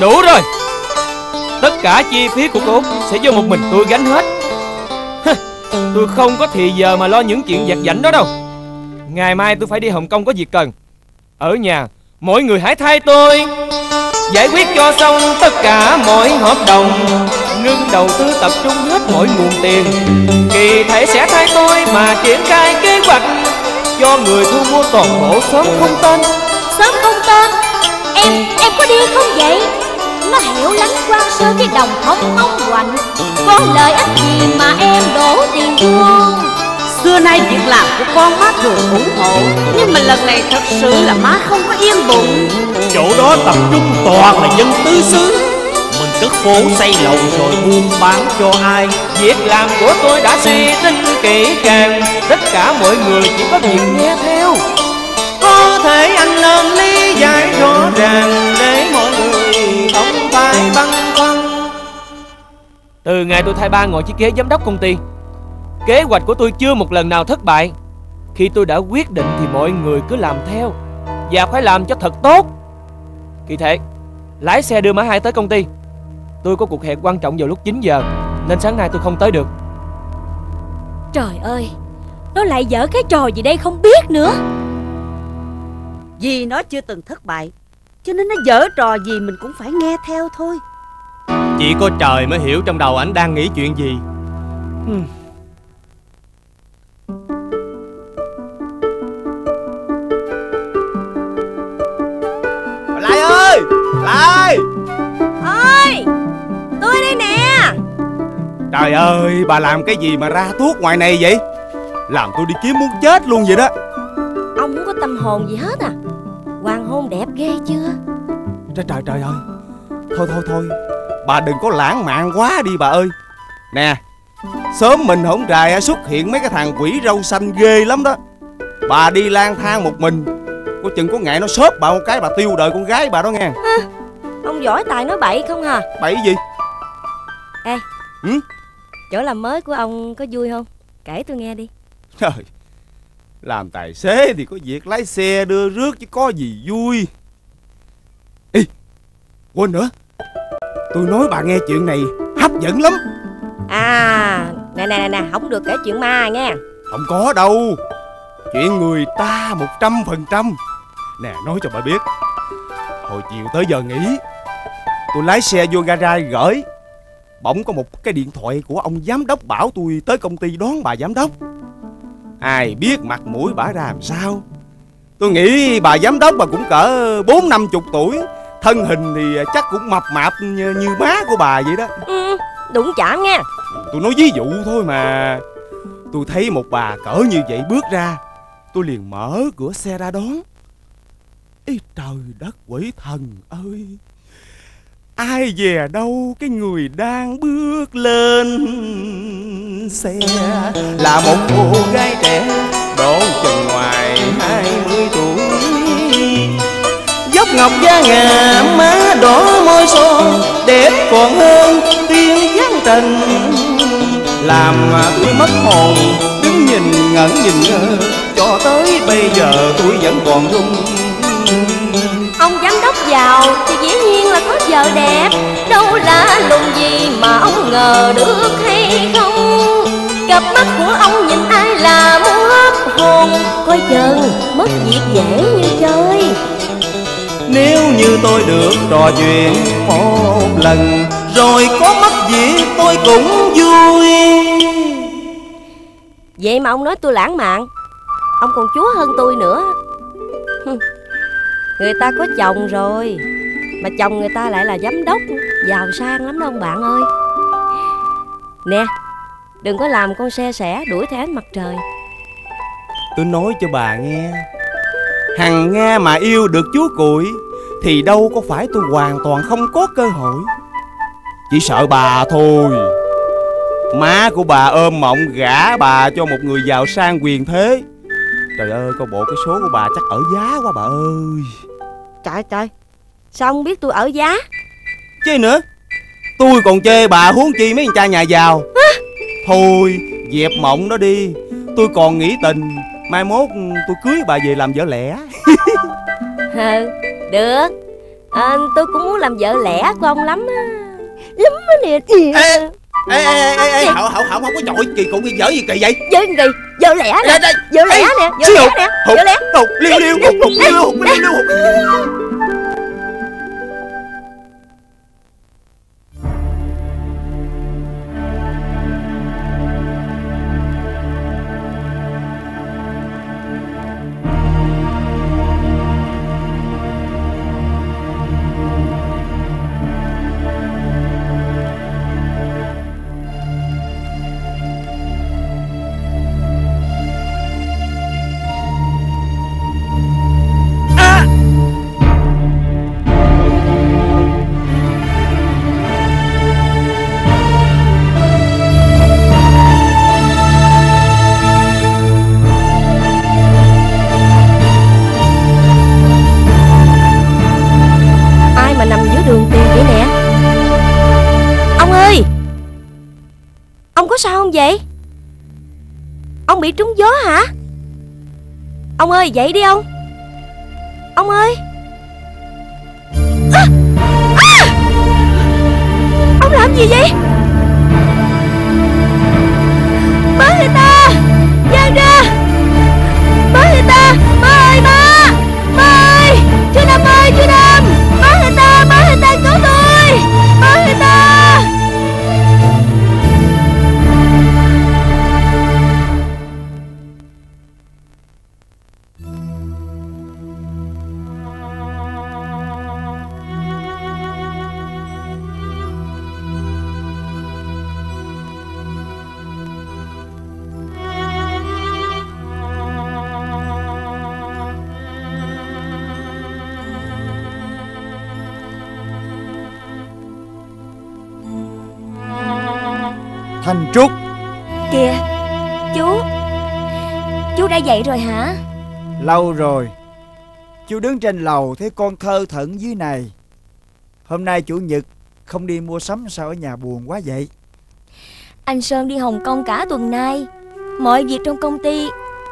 Đủ rồi. Tất cả chi phí của cô Sẽ do một mình tôi gánh hết. Tôi không có thì giờ mà lo những chuyện giặt giảnh đó đâu. Ngày mai tôi phải đi Hồng Kông có việc cần. Ở nhà Mọi người hãy thay tôi. Giải quyết cho xong tất cả mọi hợp đồng. Ngưng đầu tư tập trung hết mọi nguồn tiền. Kỳ thể sẽ thay tôi mà triển khai kế hoạch. Cho người thu mua toàn bộ sớm không tên. Sớm không tên? Em, em có đi không vậy? Nó hiểu lánh quan sơ cái đồng không ông hoành. Có lợi ích gì mà em đổ tiền vô Xưa nay việc làm của con má thường ủng hộ Nhưng mà lần này thật sự là má không có yên bụng. Chỗ đó tập trung toàn là dân tứ xứ. Mình cất phố xây lầu rồi buôn bán cho ai? Việc làm của tôi đã suy tính kỹ càng. Tất cả mọi người chỉ có việc nghe theo. Có thể anh nên lý giải rõ ràng Để mọi người không phải băn khoăn. Từ ngày tôi thay ba ngồi chiếc ghế giám đốc công ty Kế hoạch của tôi chưa một lần nào thất bại. Khi tôi đã quyết định thì mọi người cứ làm theo Và phải làm cho thật tốt. Kỳ thể Lái xe đưa Mã Hai tới công ty. Tôi có cuộc hẹn quan trọng vào lúc 9 giờ Nên sáng nay tôi không tới được. Trời ơi Nó lại dở cái trò gì đây không biết nữa. Vì nó chưa từng thất bại Cho nên nó dở trò gì mình cũng phải nghe theo thôi. Chỉ có trời mới hiểu trong đầu ảnh đang nghĩ chuyện gì. Lại ơi! Lại Ôi! Tôi đây nè! Trời ơi bà làm cái gì mà ra thuốc ngoài này vậy? Làm tôi đi kiếm muốn chết luôn vậy đó. Ông không có tâm hồn gì hết à Hoàng hôn đẹp ghê chưa? Trời trời trời ơi. Thôi thôi thôi. Bà đừng có lãng mạn quá đi bà ơi. Nè Sớm mình hổng rài xuất hiện mấy cái thằng quỷ râu xanh ghê lắm đó. Bà đi lang thang một mình. Có chừng có ngày nó xốp bà một cái bà tiêu đời con gái bà đó nghe. Ông giỏi tài nói bậy không hả? Bậy gì? Chỗ làm mới của ông có vui không? Kể tôi nghe đi. Trời Làm tài xế thì có việc lái xe đưa rước chứ có gì vui. Ê Quên nữa. Tôi nói bà nghe chuyện này hấp dẫn lắm. À Nè nè nè nè Không được kể chuyện ma nghe. Không có đâu. Chuyện người ta một trăm phần trăm. Nè nói cho bà biết. Hồi chiều tới giờ nghỉ Tôi lái xe vô garage gửi. Bỗng có một cái điện thoại của ông giám đốc bảo tôi tới công ty đón bà giám đốc Ai biết mặt mũi bà ra làm sao? Tôi nghĩ bà giám đốc bà cũng cỡ bốn năm chục tuổi. Thân hình thì chắc cũng mập mạp như, như má của bà vậy đó. Ừ, Đụng chạm nha. Tôi nói ví dụ thôi mà. Tôi thấy một bà cỡ như vậy bước ra Tôi liền mở cửa xe ra đón. Ê trời đất quỷ thần ơi Ai về đâu, cái người đang bước lên xe. Là một cô gái trẻ độ chừng ngoài hai mươi tuổi. Dốc ngọc da ngà, má đỏ môi son, Đẹp còn hơn tiên giáng trần. Làm mà tôi mất hồn, Đứng nhìn ngẩn nhìn ngơ, Cho tới bây giờ tôi vẫn còn run Ông giám đốc giàu thì dĩ nhiên vợ đẹp Đâu là lùng gì mà ông ngờ được hay không? Cặp mắt của ông nhìn ai là muốn hấp hồn Coi chừng mất việc dễ như chơi. Nếu như tôi được trò chuyện một lần Rồi có mất việc tôi cũng vui. Vậy mà ông nói tôi lãng mạn Ông còn chúa hơn tôi nữa. Người ta có chồng rồi Mà chồng người ta lại là giám đốc Giàu sang lắm đó ông bạn ơi. Nè Đừng có làm con xe sẻ đuổi theo ánh mặt trời. Tôi nói cho bà nghe Hằng Nga mà yêu được chú Cuội Thì đâu có phải tôi hoàn toàn không có cơ hội. Chỉ sợ bà thôi. Má của bà ôm mộng gả bà cho một người giàu sang quyền thế. Trời ơi con bộ cái số của bà chắc ở giá quá bà ơi. Trời trời Sao ông biết tôi ở giá? Chứ nữa. Tôi còn chê bà huống chi mấy anh cha nhà giàu. Thôi dẹp mộng đó đi. Tôi còn nghĩ tình. Mai mốt tôi cưới bà về làm vợ lẽ Ừ, được. À, Tôi cũng muốn làm vợ lẽ của ông lắm á. Lắm á nè Ê, ê, ê, ê, ê, hậu, hậu, hậu không có chọi kỳ cục gì dở gì kỳ vậy? Vợ gì Vợ lẽ nè. Vợ lẽ nè. Vợ lẽ nè. Vợ lẽ hụt, liêu liêu, hụt, liêu, hụt, liêu, liêu, hụt ơi, dậy đi ông Ông ơi À! À! Ông làm gì vậy Má người ta đã dậy rồi hả? Lâu rồi. Chú đứng trên lầu thấy con thơ thẩn dưới này. Hôm nay chủ nhật Không đi mua sắm sao ở nhà buồn quá vậy? Anh Sơn đi Hồng Kông cả tuần nay. Mọi việc trong công ty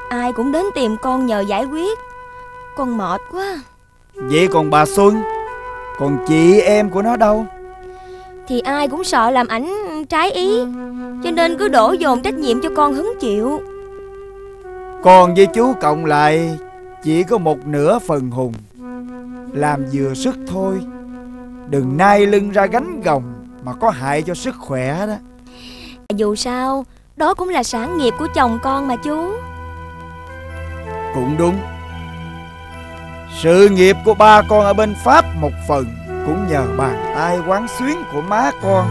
Ai cũng đến tìm con nhờ giải quyết. Con mệt quá. Vậy còn bà Xuân? Còn chị em của nó đâu? Thì ai cũng sợ làm ảnh trái ý. Cho nên cứ đổ dồn trách nhiệm cho con hứng chịu Con với chú cộng lại Chỉ có một nửa phần hùng. Làm vừa sức thôi. Đừng nai lưng ra gánh gồng Mà có hại cho sức khỏe đó. Dù sao Đó cũng là sản nghiệp của chồng con mà chú. Cũng đúng. Sự nghiệp của ba con ở bên Pháp một phần Cũng nhờ bàn tay quán xuyến của má con.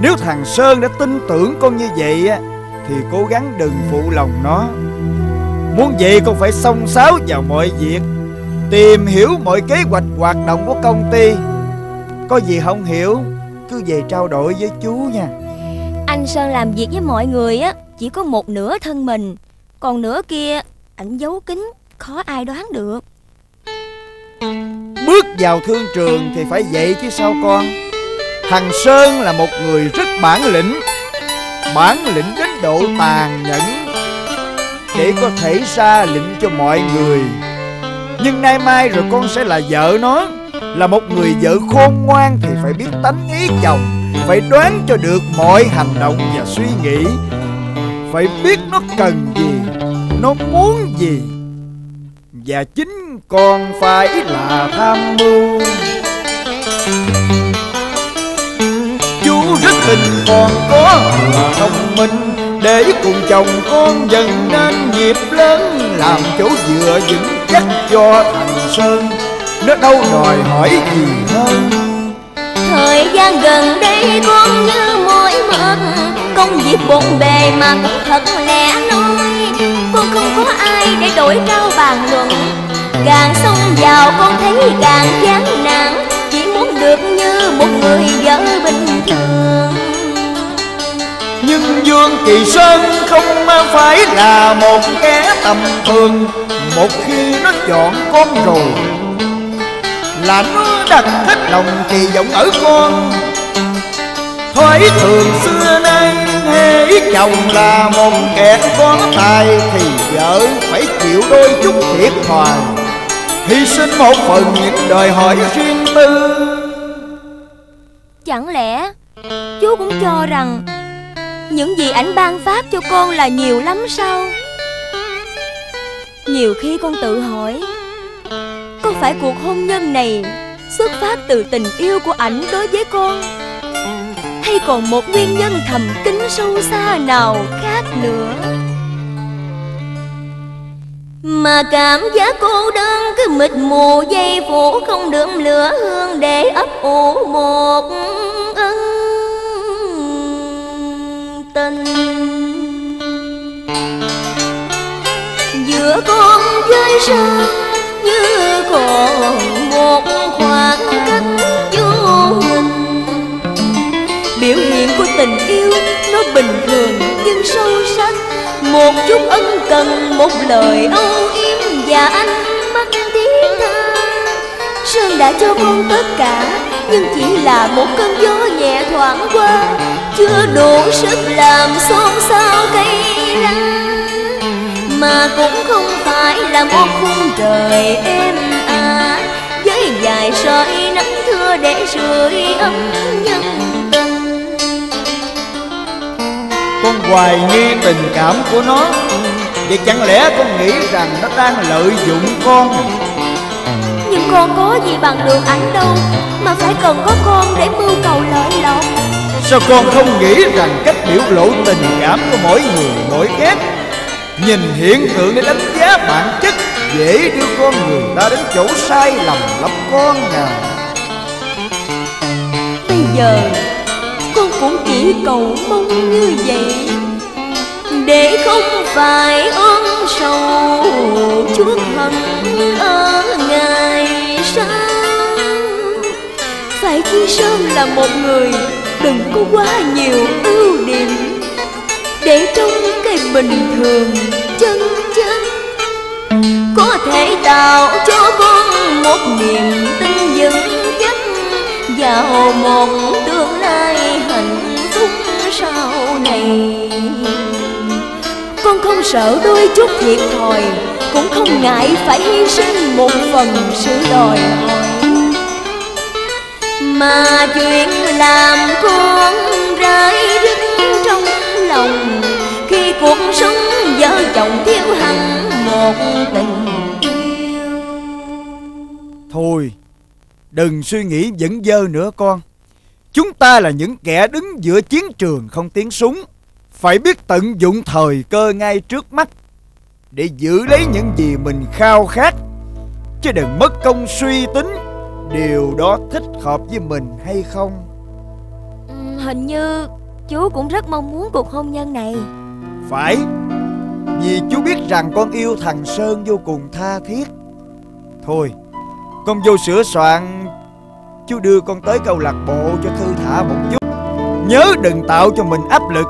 Nếu thằng Sơn đã tin tưởng con như vậy á Thì cố gắng đừng phụ lòng nó. Muốn vậy con phải xông xáo vào mọi việc Tìm hiểu mọi kế hoạch hoạt động của công ty. Có gì không hiểu Cứ về trao đổi với chú nha. Anh Sơn làm việc với mọi người á Chỉ có một nửa thân mình Còn nửa kia Ảnh giấu kín Khó ai đoán được. Bước vào thương trường thì phải vậy chứ sao con? Thằng Sơn là một người rất bản lĩnh Bản lĩnh đến độ tàn nhẫn Để có thể ra lệnh cho mọi người. Nhưng nay mai rồi con sẽ là vợ nó. Là một người vợ khôn ngoan thì phải biết tánh ý chồng, Phải đoán cho được mọi hành động và suy nghĩ. Phải biết nó cần gì, Nó muốn gì. Và chính con phải là tham mưu. Rất tình còn có là thông minh Để cùng chồng con dần nên nghiệp lớn, Làm chỗ dựa vững chắc cho thành sơn. Nó đâu đòi hỏi gì hơn. Thời gian gần đây con như mỗi mệt, Công việc bộn bề mà cũng thật lẻ loi. Con không có ai để đổi trao bàn luận. Càng xông vào con thấy càng chán được như một người vợ bình thường. Nhưng Dương Kỳ Sơn không phải là một kẻ tầm thường. Một khi nó chọn con rồi, Là nó đặt hết lòng kỳ vọng ở con. Thói thường xưa nay, hễ chồng là một kẻ có tài Thì vợ phải chịu đôi chút thiệt thòi. Hy sinh một phần những đòi hỏi riêng tư. Chẳng lẽ chú cũng cho rằng Những gì ảnh ban phát cho con là nhiều lắm sao? Nhiều khi con tự hỏi, Có phải cuộc hôn nhân này Xuất phát từ tình yêu của ảnh đối với con? Hay còn một nguyên nhân thầm kín sâu xa nào khác nữa? Mà cảm giác cô đơn cứ mịt mù dây phủ không được lửa hương để ấp ủ một ân tình. Giữa con với sơn như còn một chút ân cần, một lời âu yếm và anh mắt tiếng tha. Sơn đã cho con tất cả, nhưng chỉ là một cơn gió nhẹ thoảng qua. Chưa đủ sức làm xôn xao cây lá mà cũng không phải là một khung trời êm ả. Với dài sợi nắng thưa để sưởi ấm nhân hoài nghi tình cảm của nó. Vậy chẳng lẽ con nghĩ rằng nó đang lợi dụng con? Nhưng con có gì bằng được ảnh đâu Mà phải cần có con để mưu cầu lợi lộc. Sao con không nghĩ rằng cách biểu lộ tình cảm của mỗi người mỗi khác? Nhìn hiện tượng để đánh giá bản chất Dễ đưa con người ta đến chỗ sai lầm lắm con à. Bây giờ chỉ cầu mong như vậy. Để không phải ôm sầu chuốc hận ở ngày sau. Phải chi Sơn là một người đừng có quá nhiều ưu điểm. Để trong cái bình thường chân chân, Có thể tạo cho con một niềm tin vững chắc vào một tương lai hạnh phúc sau này. Con không sợ đôi chút thiệt thòi, cũng không ngại phải hy sinh một phần sự đòi hỏi. Mà chuyện làm con rơi rứt trong lòng, khi cuộc sống vợ chồng thiếu hẳn một tình yêu. Thôi, Đừng suy nghĩ dẫn dơ nữa con. Chúng ta là những kẻ đứng giữa chiến trường không tiếng súng. Phải biết tận dụng thời cơ ngay trước mắt Để giữ lấy những gì mình khao khát. Chứ đừng mất công suy tính Điều đó thích hợp với mình hay không. Ừ, Hình như chú cũng rất mong muốn cuộc hôn nhân này. Phải Vì chú biết rằng con yêu thằng Sơn vô cùng tha thiết. Thôi Con vô sửa soạn Chú đưa con tới câu lạc bộ cho thư thả một chút. Nhớ đừng tạo cho mình áp lực.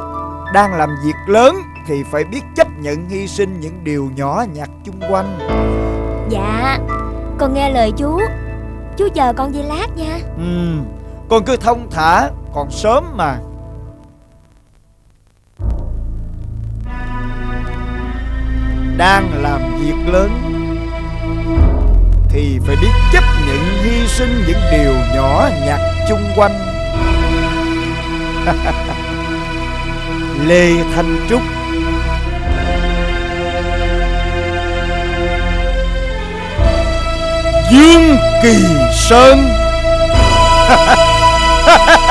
Đang làm việc lớn Thì phải biết chấp nhận hy sinh những điều nhỏ nhặt chung quanh. Dạ Con nghe lời chú. Chú chờ con về lát nha. Ừ Con cứ thông thả Còn sớm mà. Đang làm việc lớn thì phải biết chấp nhận hy sinh những điều nhỏ nhặt chung quanh. Lê Thanh Trúc. Dương Kỳ Sơn.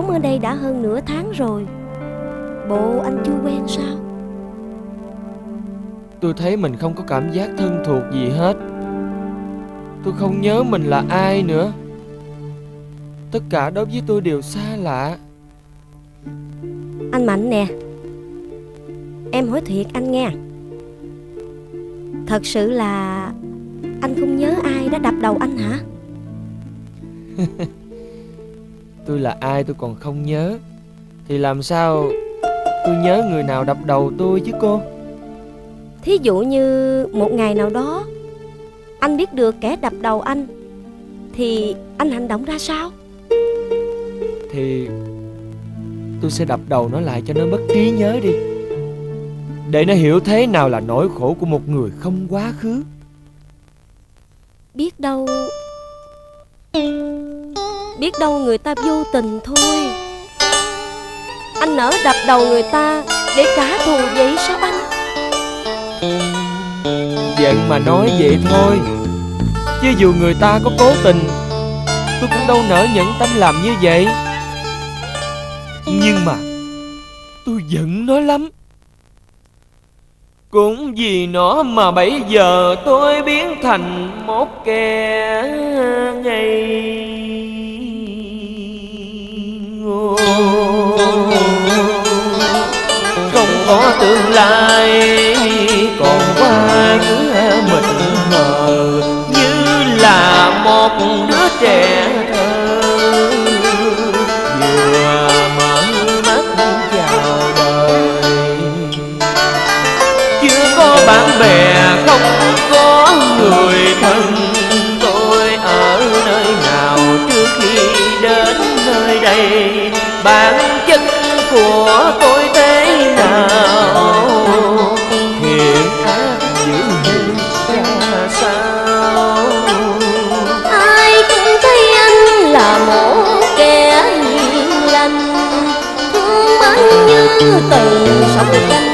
Sống ở đây đã hơn nửa tháng rồi. Bộ anh chưa quen sao? Tôi thấy mình không có cảm giác thân thuộc gì hết. Tôi không nhớ mình là ai nữa. Tất cả đối với tôi đều xa lạ. Anh Mạnh nè. Em hỏi thiệt anh nghe. Thật sự là Anh không nhớ ai đã đập đầu anh hả Tôi là ai tôi còn không nhớ. Thì làm sao Tôi nhớ người nào đập đầu tôi chứ cô? Thí dụ như một ngày nào đó Anh biết được kẻ đập đầu anh Thì anh hành động ra sao? Thì Tôi sẽ đập đầu nó lại cho nó mất trí nhớ đi. Để nó hiểu thế nào là nỗi khổ của một người không quá khứ. Biết đâu Biết đâu người ta vô tình thôi. Anh nỡ đập đầu người ta Để trả thù vậy sao anh? Giận mà nói vậy thôi. Chứ dù người ta có cố tình, Tôi cũng đâu nỡ nhẫn tâm làm như vậy. Nhưng mà Tôi giận nó lắm. Cũng vì nó mà bây giờ tôi biến thành một kẻ ngây không có tương lai Còn qua cứ mịt mờ Như là một đứa trẻ của tôi thế nào? Thiện ác giữ hình ra sao? Ai cũng thấy anh là một kẻ hiền lành, thương mến như từng sóng canh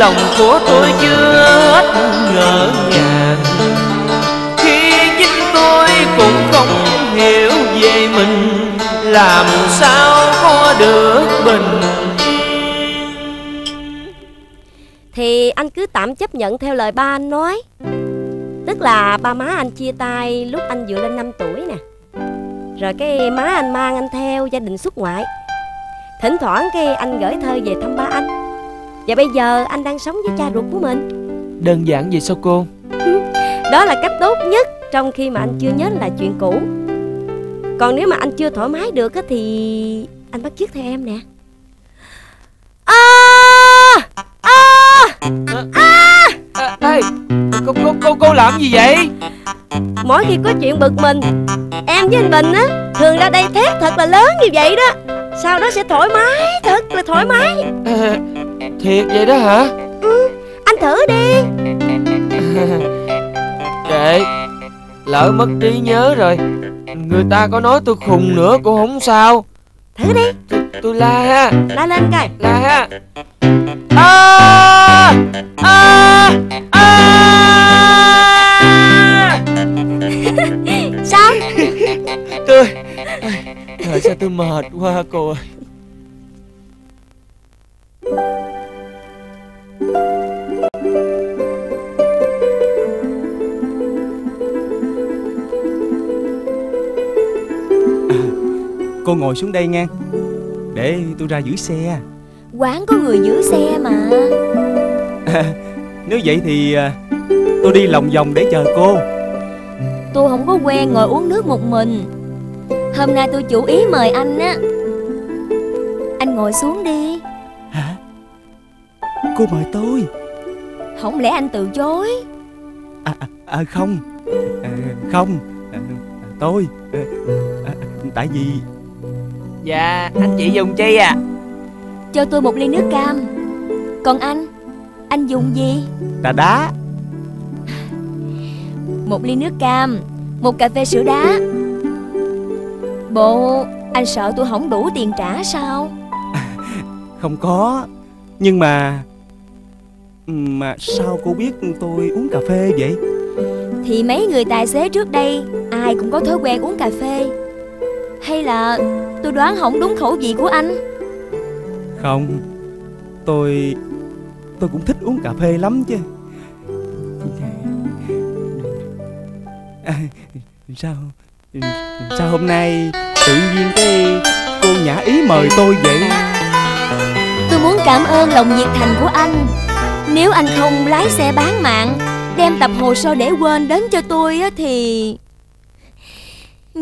lòng của tôi chưa hết ngỡ ngàng. Khi chính tôi cũng không hiểu về mình, làm sao có được bình Thì anh cứ tạm chấp nhận theo lời ba anh nói. Tức là ba má anh chia tay lúc anh vừa lên 5 tuổi nè. Rồi cái má anh mang anh theo gia đình xuất ngoại. Thỉnh thoảng cái anh gửi thơ về thăm ba anh. Và bây giờ anh đang sống với cha ruột của mình. Đơn giản vậy sao cô? Đó là cách tốt nhất trong khi mà anh chưa nhớ lại chuyện cũ. Còn nếu mà anh chưa thoải mái được á thì anh bắt chước theo em nè. À! À! à, ê cô cô cô cô làm gì vậy? Mỗi khi có chuyện bực mình Em với anh Bình á Thường ra đây thét thật là lớn như vậy đó. Sau đó sẽ thoải mái Thật là thoải mái. À, thiệt vậy đó hả? Anh thử đi. Kệ lỡ mất trí nhớ rồi. Người ta có nói tôi khùng nữa cũng không sao. Thử đi. Tôi, tôi la ha. La lên coi. La ha. À, à, à. Sao tôi Trời sao tôi mệt quá cô ơi Cô ngồi xuống đây nghe Để tôi ra giữ xe. Quán có người giữ xe mà. Nếu vậy thì à, tôi đi lòng vòng để chờ cô. Tôi không có quen ngồi uống nước một mình. Hôm nay tôi chủ ý mời anh á. Anh ngồi xuống đi. Hả? Cô mời tôi. Không lẽ anh từ chối? À, à, à không. À, Không. À, Tôi. À, à, Tại vì Dạ anh chị dùng chi à? Cho tôi một ly nước cam. Còn anh? Anh dùng gì? Trà đá. Một ly nước cam Một cà phê sữa đá. Bộ Anh sợ tôi không đủ tiền trả sao? Không có. Nhưng mà Mà sao cô biết tôi uống cà phê vậy? Thì mấy người tài xế trước đây Ai cũng có thói quen uống cà phê. Hay là tôi đoán không đúng khẩu vị của anh. Không Tôi Tôi cũng thích uống cà phê lắm chứ. À, Sao Sao hôm nay Tự nhiên cái Cô nhã ý mời tôi vậy? Tôi muốn cảm ơn lòng nhiệt thành của anh. Nếu anh không lái xe bán mạng Đem tập hồ sơ để quên đến cho tôi á thì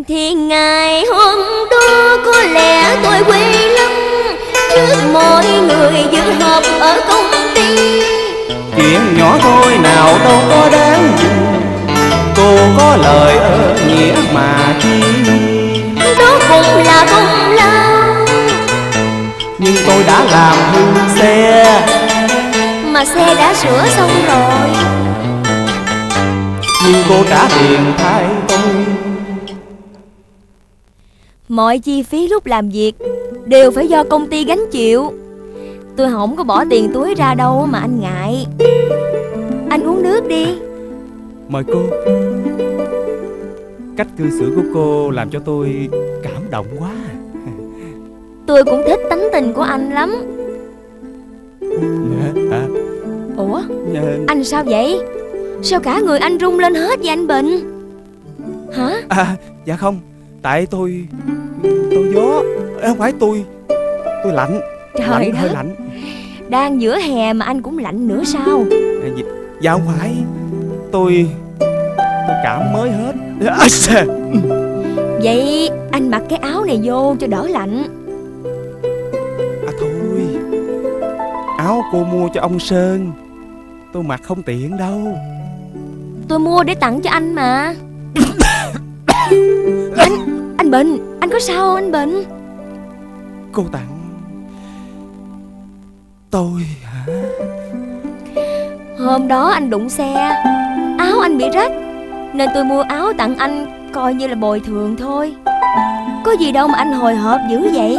Thì ngày hôm đó có lẽ tôi quê lắm Trước mọi người dự họp ở công ty. Chuyện nhỏ thôi nào đâu có đáng gì Cô có lời ơ nghĩa mà chi. Đó cũng là công lao. Nhưng tôi đã làm hư xe. Mà xe đã sửa xong rồi. Nhưng cô trả tiền thay tôi Mọi chi phí lúc làm việc Đều phải do công ty gánh chịu. Tôi không có bỏ tiền túi ra đâu mà anh ngại. Anh uống nước đi. Mời cô. Cách cư xử của cô làm cho tôi cảm động quá. Tôi cũng thích tánh tình của anh lắm. Dạ, à, Ủa? Dạ, anh sao vậy? Sao cả người anh rung lên hết vậy anh Bình? Hả? À, dạ không Tại tôi. Tôi gió à, Không phải tôi Tôi lạnh. Trời Lạnh hơi đất lạnh. Đang giữa hè mà anh cũng lạnh nữa sao? À, dạ, dạ không phải. Tôi Tôi cảm mới hết. Vậy anh mặc cái áo này vô cho đỡ lạnh. À thôi. Áo cô mua cho ông Sơn. Tôi mặc không tiện đâu. Tôi mua để tặng cho anh mà. Anh Anh Bình Anh có sao không anh Bình? Cô tặng Tôi hả? Hôm đó anh đụng xe Áo anh bị rách Nên tôi mua áo tặng anh Coi như là bồi thường thôi. Có gì đâu mà anh hồi hộp dữ vậy?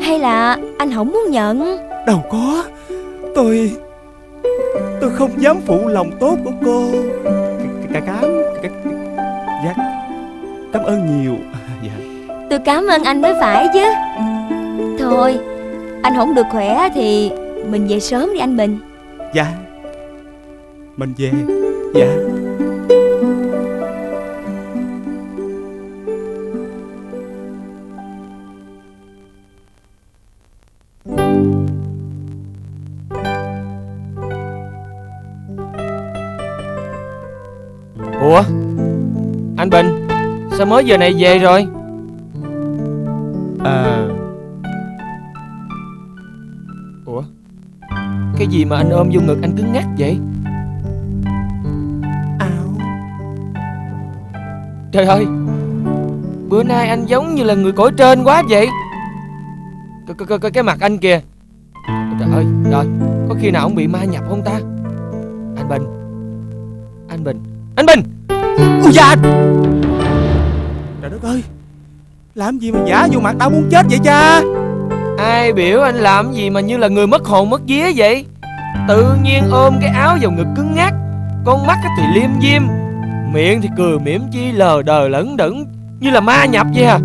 Hay là anh không muốn nhận? Đâu có. Tôi Tôi không dám phụ lòng tốt của cô. Cả cám cả, Dạ Cảm ơn nhiều Tôi cảm ơn anh mới phải chứ. Thôi Anh không được khỏe thì Mình về sớm đi anh Bình. Dạ. Mình về. Dạ. Ủa? Anh Bình Sao mới giờ này về rồi gì mà anh ôm vô ngực anh cứng ngắc vậy? Áo Trời ơi Bữa nay anh giống như là người cõi trên quá vậy. Coi coi- coi coi cái mặt anh kìa. Trời ơi Rồi Có khi nào ông bị ma nhập không ta? Anh Bình. Anh Bình. Anh Bình! Ui da! Trời đất ơi Làm gì mà giả vô mặt tao muốn chết vậy cha? Ai biểu anh làm gì mà như là người mất hồn mất vía vậy Tự nhiên ôm cái áo vào ngực cứng ngắc. Con mắt thì liêm diêm Miệng thì cười mỉm chi lờ đờ lẫn đẫn Như là ma nhập vậy à.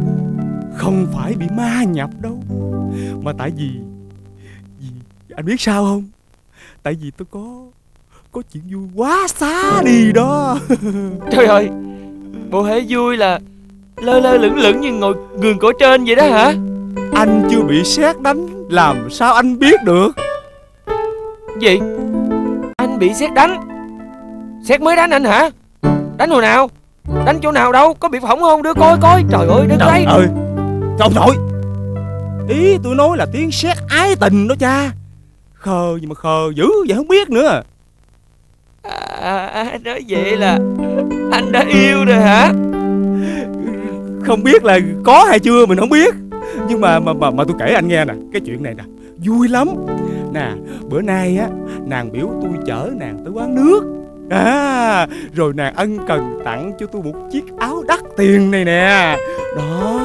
Không phải bị ma nhập đâu Mà tại vì vì Anh biết sao không? Tại vì tôi có Có chuyện vui quá xá đi đó. Trời ơi Bộ hễ vui là Lơ lơ lửng lửng như ngồi gường cổ trên vậy đó hả? Anh chưa bị sét đánh Làm sao anh biết được Gì? Anh bị xét đánh. Xét mới đánh anh hả? Đánh hồi nào? Đánh chỗ nào đâu? Có bị phỏng không? Đưa coi coi. Trời ơi đứng Trời đây ơi. Trời ơi. Ý tôi nói là tiếng sét ái tình đó cha. Khờ gì mà khờ dữ vậy không biết nữa. À, Nói vậy là Anh đã yêu rồi hả? Không biết là có hay chưa mình không biết. Nhưng mà mà mà, mà tôi kể anh nghe nè. Cái chuyện này nè Vui lắm Nè bữa nay á Nàng biểu tôi chở nàng tới quán nước. À Rồi nàng ân cần tặng cho tôi một chiếc áo đắt tiền này nè. Đó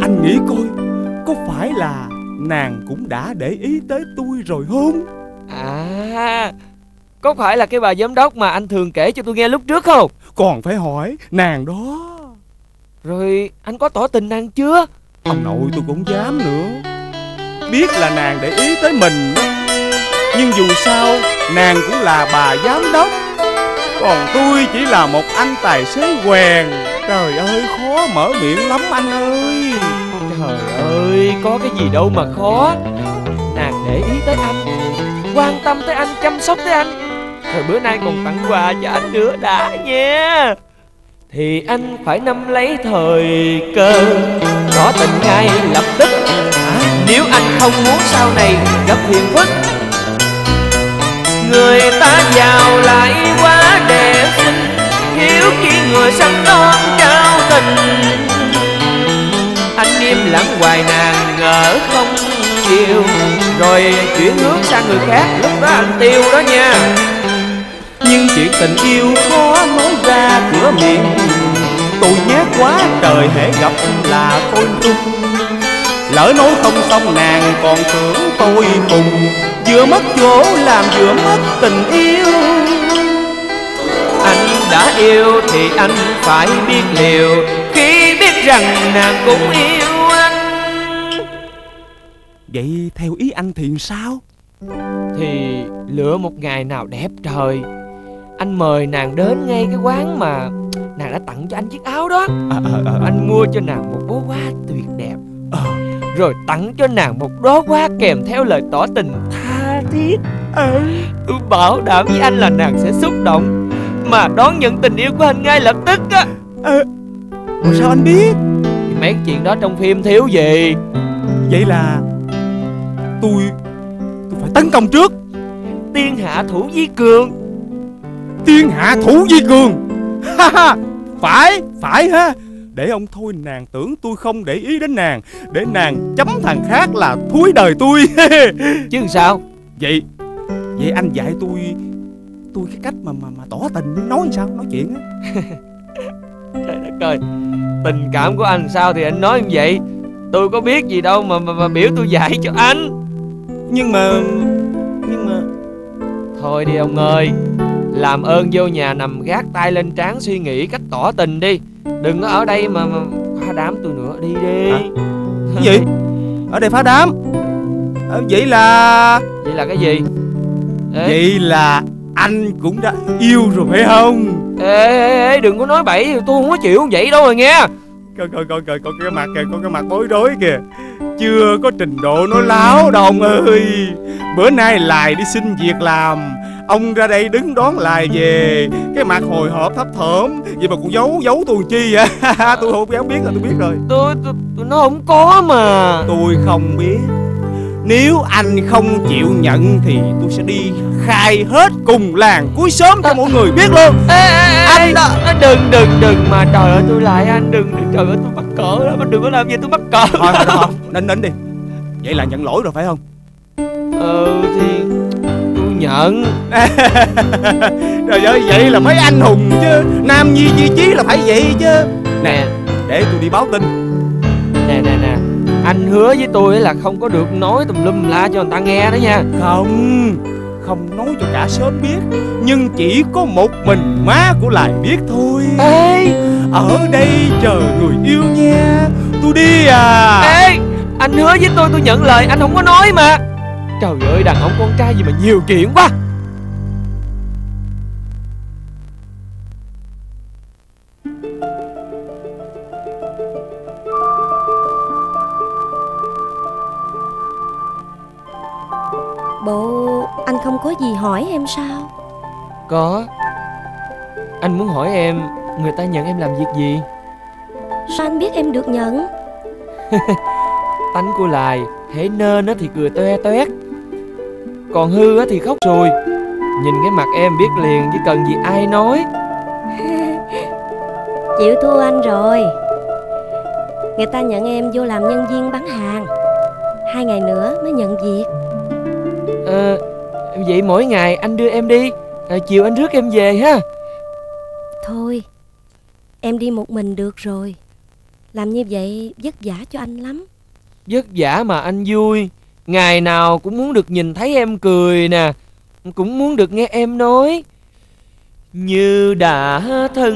Anh nghĩ coi Có phải là nàng cũng đã để ý tới tôi rồi không? À Có phải là cái bà giám đốc mà anh thường kể cho tôi nghe lúc trước không? Còn phải hỏi nàng đó. Rồi anh có tỏ tình nàng chưa? Ông nội tôi cũng dám nữa Biết là nàng để ý tới mình. Nhưng dù sao, Nàng cũng là bà giám đốc. Còn tôi chỉ là một anh tài xế quèn. Trời ơi, khó mở miệng lắm anh ơi. Trời ơi ơi Có cái gì đâu mà khó. Nàng để ý tới anh, Quan tâm tới anh, Chăm sóc tới anh. Rồi bữa nay còn tặng quà cho anh nữa đã nha. Thì anh phải nắm lấy thời cơ. Có tình ngay lập tức nếu anh không muốn sau này gặp phiền phức Người ta giàu lại quá đẹp xinh. Hiếu khi người săn đón trao tình, Anh im lặng hoài nàng ngỡ không chịu. Rồi chuyển hướng sang người khác, Lúc đó anh tiêu đó nha. Nhưng chuyện tình yêu khó nói ra cửa miệng. Tôi nhát quá trời, hễ gặp là tôi trung Lỡ nói không xong nàng còn tưởng tôi cùng. Vừa mất chỗ làm vừa mất tình yêu. Anh đã yêu thì anh phải biết liều. Khi biết rằng nàng cũng yêu anh. Vậy theo ý anh thì sao? Thì lựa một ngày nào đẹp trời Anh mời nàng đến ngay cái quán mà Nàng đã tặng cho anh chiếc áo đó. À, à, à, anh Anh mua cho nàng một bó hoa tuyệt đẹp. Ờ. Rồi tặng cho nàng một đóa hoa kèm theo lời tỏ tình tha thiết. Tôi bảo đảm với anh là nàng sẽ xúc động. Mà đón nhận tình yêu của anh ngay lập tức á. Ủa sao anh biết? Thì Mấy chuyện đó trong phim thiếu gì? Vậy là tôi tôi phải tấn công trước. Tiên hạ thủ vi cường. Thiên hạ thủ vi cường? Ha ha Phải Phải ha Để ông thôi nàng tưởng tôi không để ý đến nàng. Để nàng chấm thằng khác là thúi đời tôi. Chứ sao? Vậy Vậy anh dạy tôi Tôi cái cách mà mà mà tỏ tình nói sao? Nói chuyện á. Trời đất ơi Tình cảm của anh sao thì anh nói như vậy? Tôi có biết gì đâu mà mà, mà biểu tôi dạy cho anh. Nhưng mà Nhưng mà Thôi đi ông ơi Làm ơn vô nhà nằm gác tay lên trán suy nghĩ cách tỏ tình đi Đừng có ở đây mà, mà phá đám tôi nữa Đi đi. Hả? Cái gì? Ở đây phá đám? Ờ, Vậy là Vậy là cái gì? Ê, Vậy là anh cũng đã yêu rồi phải không? Ê, ê, ê đừng có nói bậy Tôi không có chịu vậy đâu rồi nghe. Coi coi coi coi coi cái mặt kìa coi cái mặt bối rối kìa chưa có trình độ nói láo đâu ông ơi. Bữa nay lại đi xin việc làm ông ra đây đứng đón lại về. Cái mặt hồi hộp thấp thởm vậy mà cũng giấu giấu tôi chi vậy? Tôi không dám biết rồi tôi biết rồi. Tôi, tôi, tôi nó không có mà. Tôi không biết nếu anh không chịu nhận thì tôi sẽ đi khai hết cùng làng cuối sớm cho mọi người biết luôn. Ê, ê, ê, Anh đó- Đừng đừng đừng mà trời ơi tôi lại anh Đừng đừng trời ơi tôi mắc cỡ lắm Anh đừng có làm gì tôi mắc cỡ thôi thôi thôi nín nín đi. Vậy là nhận lỗi rồi phải không? Ừ thì tôi nhận. Trời ơi vậy là phải anh hùng chứ Nam nhi di chí là phải vậy chứ. Nè. Để tôi đi báo tin. Nè nè nè Anh hứa với tôi là không có được nói tùm lum la cho người ta nghe đó nha. Không Không nói cho cả xóm biết Nhưng chỉ có một mình má của lại biết thôi. Ê! Ở đây chờ người yêu nha Tôi đi à. Ê! Anh hứa với tôi tôi nhận lời Anh không có nói mà. Trời ơi đàn ông con trai gì mà nhiều chuyện quá Có. Anh muốn hỏi em Người ta nhận em làm việc gì? Sao anh biết em được nhận? Tánh của Lài Hễ nên á thì cười toe toét. Còn hư á thì khóc sùi Nhìn cái mặt em biết liền Chứ cần gì ai nói. Chịu thua anh rồi. Người ta nhận em vô làm nhân viên bán hàng. Hai ngày nữa mới nhận việc. Ờ Vậy mỗi ngày anh đưa em đi ờ, Chiều anh rước em về ha. Thôi Em đi một mình được rồi. Làm như vậy vất vả cho anh lắm. Vất vả mà anh vui. Ngày nào cũng muốn được nhìn thấy em cười nè. Cũng muốn được nghe em nói. Như đã thân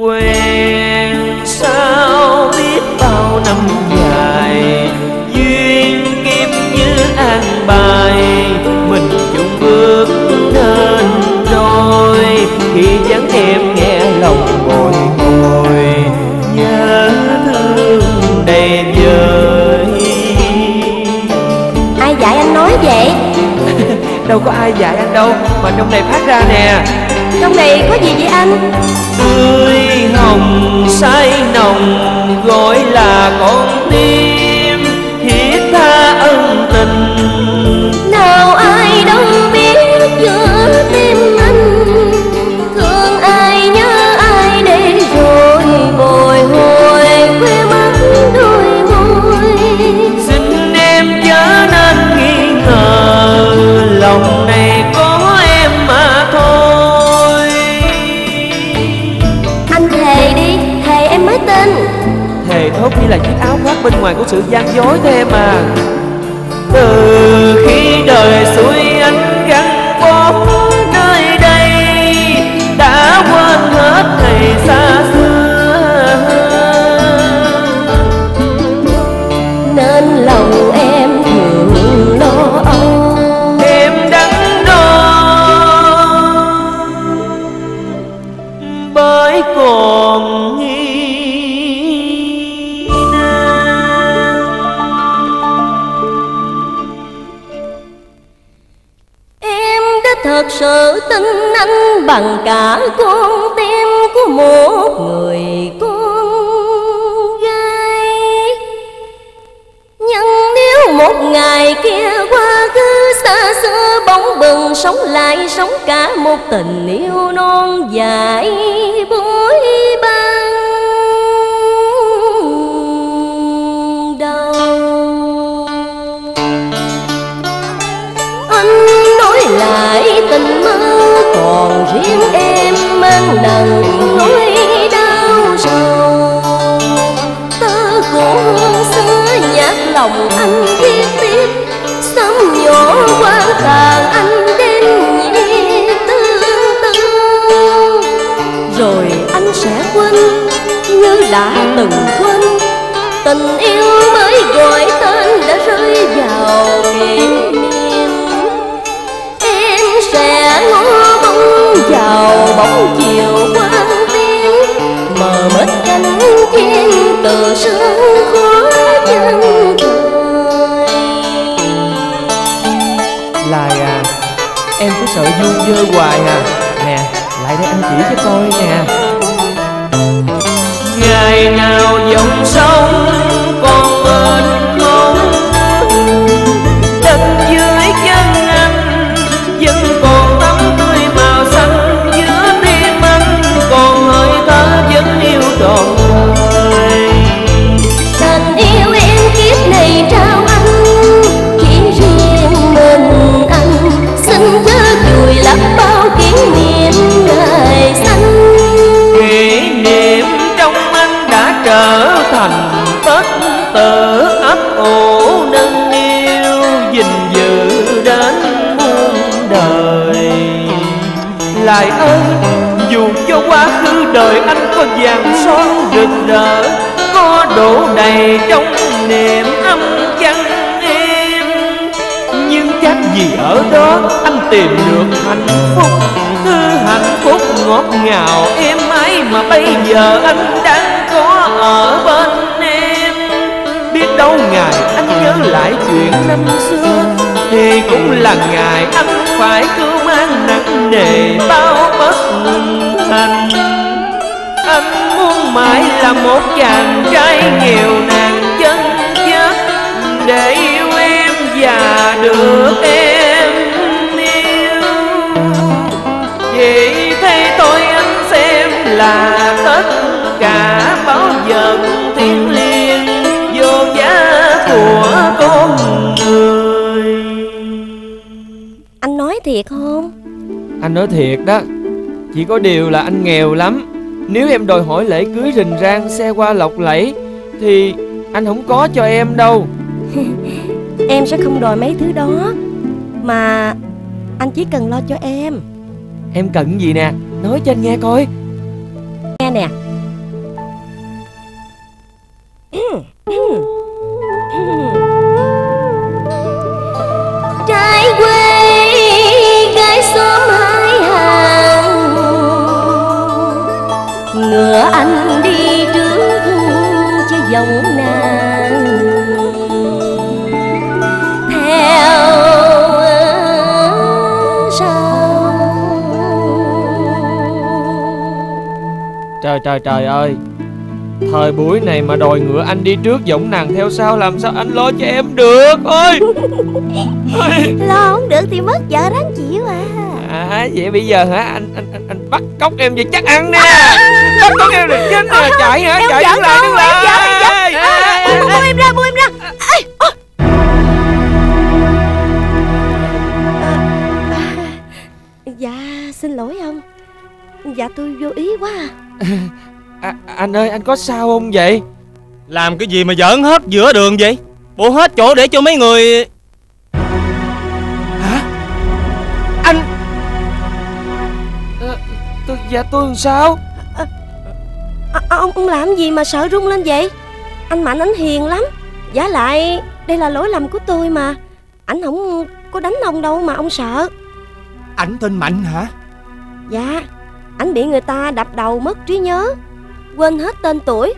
quen Sao biết bao năm dài? Duyên kiếp như an bài Mình bước nên đôi. Khi chẳng em nghe lòng bồi hồi nhớ thương đầy vời ai dạy anh nói vậy? Đâu có ai dạy anh đâu mà trong này phát ra nè. Trong này có gì vậy anh? Tươi hồng say nồng gọi là con tim. Lòng này có em mà thôi. Anh thề đi thề em mới tin. Thề thốt như là chiếc áo khoác bên ngoài của sự gian dối thế mà. Từ khi đời xuôi bằng cả con tim của một người con gái. Nhưng nếu một ngày kia qua cứ xa xưa bóng bừng, sống lại sống cả một tình yêu non dài nặng nỗi đau sầu tơ của xưa nhát lòng anh viết tiếp sớm nhỏ quan tàn anh đến nhẹ tương tư rồi anh sẽ quên như đã từng quên tình yêu mới gọi tên Em vơ dơ hoài à. Nè, Lại đây anh chỉ cho coi nè. Ngày nào dòng sông thành tất tử ấp ủ nâng niu gìn giữ đến muôn đời. Lại ơi dù cho quá khứ đời anh có vàng son rực rỡ, có đổ đầy trong niềm âm chăng em? Nhưng chắc gì ở đó anh tìm được hạnh phúc, thứ hạnh phúc ngọt ngào em ấy mà bây giờ anh đang ở bên em. Biết đâu ngày anh nhớ lại chuyện năm xưa. Thì cũng là ngày anh phải cứ mang nặng nề bao bất thành. Anh muốn mãi là một chàng trai nghèo nàn chân chất để yêu em và được em yêu. Vậy thế tôi anh xem là tất của con người. Anh nói thiệt không? Anh nói thiệt đó. Chỉ có điều là anh nghèo lắm. Nếu em đòi hỏi lễ cưới rình rang xe qua lọc lẫy thì anh không có cho em đâu. Em sẽ không đòi mấy thứ đó. Mà anh chỉ cần lo cho em. Em cần gì nè? Nói cho anh nghe coi. Nghe nè trời trời ơi. Thời buổi này mà đòi ngựa anh đi trước Giọng nàng theo sau Làm sao anh lo cho em được? Ôi. Lo không được thì mất vợ đáng chịu à. À vậy bây giờ hả? Anh anh anh, anh bắt cóc em về chắc ăn nè. Bắt cóc em được chết nè Chạy hả? chạy đứng lại đứng lại. Buông em ra buông em ra. À, à, Dạ xin lỗi ông. Dạ tôi vô ý quá à. À, Anh ơi anh có sao không vậy? Làm cái gì mà giỡn hết giữa đường vậy? Bộ hết chỗ để cho mấy người Hả? Anh à, tôi, Dạ tôi làm sao? À, Ông ông làm gì mà sợ rung lên vậy? Anh Mạnh anh hiền lắm. Giả lại đây là lỗi lầm của tôi mà. Anh không có đánh ông đâu mà ông sợ. Ảnh tên Mạnh hả? Dạ Anh bị người ta đập đầu mất trí nhớ Quên hết tên tuổi.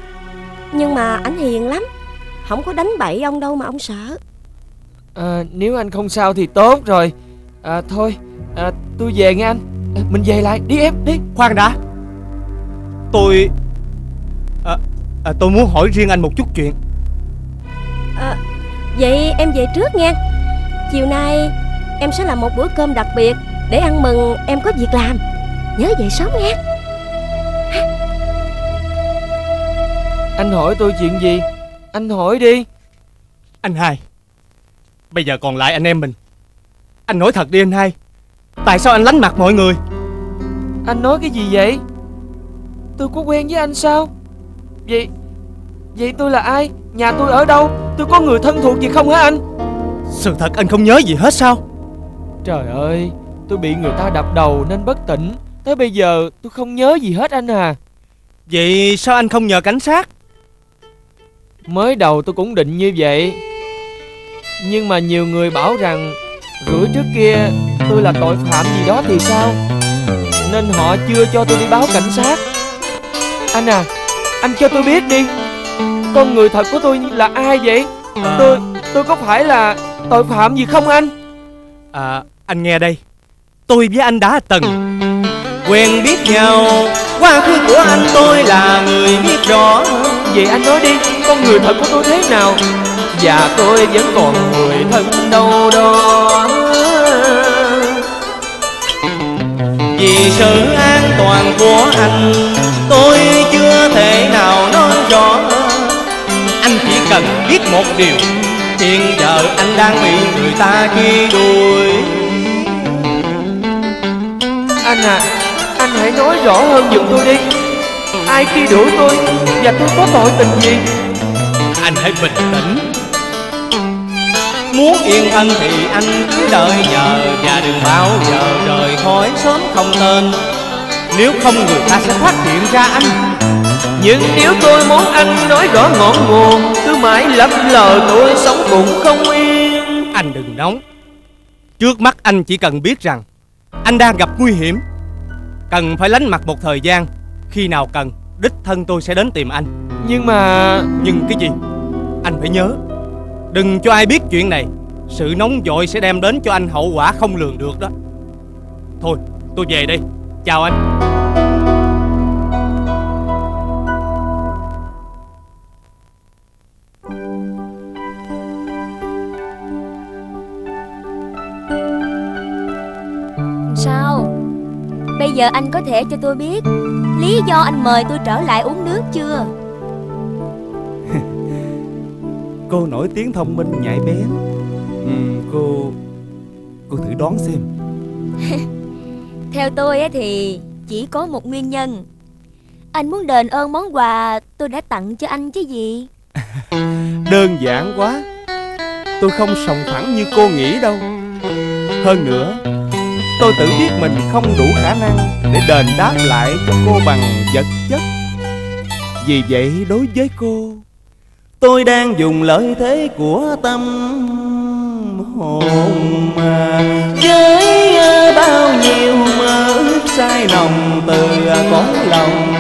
Nhưng mà anh hiền lắm Không có đánh bậy ông đâu mà ông sợ. À, Nếu anh không sao thì tốt rồi. À, Thôi à, tôi về nghe anh. À, Mình về lại. Đi em đi. Khoan đã. Tôi à, à, Tôi muốn hỏi riêng anh một chút chuyện. À, Vậy em về trước nha. Chiều nay em sẽ làm một bữa cơm đặc biệt Để ăn mừng em có việc làm Nhớ về sớm nha. Anh hỏi tôi chuyện gì? Anh hỏi đi. Anh hai Bây giờ còn lại anh em mình. Anh nói thật đi anh hai Tại sao anh lánh mặt mọi người? Anh nói cái gì vậy? Tôi có quen với anh sao? Vậy Vậy tôi là ai? Nhà tôi ở đâu? Tôi có người thân thuộc gì không hả anh? Sự thật anh không nhớ gì hết sao? Trời ơi Tôi bị người ta đập đầu nên bất tỉnh Tới bây giờ tôi không nhớ gì hết anh à. Vậy sao anh không nhờ cảnh sát? Mới đầu tôi cũng định như vậy. Nhưng mà nhiều người bảo rằng Rủi trước kia tôi là tội phạm gì đó thì sao? Nên họ chưa cho tôi đi báo cảnh sát. Anh à Anh cho tôi biết đi. Con người thật của tôi là ai vậy? À, Tôi tôi có phải là tội phạm gì không anh? À anh nghe đây. Tôi với anh đã từng Quen biết nhau, Quá khứ của anh tôi là người biết rõ. Vậy anh nói đi, Con người thật của tôi thế nào? Và tôi vẫn còn người thân đâu đó. Vì sự an toàn của anh, Tôi chưa thể nào nói rõ. Anh chỉ cần biết một điều, Hiện giờ anh đang bị người ta truy đuổi. Anh à anh hãy nói rõ hơn giùm tôi đi. Ai truy đuổi tôi Và tôi có tội tình gì? Anh hãy bình tĩnh. Muốn yên thân thì anh cứ đợi nhờ Và đừng bao giờ rời khỏi xóm không tên. Nếu không người ta sẽ phát hiện ra anh. Nhưng nếu tôi muốn anh nói rõ ngọn nguồn Cứ mãi lấp lờ tôi sống cũng không yên. Anh đừng nóng. Trước mắt anh chỉ cần biết rằng Anh đang gặp nguy hiểm Cần phải lánh mặt một thời gian. Khi nào cần Đích thân tôi sẽ đến tìm anh. Nhưng mà Nhưng cái gì? Anh phải nhớ Đừng cho ai biết chuyện này. Sự nóng vội sẽ đem đến cho anh hậu quả không lường được đó. Thôi tôi về đây. Chào anh giờ anh có thể cho tôi biết Lý do anh mời tôi trở lại uống nước chưa? Cô nổi tiếng thông minh nhạy bén. Ừ, Cô Cô thử đoán xem. Theo tôi á thì chỉ có một nguyên nhân. Anh muốn đền ơn món quà tôi đã tặng cho anh chứ gì? Đơn giản quá. Tôi không sòng phẳng như cô nghĩ đâu. Hơn nữa Tôi tự biết mình không đủ khả năng Để đền đáp lại cho cô bằng vật chất. Vì vậy đối với cô, Tôi đang dùng lợi thế của tâm hồn mà. Với à, bao nhiêu mơ ước sai nồng từ à, cõi lòng,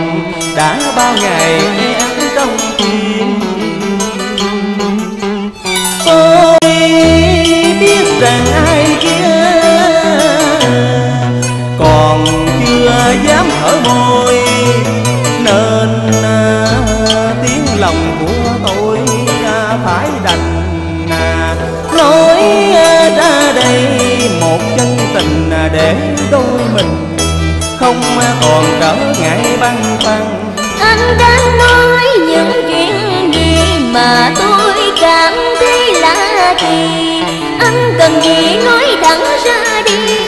Đã bao ngày em trong tim. Tôi biết rằng để đôi mình. Không còn trở ngại băng băng. anh đã nói những chuyện gì mà tôi cảm thấy lạ kỳ. Anh cần gì nói thẳng ra đi.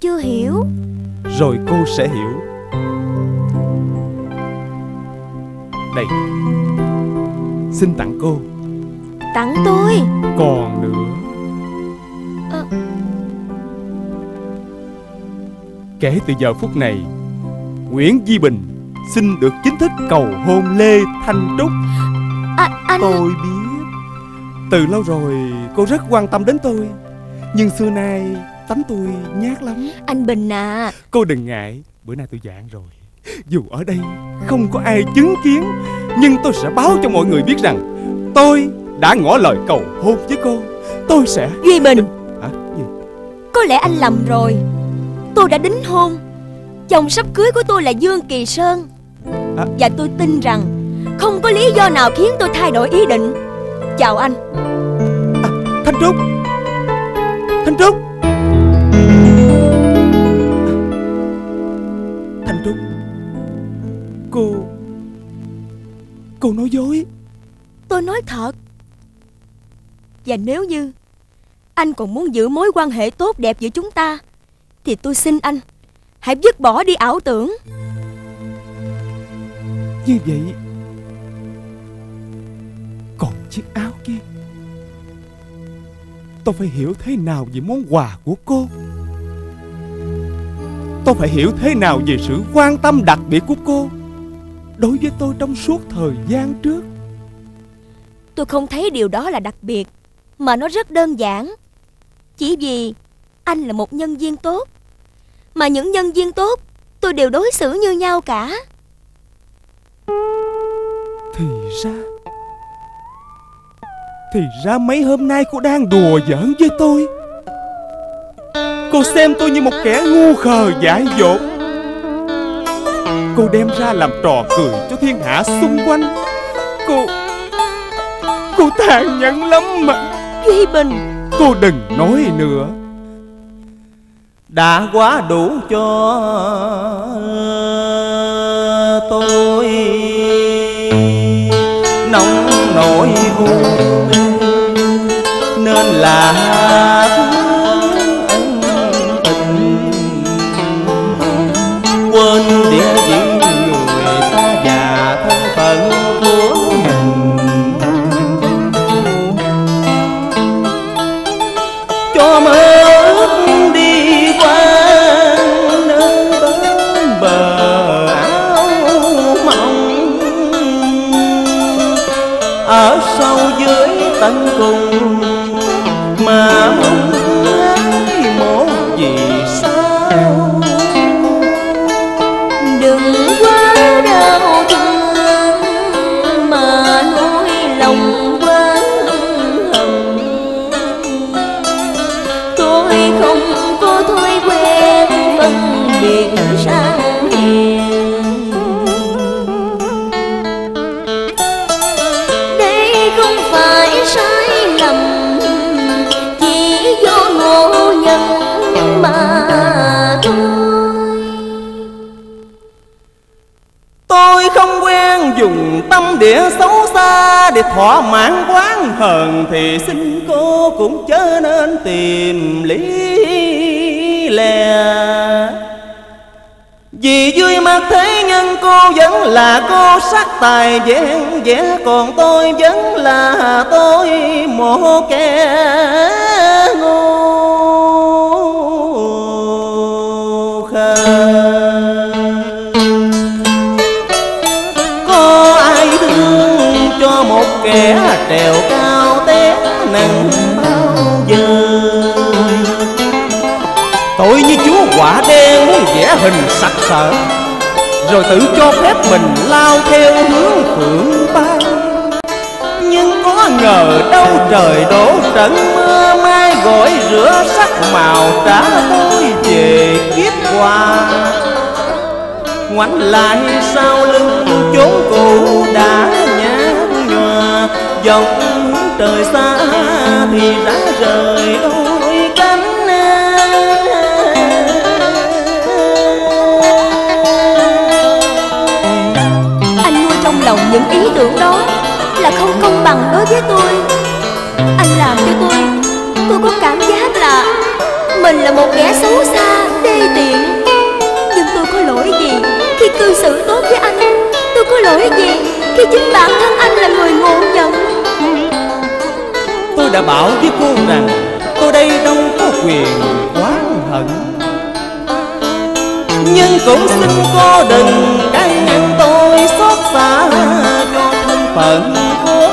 Chưa hiểu? Rồi cô sẽ hiểu. Đây Xin tặng cô. Tặng tôi. Còn nữa. Ờ. Kể từ giờ phút này Nguyễn Di Bình Xin được chính thức cầu hôn Lê Thanh Trúc à, Anh... Tôi biết. Từ lâu rồi cô rất quan tâm đến tôi Nhưng xưa nay tánh tôi nhát lắm. Anh Bình à. Cô đừng ngại Bữa nay tôi giảng rồi. Dù ở đây không có ai chứng kiến Nhưng tôi sẽ báo cho mọi người biết rằng Tôi đã ngỏ lời cầu hôn với cô. Tôi sẽ Duy Bình. Hả? Gì? Có lẽ anh lầm rồi. Tôi đã đính hôn. Chồng sắp cưới của tôi là Dương Kỳ Sơn. À. Và tôi tin rằng Không có lý do nào khiến tôi thay đổi ý định. Chào anh. Thanh Trúc. Thanh Trúc Cô Cô nói dối. Tôi nói thật. Và nếu như Anh còn muốn giữ mối quan hệ tốt đẹp giữa chúng ta Thì tôi xin anh Hãy dứt bỏ đi ảo tưởng. Như vậy Còn chiếc áo kia? Tôi phải hiểu thế nào về món quà của cô? Tôi phải hiểu thế nào về sự quan tâm đặc biệt của cô Đối với tôi trong suốt thời gian trước. Tôi không thấy điều đó là đặc biệt Mà nó rất đơn giản. Chỉ vì anh là một nhân viên tốt Mà những nhân viên tốt Tôi đều đối xử như nhau cả. Thì ra Thì ra mấy hôm nay cô đang đùa giỡn với tôi. Cô xem tôi như một kẻ ngu khờ dại dột Cô đem ra làm trò cười cho thiên hạ xung quanh. Cô Cô tàn nhẫn lắm mà. Duy Bình. Cô đừng nói nữa. Đã quá đủ cho tôi. Nóng nổi u Nên là Quên địa Để thỏa mãn quán hờn Thì xin cô cũng chớ nên tìm lý lè Vì vui mắt thế nhân cô vẫn là cô, sắc tài vẹn vẽ, Còn tôi vẫn là tôi một kẻ kẻ trèo cao té nặng bao giờ. Tôi như chúa quả đen muốn vẽ hình sặc sỡ, rồi tự cho phép mình lao theo hướng phượng bay Nhưng có ngờ đâu trời đổ trận mưa mai gọi rửa sắc màu trả tôi về kiếp qua. Ngoảnh lại sau lưng chốn cũ đã nhòa dòng trời xa thì đã rời đôi cánh Anh nuôi trong lòng những ý tưởng đó Là không công bằng đối với tôi. Anh làm cho tôi Tôi có cảm giác là Mình là một kẻ xấu xa, đê tiện. Nhưng tôi có lỗi gì Khi cư xử tốt với anh? Tôi có lỗi gì Khi chính bản thân anh là người ngộ nhận? Tôi đã bảo với cô rằng Tôi đây đâu có quyền oán hận. Nhưng cũng xin cô đừng đang ngăn tôi xót xa cho thân phận của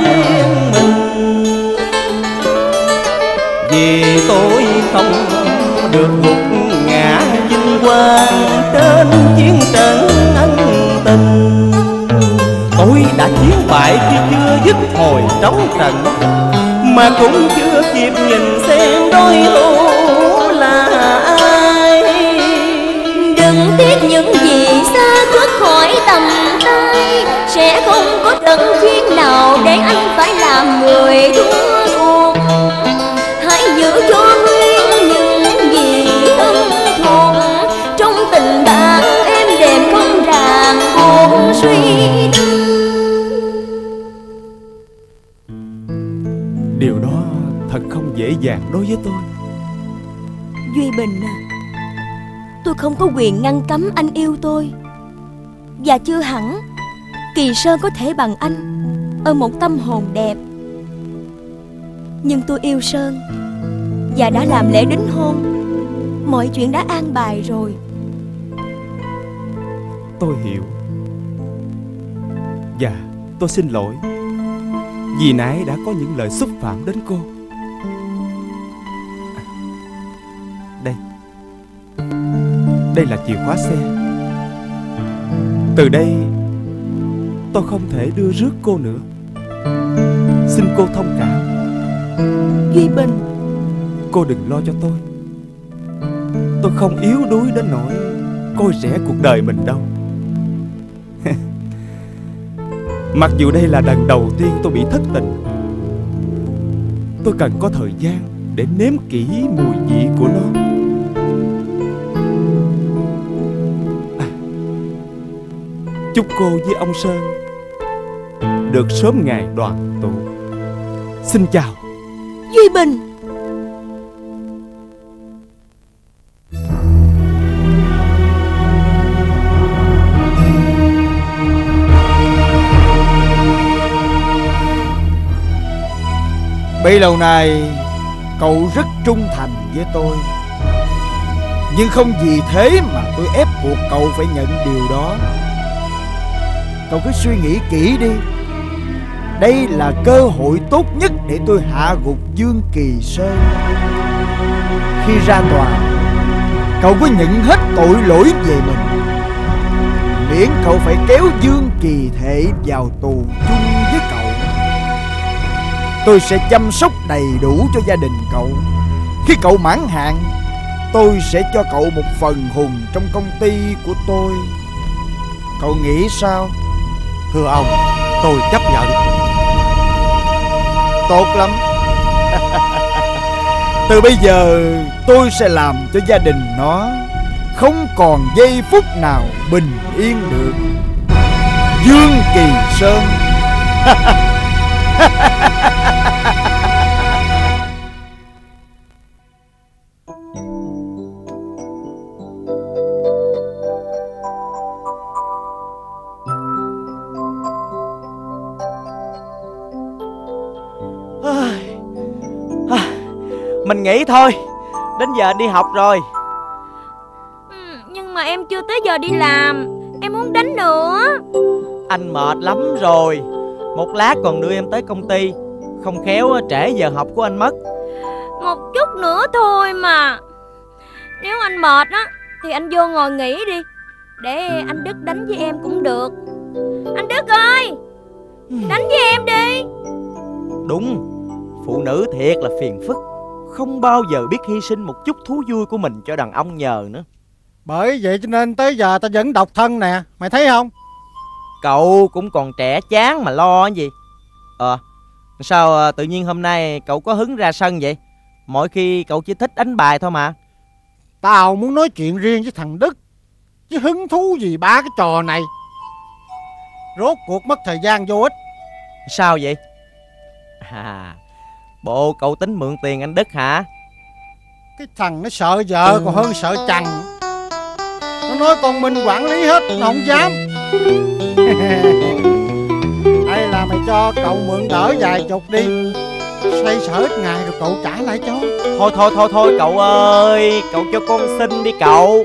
riêng mình. Vì tôi không được gục ngã vinh quang trên chiến trận thân tình. Tôi đã chiến bại khi chưa dứt hồi trống trận Mà cũng chưa kịp nhìn xem đôi hữu là ai. Đừng tiếc những gì xa thoát khỏi tầm tay, Sẽ không có tận duyên nào để anh phải làm người thua. Đối với tôi. Duy Bình à Tôi không có quyền ngăn cấm anh yêu tôi. Và chưa hẳn Kỳ Sơn có thể bằng anh Ở một tâm hồn đẹp. Nhưng tôi yêu Sơn Và đã làm lễ đính hôn. Mọi chuyện đã an bài rồi. Tôi hiểu. Và tôi xin lỗi Vì nãy đã có những lời xúc phạm đến cô khóa xe. Từ đây Tôi không thể đưa rước cô nữa. Xin cô thông cảm. Duy Bình Cô đừng lo cho tôi. Tôi không yếu đuối đến nỗi Coi rẻ cuộc đời mình đâu. Mặc dù đây là lần đầu tiên tôi bị thất tình Tôi cần có thời gian Để nếm kỹ mùi vị của nó Chúc cô với ông Sơn Được sớm ngày đoàn tụ. Xin chào. Duy Bình. Bấy lâu nay Cậu rất trung thành với tôi. Nhưng không vì thế mà tôi ép buộc cậu phải nhận điều đó Cậu cứ suy nghĩ kỹ đi. Đây là cơ hội tốt nhất để tôi hạ gục Dương Kỳ Sơn. Khi ra tòa, Cậu cứ nhận hết tội lỗi về mình. Miễn cậu phải kéo Dương Kỳ Thệ vào tù chung với cậu. Tôi sẽ chăm sóc đầy đủ cho gia đình cậu. Khi cậu mãn hạn, Tôi sẽ cho cậu một phần hùng trong công ty của tôi. Cậu nghĩ sao? Thưa ông, Tôi chấp nhận. Tốt lắm. Từ bây giờ, tôi sẽ làm cho gia đình nó Không còn giây phút nào bình yên được. Dương Kỳ Sơn. Ha ha ha thôi. Đến giờ đi học rồi. Ừ, Nhưng mà em chưa tới giờ đi làm. Em muốn đánh nữa. Anh mệt lắm rồi. Một lát còn đưa em tới công ty. Không khéo trễ giờ học của anh mất. Một chút nữa thôi mà. Nếu anh mệt á Thì anh vô ngồi nghỉ đi. Để anh Đức đánh với em cũng được. Anh Đức ơi! Đánh với em đi. Đúng. Phụ nữ thiệt là phiền phức Không bao giờ biết hy sinh một chút thú vui của mình cho đàn ông nhờ nữa. Bởi vậy cho nên tới giờ ta vẫn độc thân nè Mày thấy không? Cậu cũng còn trẻ chán mà lo cái gì? Ờ Sao à, tự nhiên hôm nay cậu có hứng ra sân vậy? Mỗi khi cậu chỉ thích đánh bài thôi mà. Tao muốn nói chuyện riêng với thằng Đức Chứ hứng thú gì ba cái trò này. Rốt cuộc mất thời gian vô ích. Sao vậy? À Bộ cậu tính mượn tiền anh Đức hả? Cái thằng nó sợ vợ còn hơn sợ chồng. Nó nói con Minh quản lý hết Nó không dám. Hay là mày cho cậu mượn đỡ vài chục đi. Xoay sở ít ngày rồi cậu trả lại cho. Thôi thôi thôi thôi cậu ơi Cậu cho con xin đi cậu.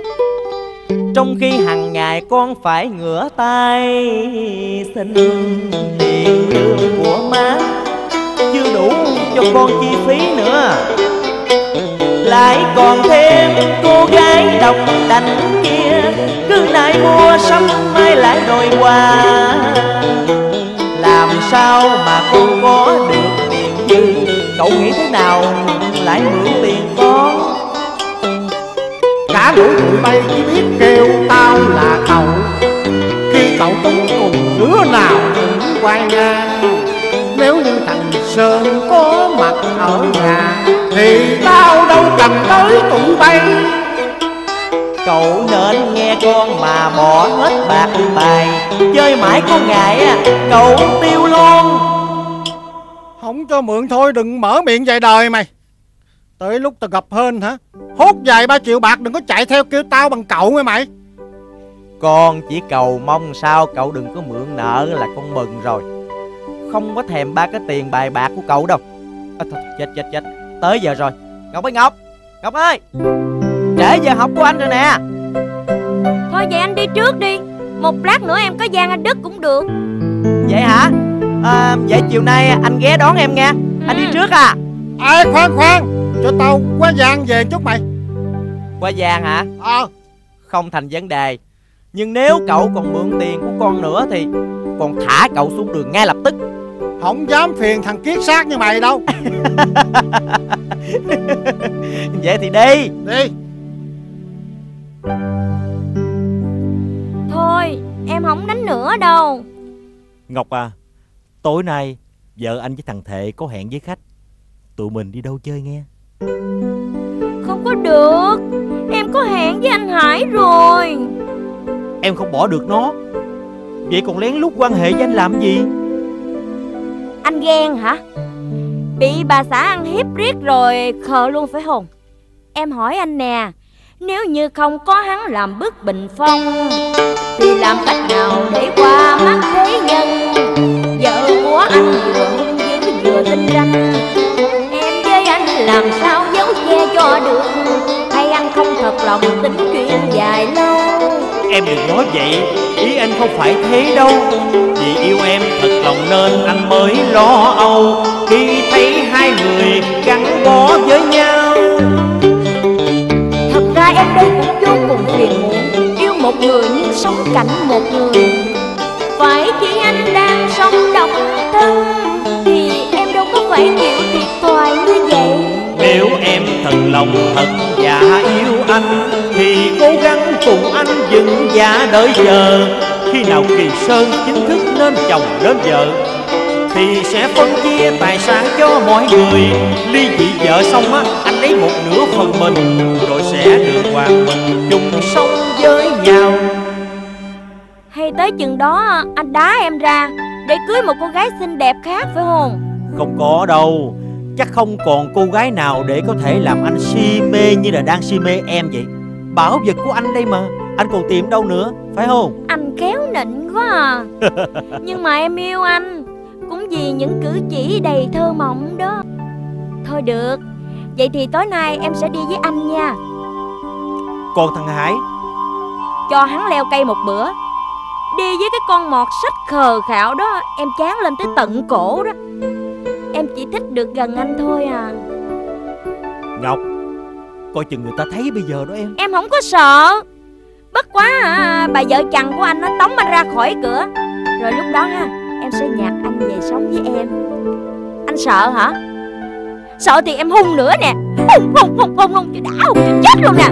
Trong khi hàng ngày con phải ngửa tay Xin tiền lương của má chưa đủ cho con chi phí nữa. Lại còn thêm cô gái độc đành kia, Cứ nay mua sắm mai lại đòi quà. Làm sao mà con có được tiền dư? Cậu nghĩ thế nào? Lại mượn tiền con Cả lũ tụi bay chỉ biết kêu tao là cậu. Khi cậu tung cùng đứa nào cũng quay ngang. Sơn có mặt ở nhà Thì tao đâu cần tới tụi bay. Cậu nên nghe con mà bỏ hết bạc bài Chơi mãi có ngày cậu tiêu luôn. Không cho mượn thôi đừng mở miệng dài đời mày. Tới lúc tao gặp hên hả Hốt vài ba triệu bạc đừng có chạy theo kêu tao bằng cậu nghe mày. Con chỉ cầu mong sao cậu đừng có mượn nợ là con mừng rồi Không có thèm ba cái tiền bài bạc của cậu đâu. À, thôi, Chết chết chết. Tới giờ rồi. Ngọc ơi Ngọc. Ngọc ơi. Trễ giờ học của anh rồi nè. Thôi vậy anh đi trước đi. Một lát nữa em có gian anh Đức cũng được. Vậy hả? À, Vậy chiều nay anh ghé đón em nha Anh đi Ừ. trước à. Ê khoan khoan. Cho tao qua giang về chút mày. Qua Giang hả? Ờ. Không thành vấn đề. Nhưng nếu cậu còn mượn tiền của con nữa thì Con thả cậu xuống đường ngay lập tức Không dám phiền thằng kiết xác như mày đâu. Vậy thì đi. Đi. Thôi em không đánh nữa đâu. Ngọc à Tối nay vợ anh với thằng Thệ có hẹn với khách. Tụi mình đi đâu chơi nghe? Không có được. Em có hẹn với anh Hải rồi. Em không bỏ được nó. Vậy còn lén lút quan hệ với anh làm gì anh ghen hả? Bị bà xã ăn hiếp riết rồi khờ luôn phải hùng. Em hỏi anh nè, Nếu như không có hắn làm bức bình phong, Thì làm cách nào để qua mắt thế nhân? Vợ của anh vừa hung dữ vừa tinh ranh. Em với anh làm sao giấu che cho được? Hay anh không thật lòng tính chuyện dài lâu? Em đừng nói vậy. Ý anh không phải thế đâu. Vì yêu em thật lòng nên anh mới lo âu. Khi thấy hai người gắn bó với nhau. Thật ra em đây cũng vô cùng phiền muộn. Yêu một người nhưng sống cạnh một người. Phải chỉ anh đang sống độc thân Thì em đâu có phải chịu thiệt thòi như vậy. Nếu em thật lòng thật và yêu anh Thì cố gắng dừng giá đợi chờ Khi nào Kỳ Sơn chính thức nên chồng đến vợ Thì sẽ phân chia tài sản cho mọi người. Ly dị vợ xong á Anh lấy một nửa phần mình Rồi sẽ được hòa mình chung sống với nhau. Hay tới chừng đó anh đá em ra Để cưới một cô gái xinh đẹp khác phải không? Không có đâu. Chắc không còn cô gái nào để có thể làm anh si mê như là đang si mê em vậy. Bảo vật của anh đây mà Anh còn tìm đâu nữa Phải không? Anh khéo nịnh quá à. Nhưng mà em yêu anh Cũng vì những cử chỉ đầy thơ mộng đó. Thôi được Vậy thì tối nay em sẽ đi với anh nha. Còn thằng Hải? Cho hắn leo cây một bữa. Đi với cái con mọt sách khờ khạo đó Em chán lên tới tận cổ đó. Em chỉ thích được gần anh thôi à. Ngọc Coi chừng người ta thấy bây giờ đó em. Em không có sợ Bất quá à, bà vợ chồng của anh nó tống anh ra khỏi cửa. Rồi lúc đó ha Em sẽ nhặt anh về sống với em. Anh sợ hả? Sợ thì em hung nữa nè. Hung hung hung hung hung cho đã hung chết luôn nè.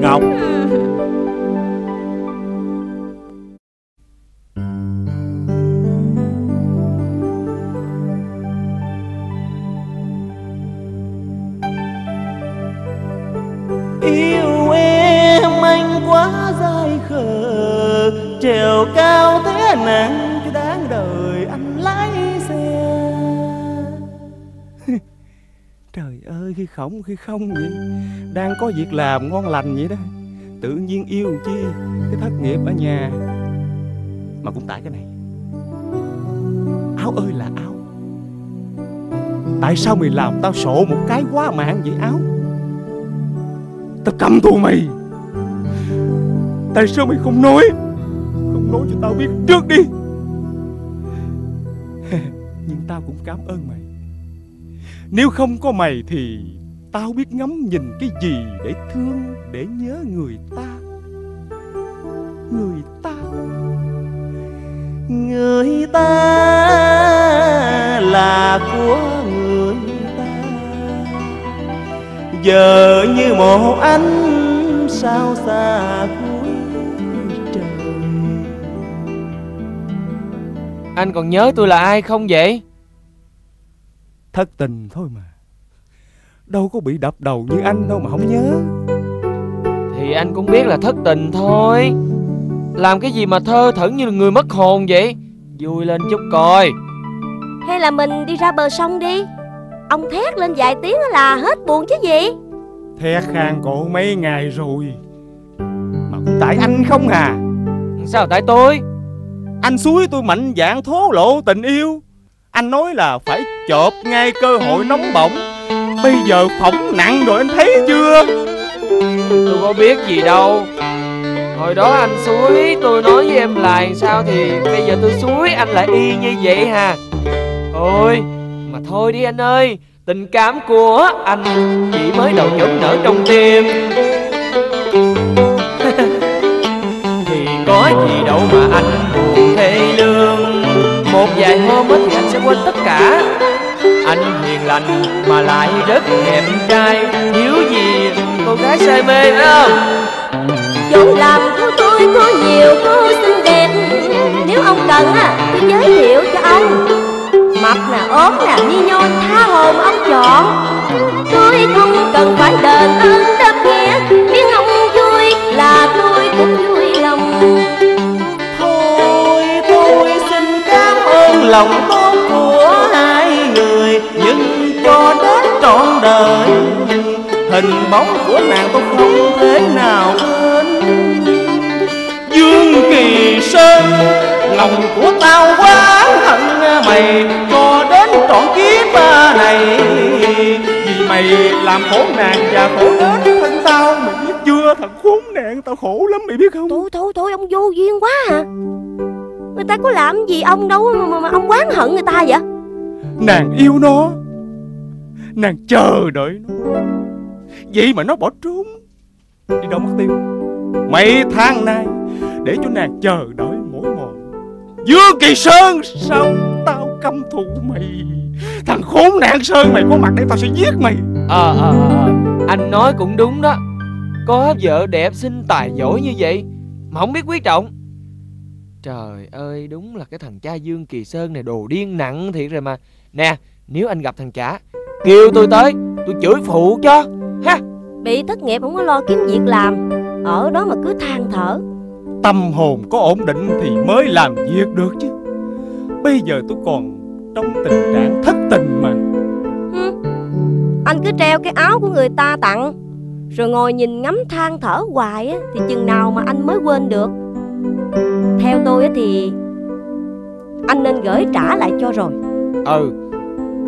Ngọc quá dai khờ. Trèo cao thế nặng cho đáng đời anh lái xe. Trời ơi, khi khổng, khi không vậy? Đang có việc làm ngon lành vậy đó. Tự nhiên yêu chi Cái thất nghiệp ở nhà. Mà cũng tại cái này. Áo ơi là áo. Tại sao mày làm tao sổ một cái quá mạng vậy, áo? Tao căm thù mày. Tại sao mày không nói? Không nói cho tao biết trước đi. Nhưng tao cũng cảm ơn mày. Nếu không có mày thì Tao biết ngắm nhìn cái gì để thương, Để nhớ người ta. Người ta. Người ta là của người ta. Giờ như một ánh sao xa cuối Anh còn nhớ tôi là ai không vậy? Thất tình thôi mà. Đâu có bị đập đầu như anh đâu mà không nhớ. Thì anh cũng biết là thất tình thôi. Làm cái gì mà thơ thẩn như là người mất hồn vậy? Vui lên chút coi. Hay là mình đi ra bờ sông đi. Ông thét lên vài tiếng là hết buồn chứ gì. Thét khang cổ mấy ngày rồi. Mà cũng tại anh không à? Sao tại tôi anh suối tôi mạnh dạn thố lộ tình yêu. Anh nói là phải chộp ngay cơ hội nóng bỏng. Bây giờ phỏng nặng rồi anh thấy chưa? Tôi có biết gì đâu. Hồi đó anh suối, tôi nói với em là sao thì bây giờ tôi suối, anh lại y như vậy hà Ôi, mà thôi đi anh ơi. Tình cảm của anh chỉ mới đầu chớm nở trong tim. Thì có gì đâu mà anh một vài hôm thì anh sẽ quên tất cả. Anh hiền lành mà lại rất đẹp trai. Thiếu gì cô gái say mê phải không? Chỗ làm của tôi có nhiều cô xinh đẹp. Nếu ông cần á tôi giới thiệu cho ông mặt nè, ốm nè, như nhon tha hồn ông chọn. Tôi không cần phải đền ơn đáp nghĩa. Miếng ông vui là tôi cũng vui lòng tốt của hai người, Nhưng cho đến trọn đời, Hình bóng của nàng tôi không thể nào quên. Dương Kỳ Sơn, Lòng của tao quá hận mày, Cho đến trọn kiếp này, Vì mày làm khổ nàng và khổ đến thân tao, Mày biết chưa? Thằng khốn nạn, tao khổ lắm, mày biết không? Thôi thôi thôi, ông vô duyên quá à. Người ta có làm gì ông đâu mà, mà, mà ông oán hận người ta vậy? Nàng yêu nó. Nàng chờ đợi nó. Vậy mà nó bỏ trốn. Đi đâu mất tiêu? Mấy tháng nay Để cho nàng chờ đợi mỗi một. Dương Kỳ Sơn Sao tao căm thù mày? Thằng khốn nạn Sơn mày có mặt đây tao sẽ giết mày. Ờ ờ ờ Anh nói cũng đúng đó. Có vợ đẹp xinh tài giỏi như vậy Mà không biết quý trọng Trời ơi đúng là cái thằng cha Dương Kỳ Sơn này đồ điên nặng thiệt rồi mà. Nè nếu anh gặp thằng trả Kêu tôi tới Tôi chửi phụ cho. Ha! Bị thất nghiệp không có lo kiếm việc làm Ở đó mà cứ than thở. Tâm hồn có ổn định thì mới làm việc được chứ. Bây giờ tôi còn trong tình trạng thất tình mà. Anh cứ treo cái áo của người ta tặng Rồi ngồi nhìn ngắm than thở hoài á, Thì chừng nào mà anh mới quên được Theo tôi á thì Anh nên gửi trả lại cho rồi. Ừ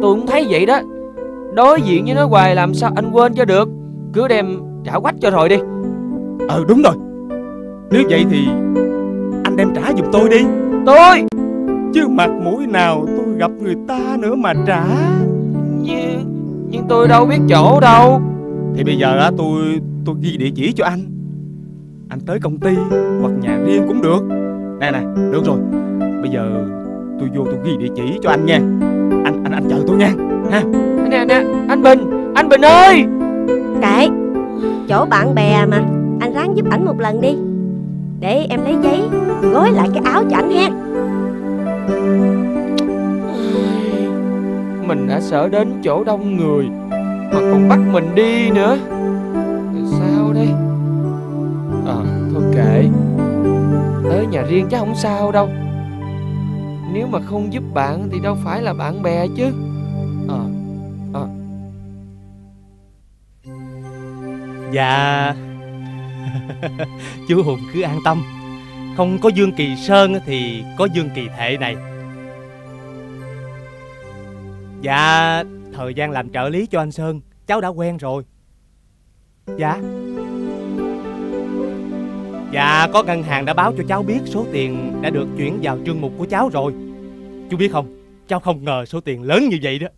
Tôi cũng thấy vậy đó. Đối diện với nó hoài làm sao anh quên cho được. Cứ đem trả quách cho rồi đi. Ừ đúng rồi. Nếu vậy thì Anh đem trả giùm tôi đi. Tôi! Chứ mặt mũi nào tôi gặp người ta nữa mà trả. Nhưng, nhưng tôi đâu biết chỗ đâu. Thì bây giờ á tôi tôi ghi địa chỉ cho anh. Anh tới công ty hoặc nhà riêng cũng được Nè nè được rồi. Bây giờ tôi vô tôi ghi địa chỉ cho anh nha Anh anh anh chờ tôi nha. Ha. Nè nè Anh Bình Anh Bình ơi! Kệ. Chỗ bạn bè mà. Anh ráng giúp ảnh một lần đi. Để em lấy giấy Gói lại cái áo cho ảnh ha. Mình đã sợ đến chỗ đông người Mà còn bắt mình đi nữa nhà riêng chắc không sao đâu. Nếu mà không giúp bạn Thì đâu phải là bạn bè chứ. Ờ à. Dạ. Chú Hùng cứ an tâm. Không có Dương Kỳ Sơn thì có Dương Kỳ Thệ này. Dạ Thời gian làm trợ lý cho anh Sơn, Cháu đã quen rồi. Dạ. Dạ có ngân hàng đã báo cho cháu biết Số tiền đã được chuyển vào trương mục của cháu rồi. Chú biết không? Cháu không ngờ số tiền lớn như vậy đó.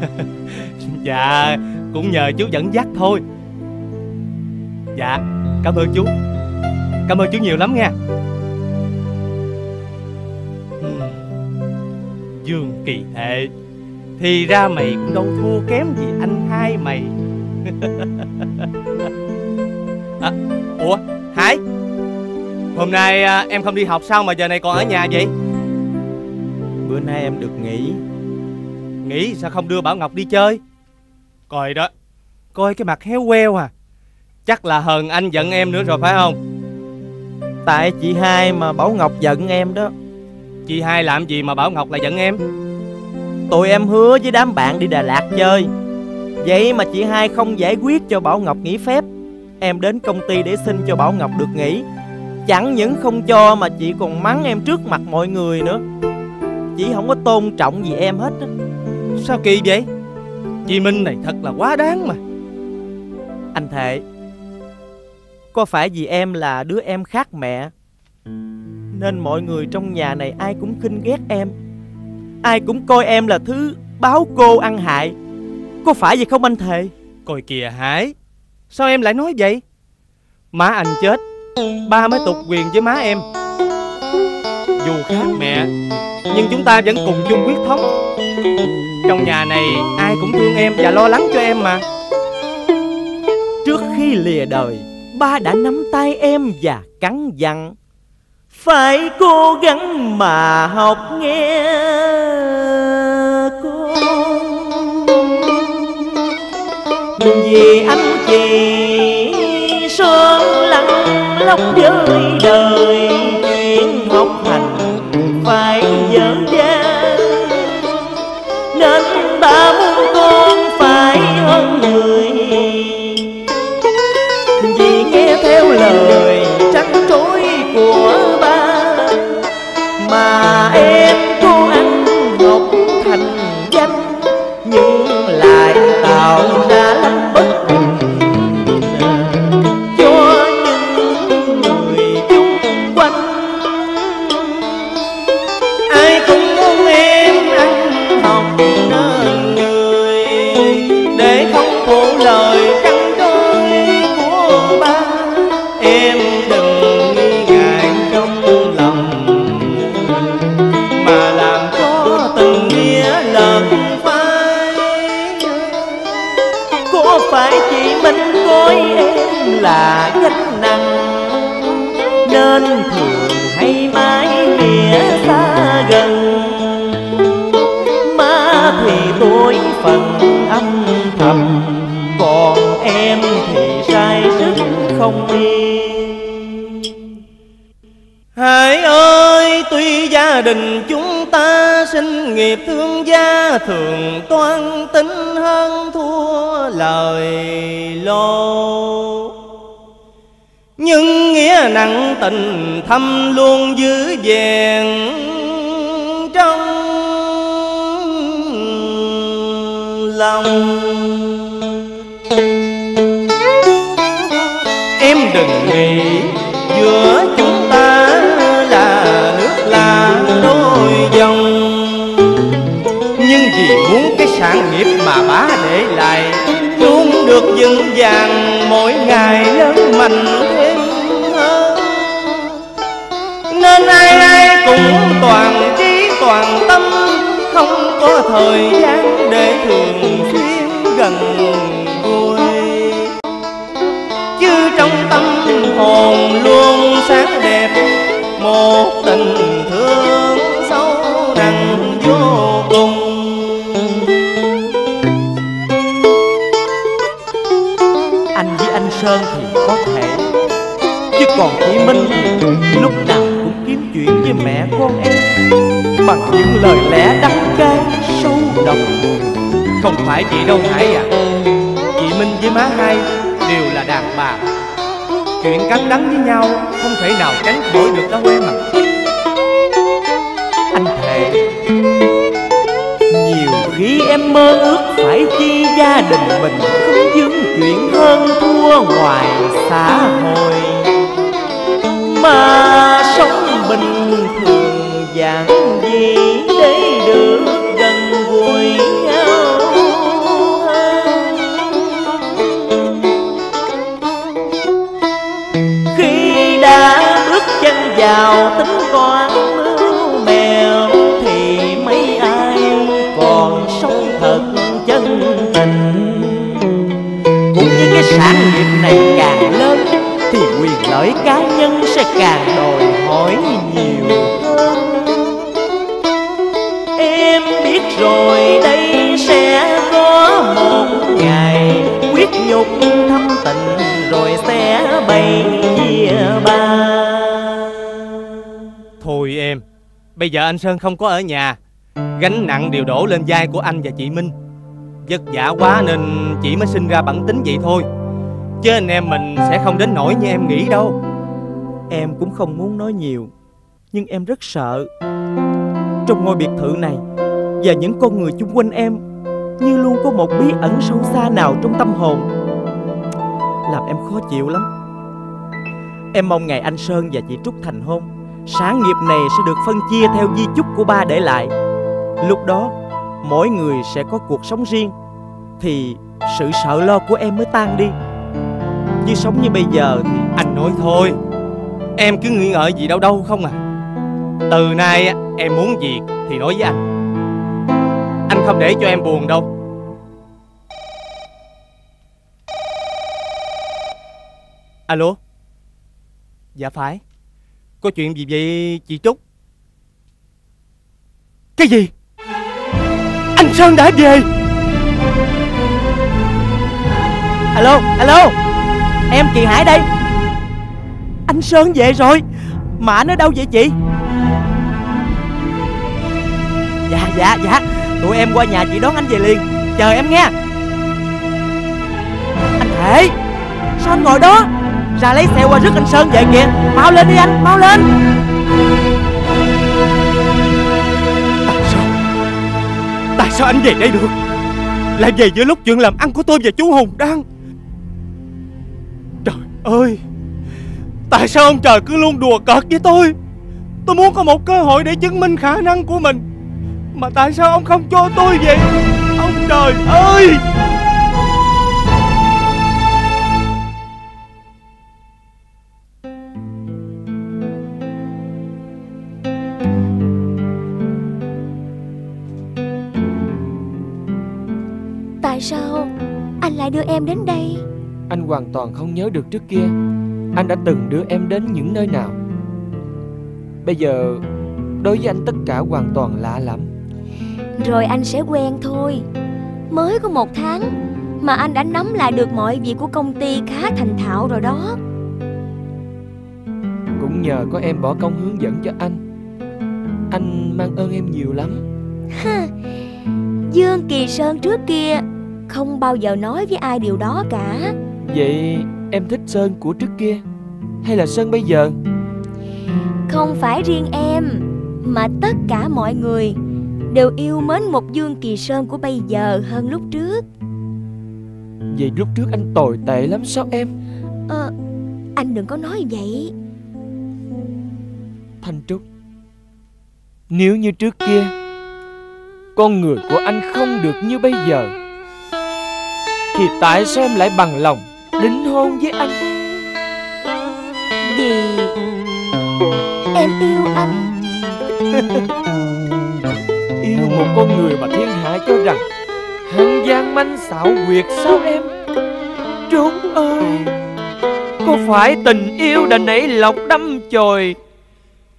Dạ Cũng nhờ chú dẫn dắt thôi. Dạ Cảm ơn chú. Cảm ơn chú nhiều lắm nha. Hmm. Dương Kỳ hệ Thì ra mày cũng đâu thua kém gì anh hai mày. Ủa Hải Hôm nay à, em không đi học sao mà giờ này còn ở nhà vậy? Bữa nay em được nghỉ. Nghĩ sao không đưa Bảo Ngọc đi chơi? Coi đó. Coi cái mặt héo queo à. Chắc là hờn anh giận em nữa rồi phải không? Tại chị hai mà Bảo Ngọc giận em đó. Chị hai làm gì mà Bảo Ngọc lại giận em? Tụi em hứa với đám bạn đi Đà Lạt chơi. Vậy mà chị hai không giải quyết cho Bảo Ngọc nghỉ phép Em đến công ty để xin cho Bảo Ngọc được nghỉ. Chẳng những không cho mà chị còn mắng em trước mặt mọi người nữa. Chị không có tôn trọng gì em hết á. Sao kỳ vậy? Chị Minh này thật là quá đáng mà. Anh Thệ, Có phải vì em là đứa em khác mẹ, Nên mọi người trong nhà này ai cũng khinh ghét em? Ai cũng coi em là thứ báo cô ăn hại. Có phải vậy không anh Thệ? Coi kìa Hải Sao em lại nói vậy? Má anh chết, Ba mới tục quyền với má em. Dù khác mẹ, Nhưng chúng ta vẫn cùng chung quyết thống. Trong nhà này, ai cũng thương em và lo lắng cho em mà. Trước khi lìa đời, Ba đã nắm tay em và cắn dặn Phải cố gắng mà học nghe con Vì anh chị sớm lăng lóc với đời Chuyện học hành phải dở dang. Nên ba muốn không ơi, tuy gia đình chúng ta sinh nghiệp thương gia thường toan tính hơn thua lời lô. Nhưng nghĩa nặng tình thâm luôn giữ vẹn trong lòng. đừng nghĩ giữa chúng ta là nước là đôi dòng. Nhưng vì muốn cái sản nghiệp mà bá để lại luôn được vững vàng mỗi ngày lớn mạnh thêm hơn. Nên ai ai cũng toàn trí, toàn tâm, không có thời gian để thường xuyên gần trong tâm hồn luôn sáng đẹp, một tình thương sâu nặng vô cùng. Anh với anh sơn thì có thể, chứ còn chị minh lúc nào cũng kiếm chuyện với mẹ con em. Bằng những lời lẽ đắng cay, sâu độc Không phải vậy đâu Hải à. Chị Minh với má hai đều là đàn bà Chuyện cắn đắng với nhau không thể nào tránh khỏi được đâu em à anh thề, nhiều khi em mơ ước phải chi gia đình mình không dướng chuyện hơn thua ngoài xã hội. Mà sống bình thường giản dị vào tính toán mưu mèo thì mấy ai còn sống thật chân tình. Cũng như cái sản nghiệp này càng lớn thì quyền lợi cá nhân sẽ càng đòi hỏi nhiều hơn. Em biết rồi, đây sẽ có một ngày quyết nhục thâm tình, rồi sẽ bay chia ba Bây giờ anh Sơn không có ở nhà. Gánh nặng đều đổ lên vai của anh và chị Minh. Vất vả quá nên chị mới sinh ra bản tính vậy thôi. Chứ anh em mình sẽ không đến nỗi như em nghĩ đâu. Em cũng không muốn nói nhiều, Nhưng em rất sợ. Trong ngôi biệt thự này Và những con người chung quanh em, Như luôn có một bí ẩn sâu xa nào trong tâm hồn. Làm em khó chịu lắm. Em mong ngày anh Sơn và chị Trúc thành hôn. Sáng nghiệp này sẽ được phân chia theo di chúc của ba để lại. Lúc đó, Mỗi người sẽ có cuộc sống riêng. Thì sự sợ lo của em mới tan đi. Chứ sống như bây giờ thì Anh nói thôi. Em cứ nghĩ ngợi gì đâu đâu, không à. Từ nay em muốn gì thì nói với anh. Anh không để cho em buồn đâu. Alo? Dạ phải. Có chuyện gì vậy chị Trúc? Cái gì? Anh Sơn đã về. Alo, alo. Em Kỳ Hải đây. Anh Sơn về rồi. Mà anh ở đâu vậy chị? Dạ, dạ, dạ. Tụi em qua nhà chị đón anh về liền. Chờ em nghe. Anh Thể Sao anh ngồi đó? Ra lấy xe qua rước anh Sơn về kìa. Mau lên đi anh, mau lên. Tại sao? Tại sao anh về đây được? Lại về giữa lúc chuyện làm ăn của tôi và chú Hùng đang. Trời ơi! Tại sao ông trời cứ luôn đùa cợt với tôi? Tôi muốn có một cơ hội để chứng minh khả năng của mình. Mà tại sao ông không cho tôi vậy Ông trời ơi! Lại đưa em đến đây? Anh hoàn toàn không nhớ được trước kia. Anh đã từng đưa em đến những nơi nào. Bây giờ Đối với anh tất cả hoàn toàn lạ lắm Rồi anh sẽ quen thôi. Mới có một tháng Mà anh đã nắm lại được mọi việc của công ty khá thành thạo rồi đó. Cũng nhờ có em bỏ công hướng dẫn cho anh. Anh mang ơn em nhiều lắm. Ha, Dương Kỳ Sơn trước kia Không bao giờ nói với ai điều đó cả. Vậy em thích Sơn của trước kia Hay là Sơn bây giờ? Không phải riêng em Mà tất cả mọi người Đều yêu mến một Dương Kỳ Sơn của bây giờ hơn lúc trước. Vậy lúc trước anh tồi tệ lắm sao em? Ờ, anh đừng có nói vậy. Thanh Trúc Nếu như trước kia Con người của anh không được như bây giờ thì tại sao em lại bằng lòng Đính hôn với anh? Vì Em yêu anh. Yêu một con người mà thiên hạ cho rằng Hắn gian manh xạo quyệt sao em? Trốn ơi Có phải tình yêu đã nảy lọc đâm chồi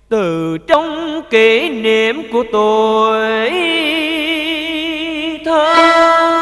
Từ trong kỷ niệm của tôi? thơ?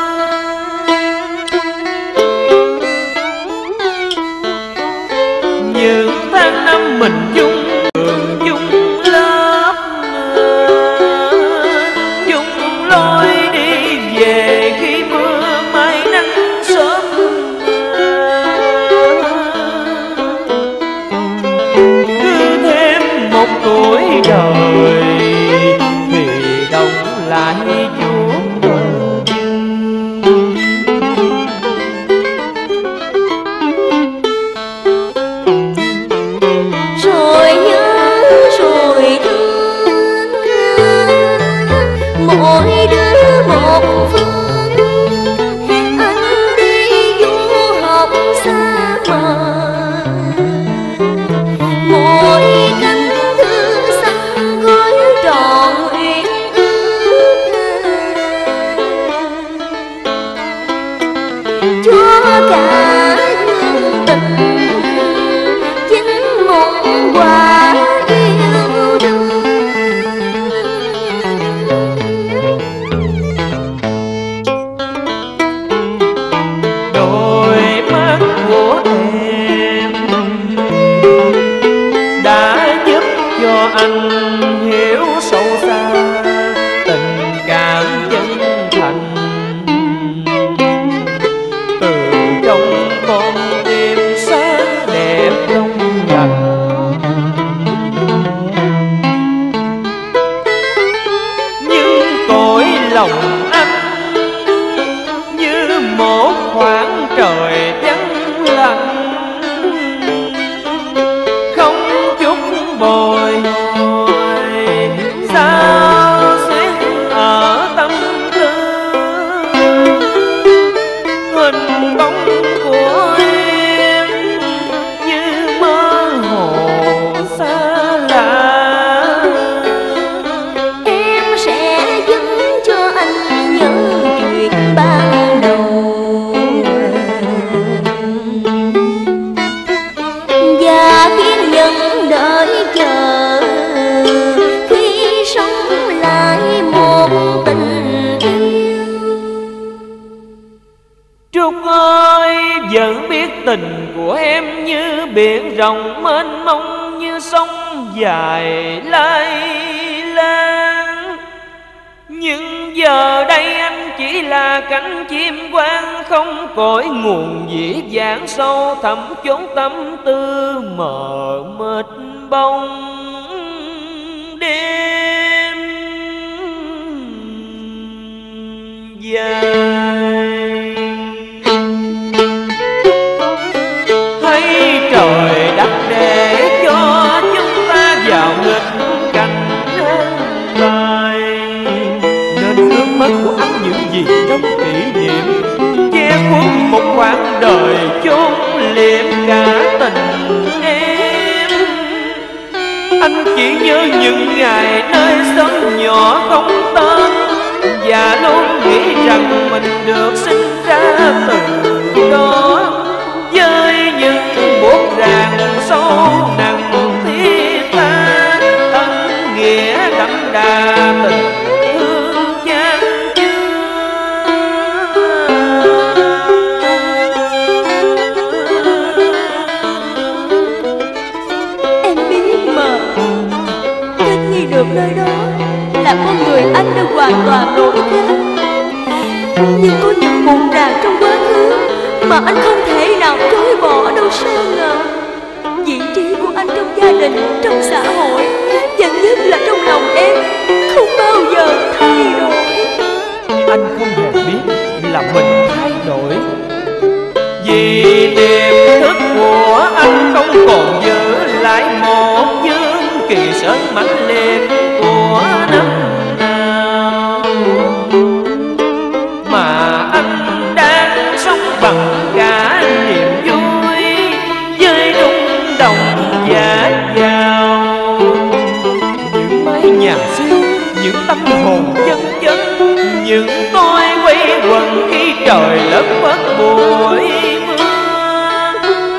Trời lất mất buổi mưa.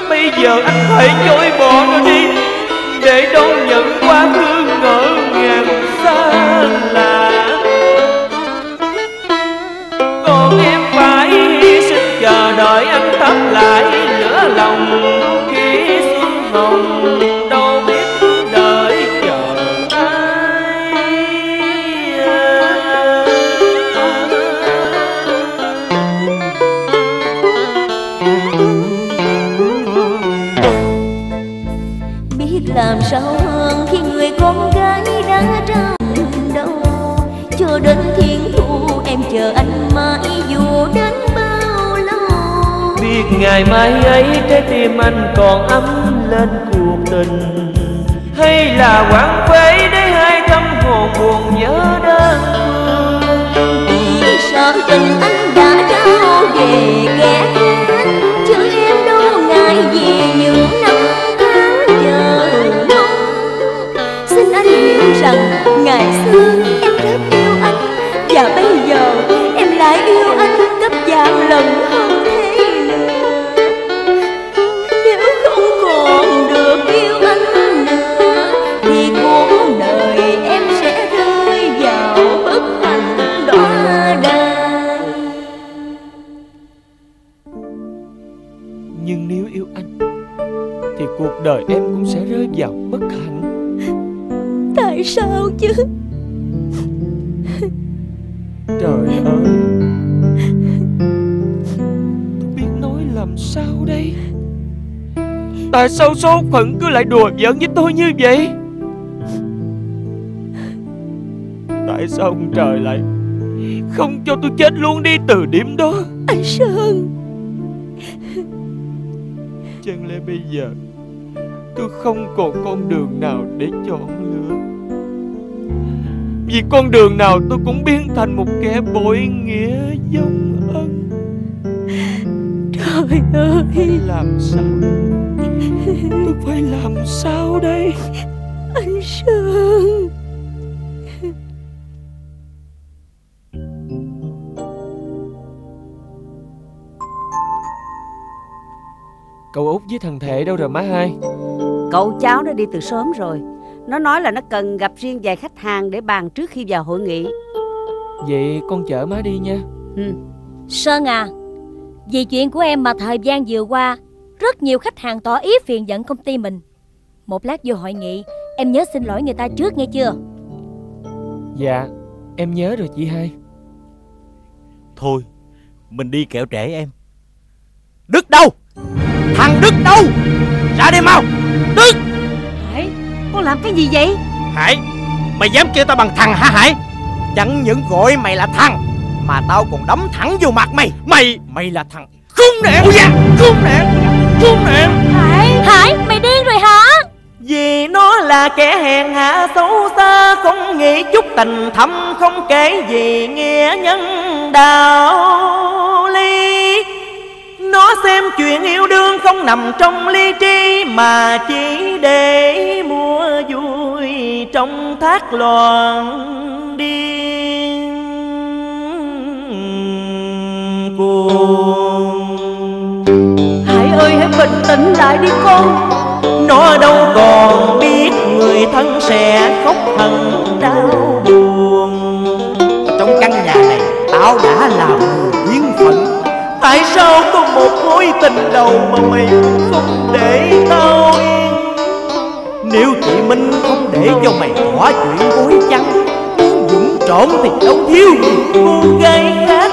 Bây giờ anh hãy chối bỏ nó đi, Để đón nhận quá khứ ngỡ ngàng xa lạ. Còn em phải hy sinh chờ đợi anh thắp lại lửa lòng. Mãi dù đến bao lâu. Biết ngày mai ấy trái tim anh còn ấm lên cuộc tình. Hay là quãng phế để hai tâm hồn buồn nhớ đơn Vì sợ tình anh đã trao về kẻ khác chứ em đâu ngại gì những năm tháng chờ mong. Xin anh hiểu rằng ngày xưa Tại sao số phận cứ lại đùa giỡn với tôi như vậy? Tại sao ông trời lại Không cho tôi chết luôn đi từ điểm đó? Anh sơn. Chẳng lẽ bây giờ Tôi không còn con đường nào để chọn lựa Vì con đường nào tôi cũng biến thành một kẻ bội nghĩa dông ân trời ơi. Phải làm sao phải làm sao đây? Anh sơn Cậu út với thằng Thệ đâu rồi má hai? Cậu cháu nó đi từ sớm rồi. Nó nói là nó cần gặp riêng vài khách hàng để bàn trước khi vào hội nghị. Vậy con chở má đi nha. Sơn à vì chuyện của em mà thời gian vừa qua rất nhiều khách hàng tỏ ý phiền giận công ty mình. Một lát vô hội nghị em nhớ xin lỗi người ta trước nghe chưa? Dạ Em nhớ rồi chị hai. Thôi Mình đi kẹo trễ em. Đức đâu? Thằng Đức đâu? Ra đây mau. Đức! Hải Con làm cái gì vậy? Hải Mày dám kêu tao bằng thằng hả Hải? Chẳng những gọi mày là thằng Mà tao còn đấm thẳng vô mặt mày. Mày Mày là thằng Khốn nạn Ôi da Khốn nạn Khốn nạn Hải Hải mày điên rồi hả? Vì nó là kẻ hèn hạ xấu xa Không nghĩ chút tình thâm Không kể gì nghĩa nhân đạo lý. Nó xem chuyện yêu đương không nằm trong ly tri Mà chỉ để mua vui trong thác loạn điên cuồng bình tĩnh lại đi con. Nó đâu còn biết người thân sẽ khóc hận đau buồn. Trong căn nhà này Tao đã làm người duyên phận Tại sao có một mối tình đầu mà mày không để tao yên? Nếu chị Minh không để cho mày thỏa chuyện gối chăn Muốn dũng trộm thì đâu thiếu gì. Cô gái khác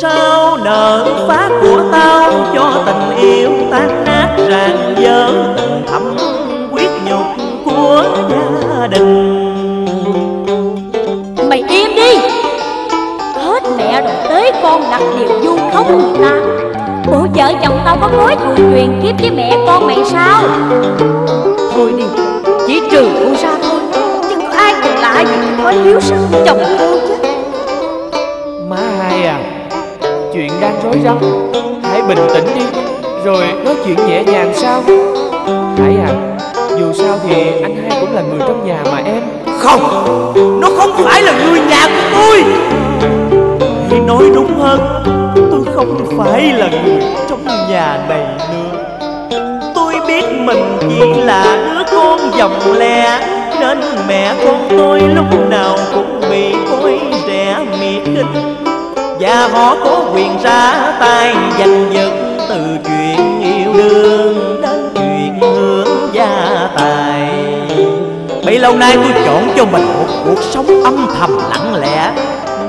Sao nợ phá của tao cho tình yêu tan nát ràng dở tình thâm quyết nhục của gia đình. Mày im đi! Hết mẹ rồi tới con đặt điều du khống người ta. Bộ vợ chồng tao có mối thù truyền kiếp với mẹ con mày sao? Thôi đi Chỉ trừ cô ra thôi. Chứ có ai còn lạ gì nói hiếu sắc chồng cô chứ. Má hai à Chuyện đang rối rắm. Hãy bình tĩnh đi, Rồi nói chuyện nhẹ nhàng sao Hải à Dù sao thì anh hai cũng là người trong nhà mà em. Không, Nó không phải là người nhà của tôi. Nói đúng hơn, Tôi không phải là người trong nhà này nữa. Tôi biết mình chỉ là đứa con dòng lẻ, Nên mẹ con tôi lúc nào cũng bị coi rẻ miệt khinh và họ có quyền ra tay giành giật Từ chuyện yêu đương đến chuyện hướng gia tài. Bấy lâu nay tôi chọn cho mình một cuộc sống âm thầm lặng lẽ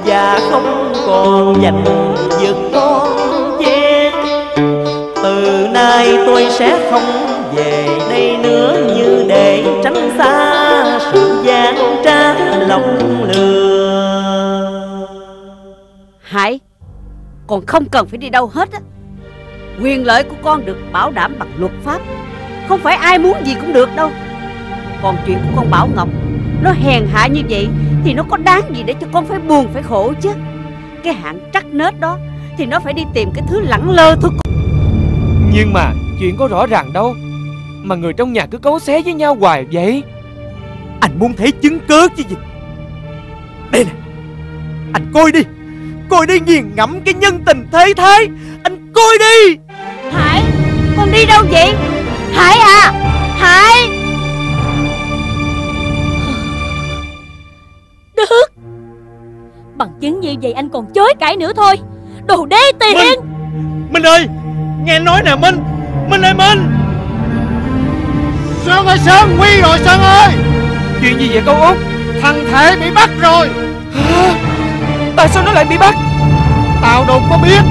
Và không còn giành giật con chết Từ nay tôi sẽ không về đây nữa Như để tránh xa sự gian trá, lòng lừa Hại, còn không cần phải đi đâu hết á. Quyền lợi của con được bảo đảm bằng luật pháp Không phải ai muốn gì cũng được đâu. Còn chuyện của con Bảo Ngọc Nó hèn hạ như vậy Thì nó có đáng gì để cho con phải buồn phải khổ chứ? Cái hạng trắc nết đó Thì nó phải đi tìm cái thứ lẳng lơ thôi Nhưng mà chuyện có rõ ràng đâu Mà người trong nhà cứ cấu xé với nhau hoài vậy. Anh muốn thấy chứng cứ chứ gì? Đây nè Anh coi đi. Coi đi nghiền ngẫm cái nhân tình thế thái Anh coi đi. Hải Con đi đâu vậy? Hải à Hải. Đức. Bằng chứng như vậy anh còn chối cãi nữa thôi. Đồ đê tiền Minh Minh ơi Nghe nói nè Minh. Minh ơi Minh. Sơn ơi Sơn Nguy rồi Sơn ơi? Chuyện gì vậy cậu Út? Thằng Thể bị bắt rồi Tại sao nó lại bị bắt? Tao đâu có biết.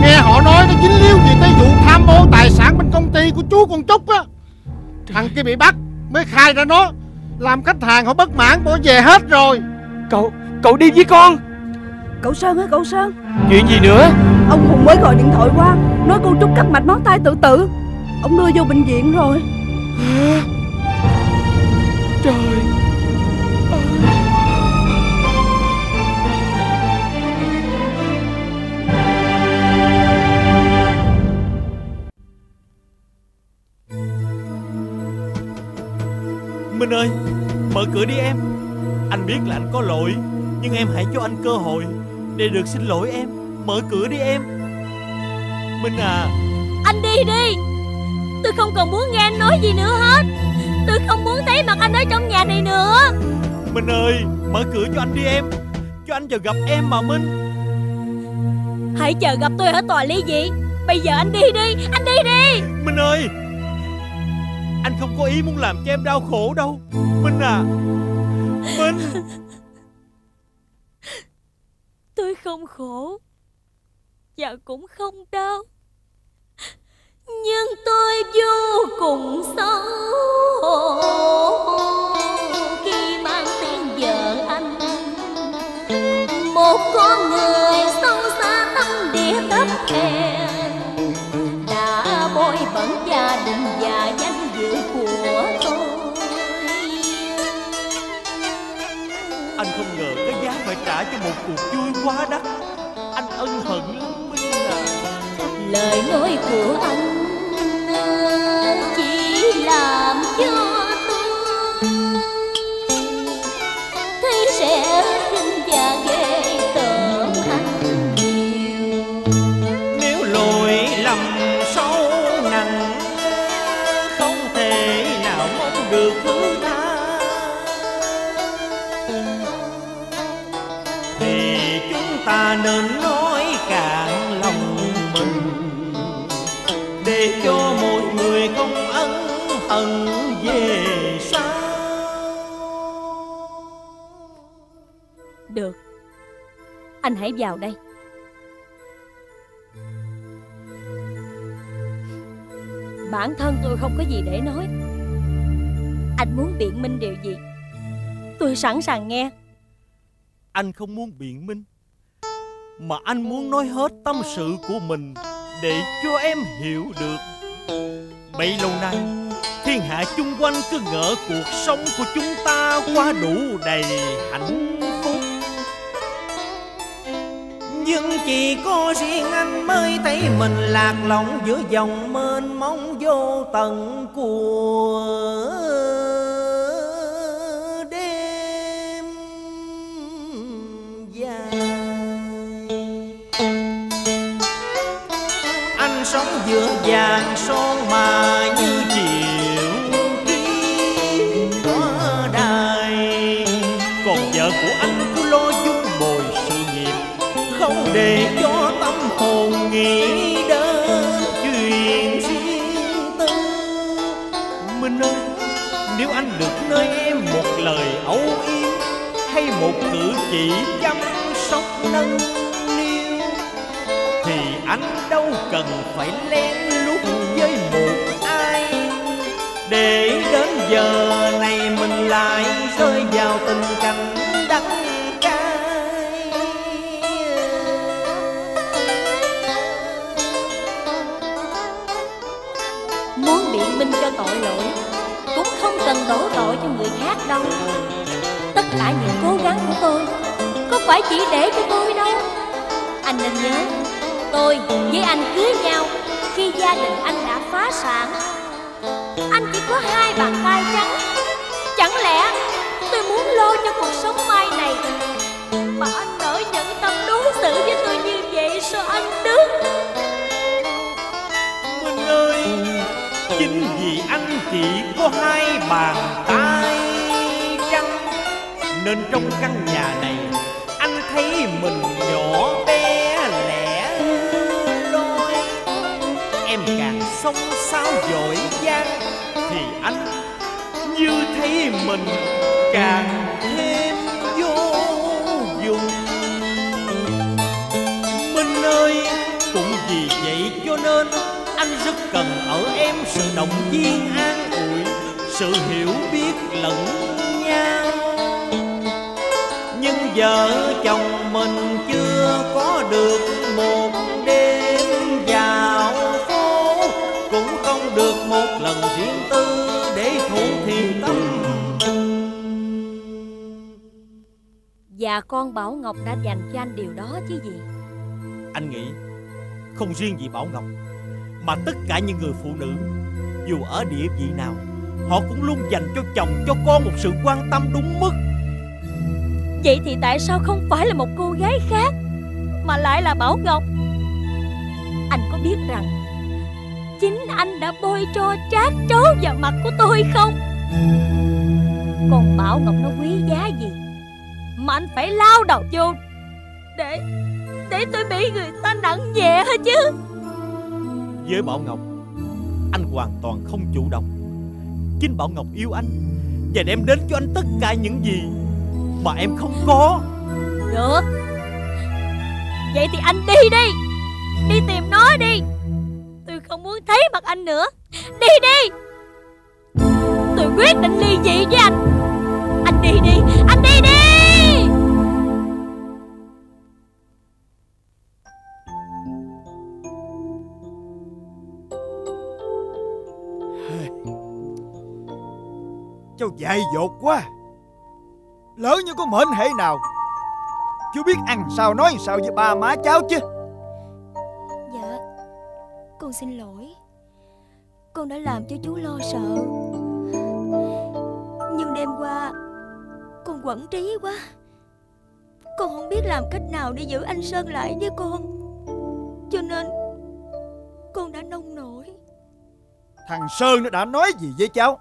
Nghe họ nói nó dính líu gì tới vụ tham ô tài sản bên công ty của chú con Trúc á. Thằng kia bị bắt Mới khai ra nó. Làm khách hàng họ bất mãn bỏ về hết rồi. Cậu, cậu đi với con. Cậu Sơn ơi cậu Sơn? Chuyện gì nữa? Ông Hùng mới gọi điện thoại qua Nói con Trúc cắt mạch máu tay tự tử. Ông đưa vô bệnh viện rồi. Trời Minh ơi Mở cửa đi em. Anh biết là anh có lỗi Nhưng em hãy cho anh cơ hội Để được xin lỗi em. Mở cửa đi em. Minh à. Anh đi đi. Tôi không còn muốn nghe anh nói gì nữa hết. Tôi không muốn thấy mặt anh ở trong nhà này nữa. Minh ơi Mở cửa cho anh đi em. Cho anh vào gặp em mà Minh. Hãy chờ gặp tôi ở tòa ly dị. Bây giờ anh đi đi Anh đi đi. Minh ơi anh không có ý muốn làm cho em đau khổ đâu. Minh à. Minh. Tôi không khổ. Và cũng không đau. Nhưng tôi vô cùng xấu. Hổ Khi mang tiếng vợ anh, Một con người sâu xa tâm địa thấp hèn Đã bôi bẩn gia đình và danh trả cho một cuộc vui quá đắt. Anh ân hận lắm Minh à lời nói của anh nên nói cạn lòng mình Để cho mỗi người không ân hận về sau. Được. Anh hãy vào đây. Bản thân tôi không có gì để nói. Anh muốn biện minh điều gì? Tôi sẵn sàng nghe. Anh không muốn biện minh mà anh muốn nói hết tâm sự của mình Để cho em hiểu được. Bấy lâu nay, Thiên hạ chung quanh cứ ngỡ cuộc sống của chúng ta quá đủ đầy hạnh phúc. Nhưng chỉ có riêng anh mới thấy mình lạc lõng giữa dòng mênh mông vô tận của sống giữa vàng son mà như chiều kiếm ở đài, còn vợ của anh cứ lo chung bồi sự nghiệp. Không để cho tâm hồn nghĩ đến chuyện riêng tư. Mình ơi, nếu anh được nơi em một lời âu yếm, hay một cử chỉ chăm sóc nâng anh đâu cần phải lén lút với một ai. Để đến giờ này mình lại rơi vào tình cảnh đắng cay. Muốn biện minh cho tội lỗi, Cũng không cần đổ tội cho người khác đâu. Tất cả những cố gắng của tôi, Có phải chỉ để cho tôi đâu? Anh nên nhớ Tôi với anh cưới nhau Khi gia đình anh đã phá sản. Anh chỉ có hai bàn tay trắng. Chẳng lẽ tôi muốn lo cho cuộc sống mai này Mà anh nỡ nhận tâm đối xử với tôi như vậy sao anh Đức Minh ơi Chính vì anh chỉ có hai bàn tay trắng. Nên trong căn nhà này, Anh thấy mình nhỏ bé. Sông sao dội gian Thì anh như thấy mình càng thêm vô dụng. Minh ơi, Cũng vì vậy cho nên anh rất cần ở em sự động viên an ủi, Sự hiểu biết lẫn nhau. Nhưng vợ chồng mình chưa có được riêng tư để thủ thiền tâm. Và con Bảo Ngọc đã dành cho anh điều đó chứ gì? Anh nghĩ không riêng gì Bảo Ngọc Mà tất cả những người phụ nữ Dù ở địa vị nào Họ cũng luôn dành cho chồng cho con một sự quan tâm đúng mức. Vậy thì tại sao không phải là một cô gái khác Mà lại là Bảo Ngọc? Anh có biết rằng Chính anh đã bôi tro trát trấu vào mặt của tôi không? Còn Bảo Ngọc nó quý giá gì Mà anh phải lao đầu vô Để Để tôi bị người ta nặng nhẹ hả chứ? Với Bảo Ngọc Anh hoàn toàn không chủ động. Chính Bảo Ngọc yêu anh Và đem đến cho anh tất cả những gì Mà em không có. Được. Vậy thì anh đi đi. Đi tìm nó đi Tôi không muốn thấy mặt anh nữa. Đi đi. Tôi quyết định ly dị với anh. Anh đi đi. Anh đi đi. Cháu dại dột quá. Lỡ như có mệnh hệ nào. Chú biết ăn sao nói sao với ba má cháu chứ? Con xin lỗi. Con đã làm cho chú lo sợ. Nhưng đêm qua Con quẩn trí quá. Con không biết làm cách nào để giữ anh Sơn lại với con. Cho nên Con đã nông nổi. Thằng Sơn nó đã nói gì với cháu?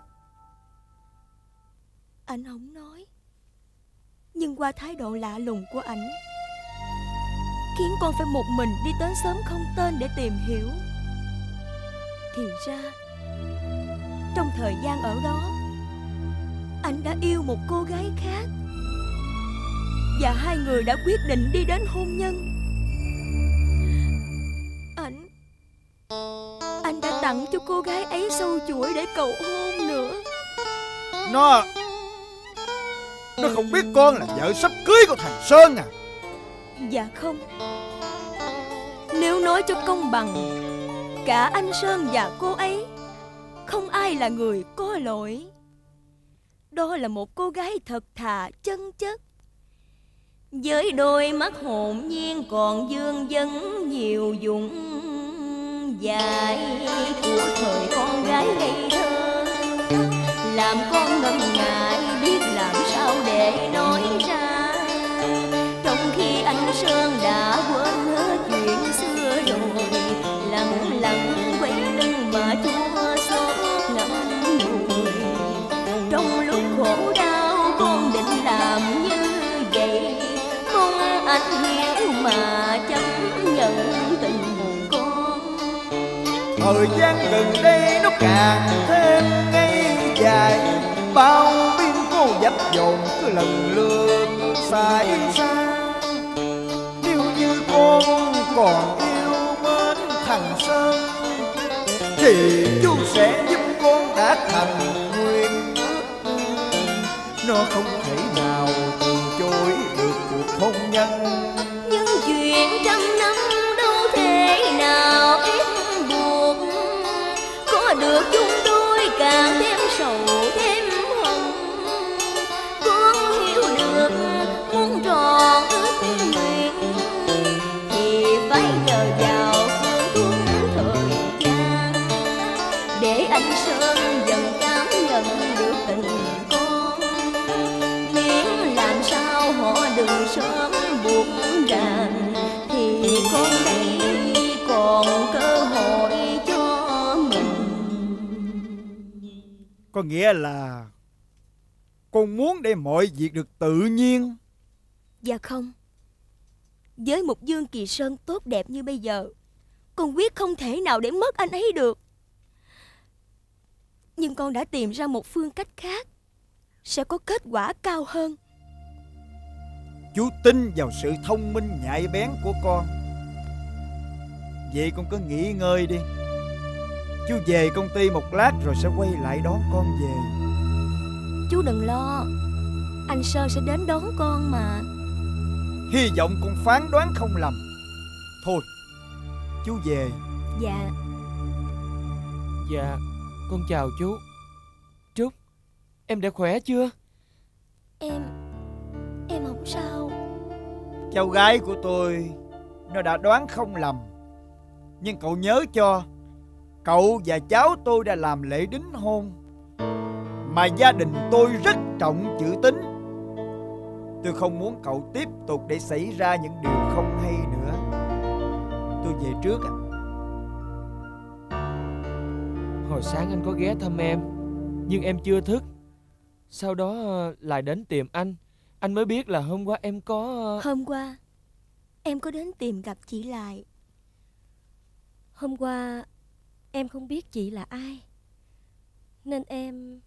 Anh không nói. Nhưng qua thái độ lạ lùng của ảnh Khiến con phải một mình đi tới xóm không tên để tìm hiểu Thì ra. Trong thời gian ở đó Anh đã yêu một cô gái khác. Và hai người đã quyết định đi đến hôn nhân. Anh Anh đã tặng cho cô gái ấy sâu chuỗi để cầu hôn nữa. Nó Nó không biết con là vợ sắp cưới của thằng Sơn à. Dạ không. Nếu nói cho công bằng Cả anh Sơn và cô ấy, Không ai là người có lỗi. Đó là một cô gái thật thà, chân chất. Với đôi mắt hồn nhiên còn dương dấn nhiều dụng dài. Của thời con gái ngây thơ, Làm con ngần ngại biết làm sao để nói ra. Trong khi anh Sơn đã quên hơn mà chấp nhận tình con Thời gian gần đây nó càng thêm ngây dài Bao biên cô dập dồn cứ lần lượt xảy ra Nếu như con còn yêu mến thằng Sơn, Thì chú sẽ giúp con đã thành nguyện Nó không thể nào hôn nhân. Nhưng chuyện trăm năm đâu thể nào ép buộc. Có được chúng tôi càng thêm sầu, thêm hận. Con hiểu được muốn tròn ước nguyện Có nghĩa là Con muốn để mọi việc được tự nhiên. Dạ không. Với một dương kỳ sơn tốt đẹp như bây giờ con quyết không thể nào để mất anh ấy được. Nhưng con đã tìm ra một phương cách khác sẽ có kết quả cao hơn. Chú tin vào sự thông minh nhạy bén của con. Vậy con cứ nghỉ ngơi đi Chú về công ty một lát rồi sẽ quay lại đón con về. Chú đừng lo anh sơn sẽ đến đón con mà. Hy vọng con phán đoán không lầm. Thôi Chú về. Dạ. Dạ Con chào chú. Trúc Em đã khỏe chưa? Em em không sao. Cháu gái của tôi Nó đã đoán không lầm. Nhưng cậu nhớ cho Cậu và cháu tôi đã làm lễ đính hôn Mà gia đình tôi rất trọng chữ tín. Tôi không muốn cậu tiếp tục để xảy ra những điều không hay nữa. Tôi về trước ạ. Hồi sáng anh có ghé thăm em Nhưng em chưa thức. Sau đó ờ, lại đến tìm anh. Anh mới biết là hôm qua em có ờ, hôm qua em có đến tìm gặp chị lại. Hôm qua em không biết chị là ai. Nên em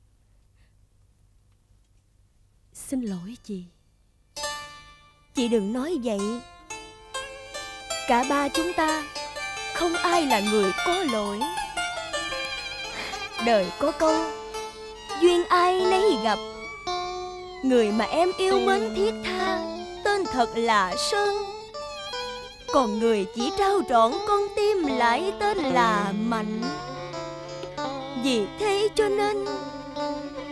Xin lỗi chị. Chị đừng nói vậy. Cả ba chúng ta không ai là người có lỗi. Đời có câu, duyên ai nấy gặp. Người mà em yêu mến thiết tha, tên thật là sơn còn người chỉ trao trọn con tim lại tên là mạnh. Vì thế cho nên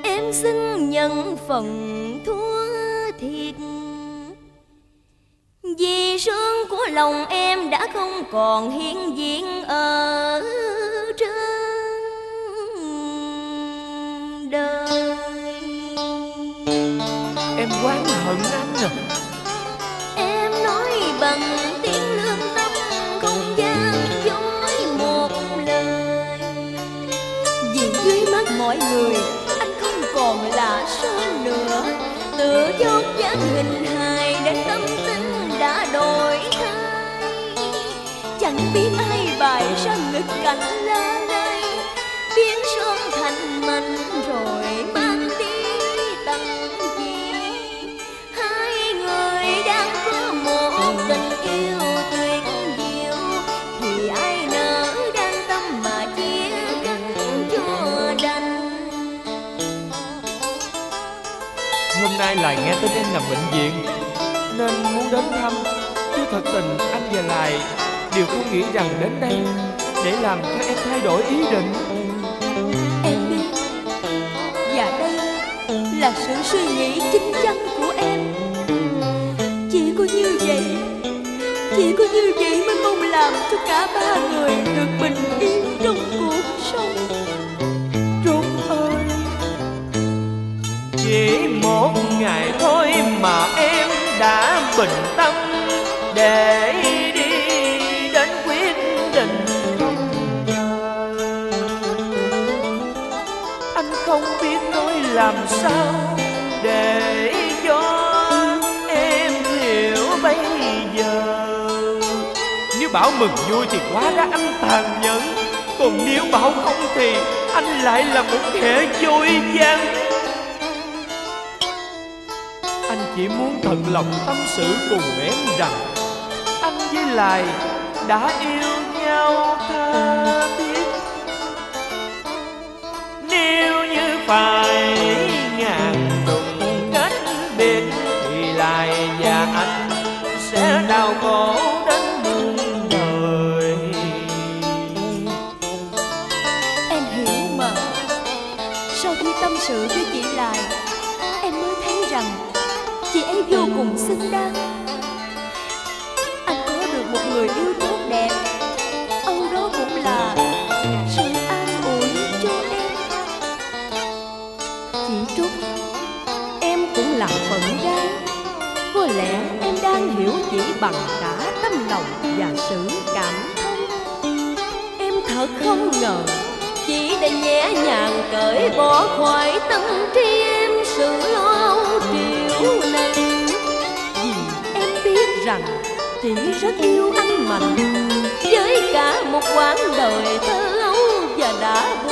em xin nhận phần thua thiệt. Vì sương của lòng em đã không còn hiện diện ở trên đời. Em oán hận anh à. Em nói bằng tiếng mọi người. Anh không còn là sơn nữa. Từ dốc dáng hình hài đến tâm tính đã đổi thay. Chẳng biết ai bài ra ngực cảnh lá nay lại nghe tin em nằm bệnh viện? Nên muốn đến thăm, Chứ thật tình anh và Lại. Đều không nghĩ rằng đến đây, Để làm cho em thay đổi ý định. Em biết, Và đây là sự suy nghĩ chính chắn của em. Chỉ có như vậy, Chỉ có như vậy mới mong làm cho cả ba người được ngày thôi mà em đã bình tâm. Để đi đến quyết định. Không Anh không biết nói làm sao Để cho em hiểu bây giờ. Nếu Bảo mừng vui thì quá đã anh tàn nhẫn. Còn nếu Bảo không thì Anh lại là một kẻ dối gian. Chỉ muốn tận lòng tâm sự cùng em rằng, Anh với Lại đã yêu nhau tha thiết. Nếu như phải ngàn trùng cách biệt Thì Lại và anh sẽ đau khổ bằng cả tâm lòng và sự cảm thông. Em thật không ngờ, chỉ để nhẹ nhàng cởi bỏ khỏi tâm trí em sự lo triệu nặng Vì em biết rằng chị rất yêu anh Mạnh, Với cả một quãng đời thơ ấu Và đã vui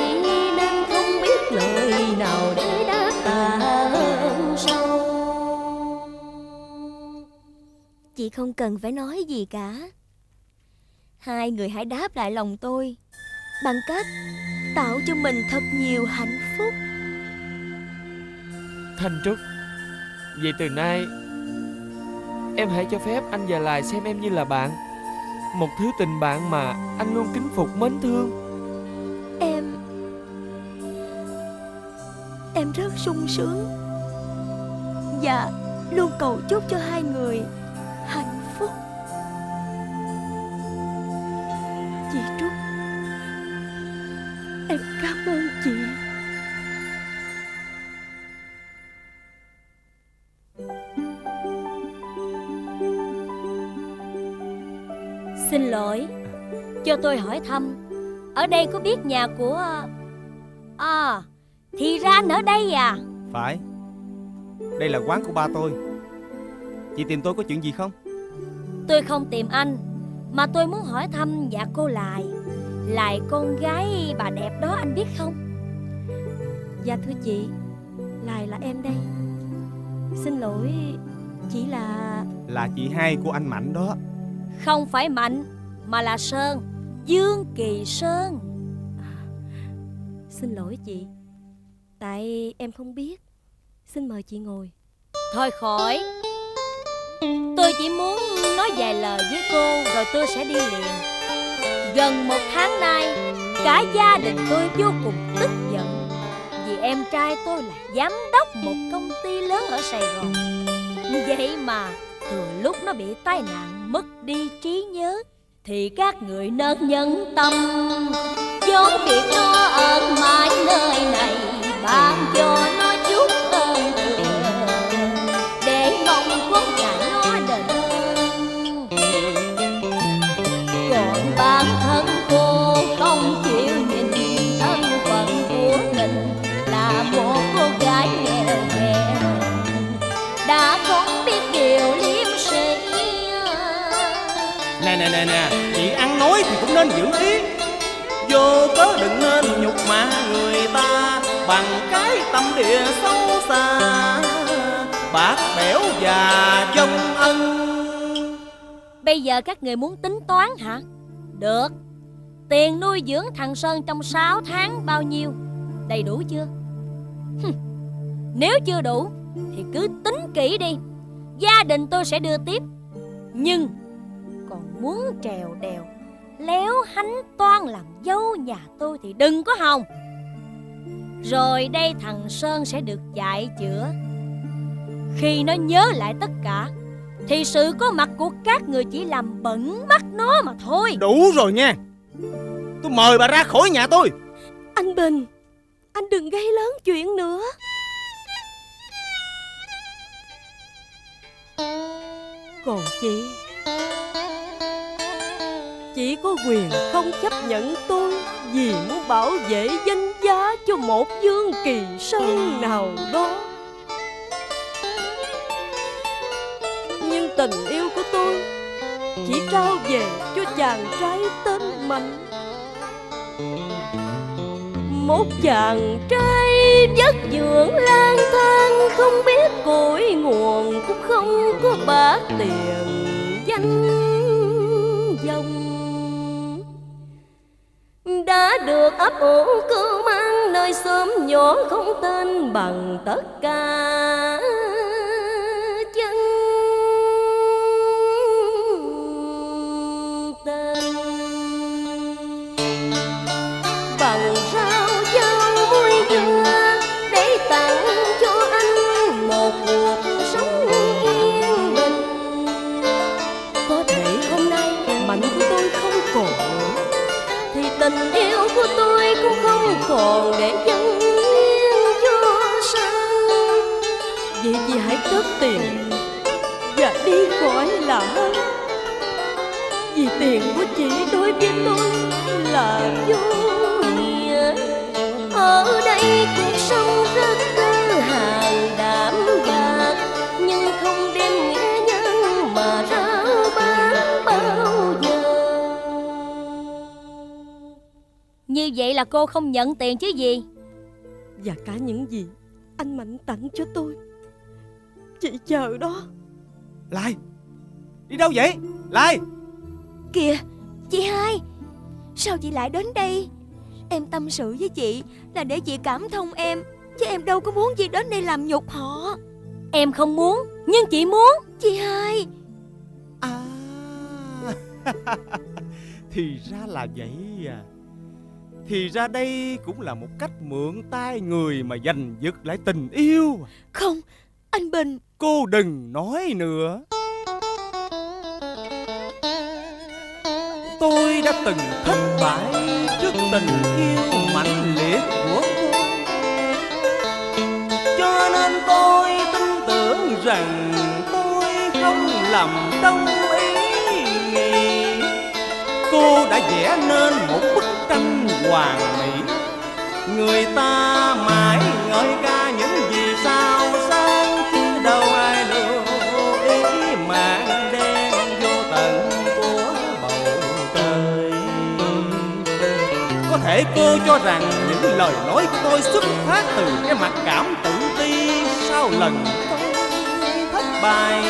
không cần phải nói gì cả. Hai người hãy đáp lại lòng tôi Bằng cách tạo cho mình thật nhiều hạnh phúc. Thanh Trúc Vậy từ nay Em hãy cho phép anh và Lại xem em như là bạn Một thứ tình bạn mà anh luôn kính phục mến thương. Em Em rất sung sướng Và luôn cầu chúc cho hai người Chị Trúc Em cảm ơn chị. Xin lỗi. Cho tôi hỏi thăm Ở đây có biết nhà của À Thì ra anh ở đây à? Phải. Đây là quán của ba tôi. Chị tìm tôi có chuyện gì không? Tôi không tìm anh Mà tôi muốn hỏi thăm dạ cô Lại Lại con gái bà đẹp đó anh biết không? Dạ thưa chị Lại là em đây. Xin lỗi Chỉ là Là chị hai của anh Mạnh đó. Không phải Mạnh Mà là Sơn Dương Kỳ Sơn. Xin lỗi chị Tại em không biết. Xin mời chị ngồi. Thôi khỏi Tôi chỉ muốn nói vài lời với cô, Rồi tôi sẽ đi liền. Gần một tháng nay, Cả gia đình tôi vô cùng tức giận, Vì em trai tôi là giám đốc một công ty lớn ở Sài Gòn. Vậy mà Thừa lúc nó bị tai nạn mất đi trí nhớ, Thì các người nên nhân tâm. Vốn việc nó ở mãi nơi này bạn cho nó Nè. Nè Chị ăn nói thì cũng nên giữ ý. Vô cớ đừng nên nhục mạ người ta Bằng cái tâm địa xấu xa. Bạc bẽo và dông ân. Bây giờ các người muốn tính toán hả? Được. Tiền nuôi dưỡng thằng Sơn trong 6 tháng bao nhiêu? Đầy đủ chưa? Hừm, Nếu chưa đủ Thì cứ tính kỹ đi. Gia đình tôi sẽ đưa tiếp. Nhưng muốn trèo đèo Léo hánh toan làm dâu nhà tôi Thì đừng có hòng. Rồi đây thằng Sơn sẽ được dạy chữa. Khi nó nhớ lại tất cả Thì sự có mặt của các người chỉ làm bẩn mắt nó mà thôi. Đủ rồi nha. Tôi mời bà ra khỏi nhà tôi. Anh Bình Anh đừng gây lớn chuyện nữa. Còn chị chỉ có quyền không chấp nhận tôi Vì muốn bảo vệ danh giá cho một Dương Kỳ Sơn nào đó. Nhưng tình yêu của tôi Chỉ trao về cho chàng trai tên Mạnh. Một chàng trai vất dưỡng lang thang, Không biết cội nguồn cũng không có bạc tiền danh vọng đã được ấp ủ cưu mang nơi xóm nhỏ không tên bằng tất cả. Tình yêu của tôi cũng không còn để dâng hiến cho sao. Vậy chị hãy cất tiền và đi khỏi là hơn vì tiền của chị đối với tôi là vô nghĩa. Ở đây cũng Như vậy là cô không nhận tiền chứ gì? Và cả những gì anh mạnh tặng cho tôi. Chị chờ đó. Lai Đi đâu vậy? Lai! Kìa Chị hai Sao chị lại đến đây? Em tâm sự với chị Là để chị cảm thông em Chứ em đâu có muốn chị đến đây làm nhục họ. Em không muốn Nhưng chị muốn. Chị hai. À Thì ra là vậy à Thì ra đây cũng là một cách mượn tay người mà giành giật lại tình yêu. Không Anh Bình. Cô đừng nói nữa. Tôi đã từng thất bại trước tình yêu mạnh liệt của cô. Cho nên tôi tin tưởng rằng tôi không lầm đông ý Cô đã vẽ nên một bức hoàn mỹ. Người ta mãi ngợi ca những vì sao sáng chứ đâu ai lưu ý mạng đen vô tận của bầu trời. Có thể cô cho rằng những lời nói của tôi xuất phát từ cái mặt cảm tự ti sau lần tôi thất bại.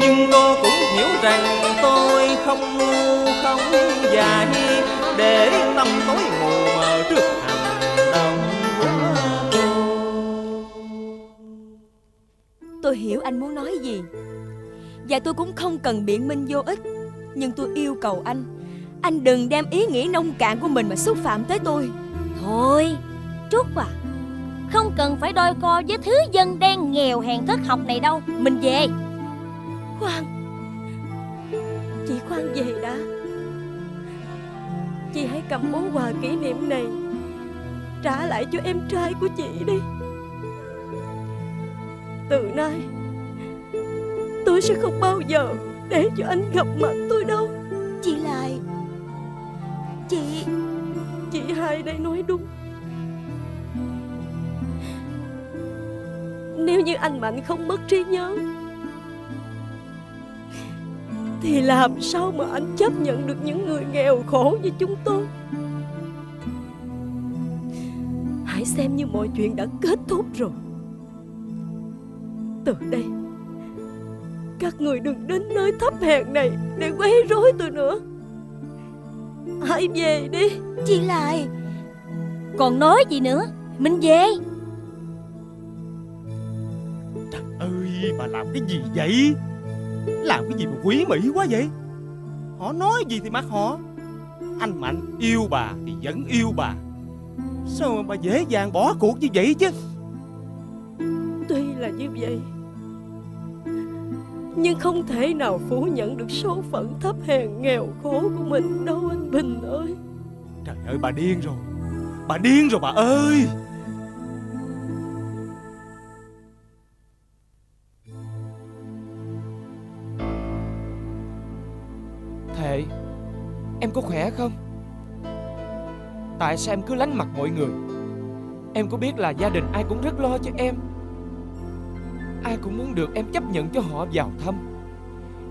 Nhưng cô cũng hiểu rằng tôi không ngu không dại. Để tâm tối mù mờ trước hành động của Tôi hiểu anh muốn nói gì. Và tôi cũng không cần biện minh vô ích Nhưng tôi yêu cầu anh. Anh đừng đem ý nghĩ nông cạn của mình mà xúc phạm tới tôi. Thôi Trúc à. Không cần phải đôi co với thứ dân đen nghèo hèn thất học này đâu. Mình về. Khoan chị khoan về đã. Chị hãy cầm món quà kỷ niệm này trả lại cho em trai của chị đi. Từ nay tôi sẽ không bao giờ để cho anh gặp mặt tôi đâu. Chị lại. Chị. Chị hai đây nói đúng. Nếu như anh mạnh không mất trí nhớ thì làm sao mà anh chấp nhận được những người nghèo khổ như chúng tôi? Hãy xem như mọi chuyện đã kết thúc rồi. Từ đây các người đừng đến nơi thấp hèn này để quấy rối tôi nữa. Hãy về đi. Chị lại Còn nói gì nữa? Mình về. Trời ơi bà làm cái gì vậy Làm cái gì mà quý mỹ quá vậy? Họ nói gì thì mắc họ. Anh Mạnh yêu bà thì vẫn yêu bà. Sao mà bà dễ dàng bỏ cuộc như vậy chứ? Tuy là như vậy Nhưng không thể nào phủ nhận được số phận thấp hèn nghèo khổ của mình đâu anh Bình ơi. Trời ơi bà điên rồi. Bà điên rồi bà ơi Em có khỏe không? Tại sao em cứ lánh mặt mọi người? Em có biết là gia đình ai cũng rất lo cho em? Ai cũng muốn được em chấp nhận cho họ vào thăm.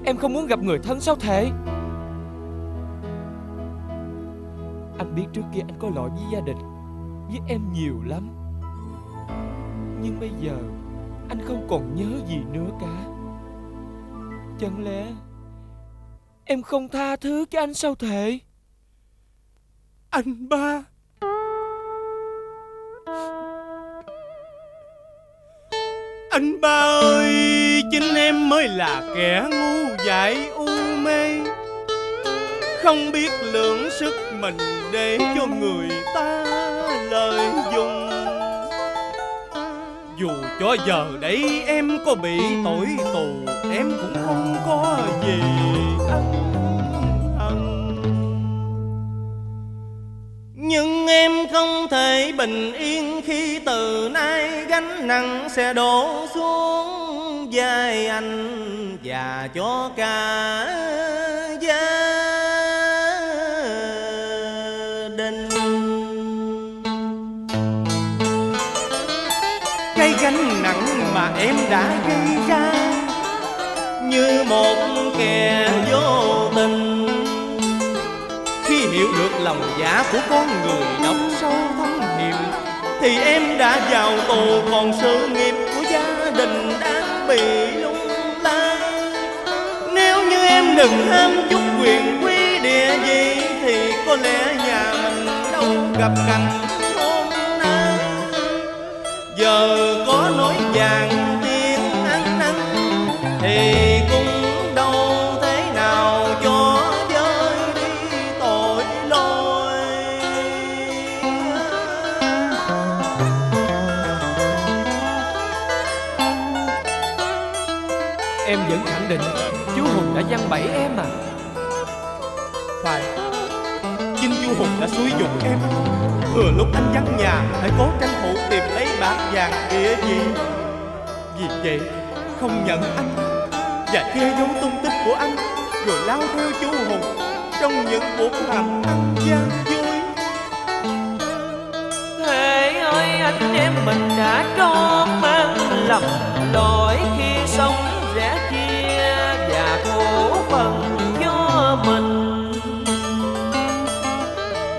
Em không muốn gặp người thân sao thể Anh biết trước kia anh có lỗi với gia đình, Với em nhiều lắm. Nhưng bây giờ Anh không còn nhớ gì nữa cả. Chẳng lẽ Em không tha thứ cho anh sao thể? Anh ba. Anh ba ơi, Chính em mới là kẻ ngu dại u mê. Không biết lượng sức mình Để cho người ta lợi dụng. Dù cho giờ đây em có bị tội tù, Em cũng không có gì ân hận. Nhưng em không thể bình yên Khi từ nay gánh nặng sẽ đổ xuống vai anh Và cho cả em đã gây ra Như một kẻ vô tình. Khi hiểu được lòng dạ của con người độc sâu thâm hiểm, Thì em đã vào tù còn sự nghiệp của gia đình đang bị lung lay Nếu như em đừng ham chút quyền quý địa gì Thì có lẽ nhà mình đâu gặp cảnh hôm nay Giờ vàng tiếng ăn năn Thì cũng đâu thế nào cho vơi đi tội lỗi. Em vẫn khẳng định Chú Hùng đã văn bẫy em à. Phải. Chính chú Hùng đã xúi dục em. Thừa lúc anh vắng nhà Hãy cố tranh thủ tìm lấy bạc vàng địa Vì vậy? Không nhận anh. Và che giấu tung tích của anh, Rồi lao theo chú Hùng Trong những cuộc làm ăn gian dối. Thế ơi, anh em mình đã trót mang lầm lỗi khi sống rẽ chia và khổ phần cho mình.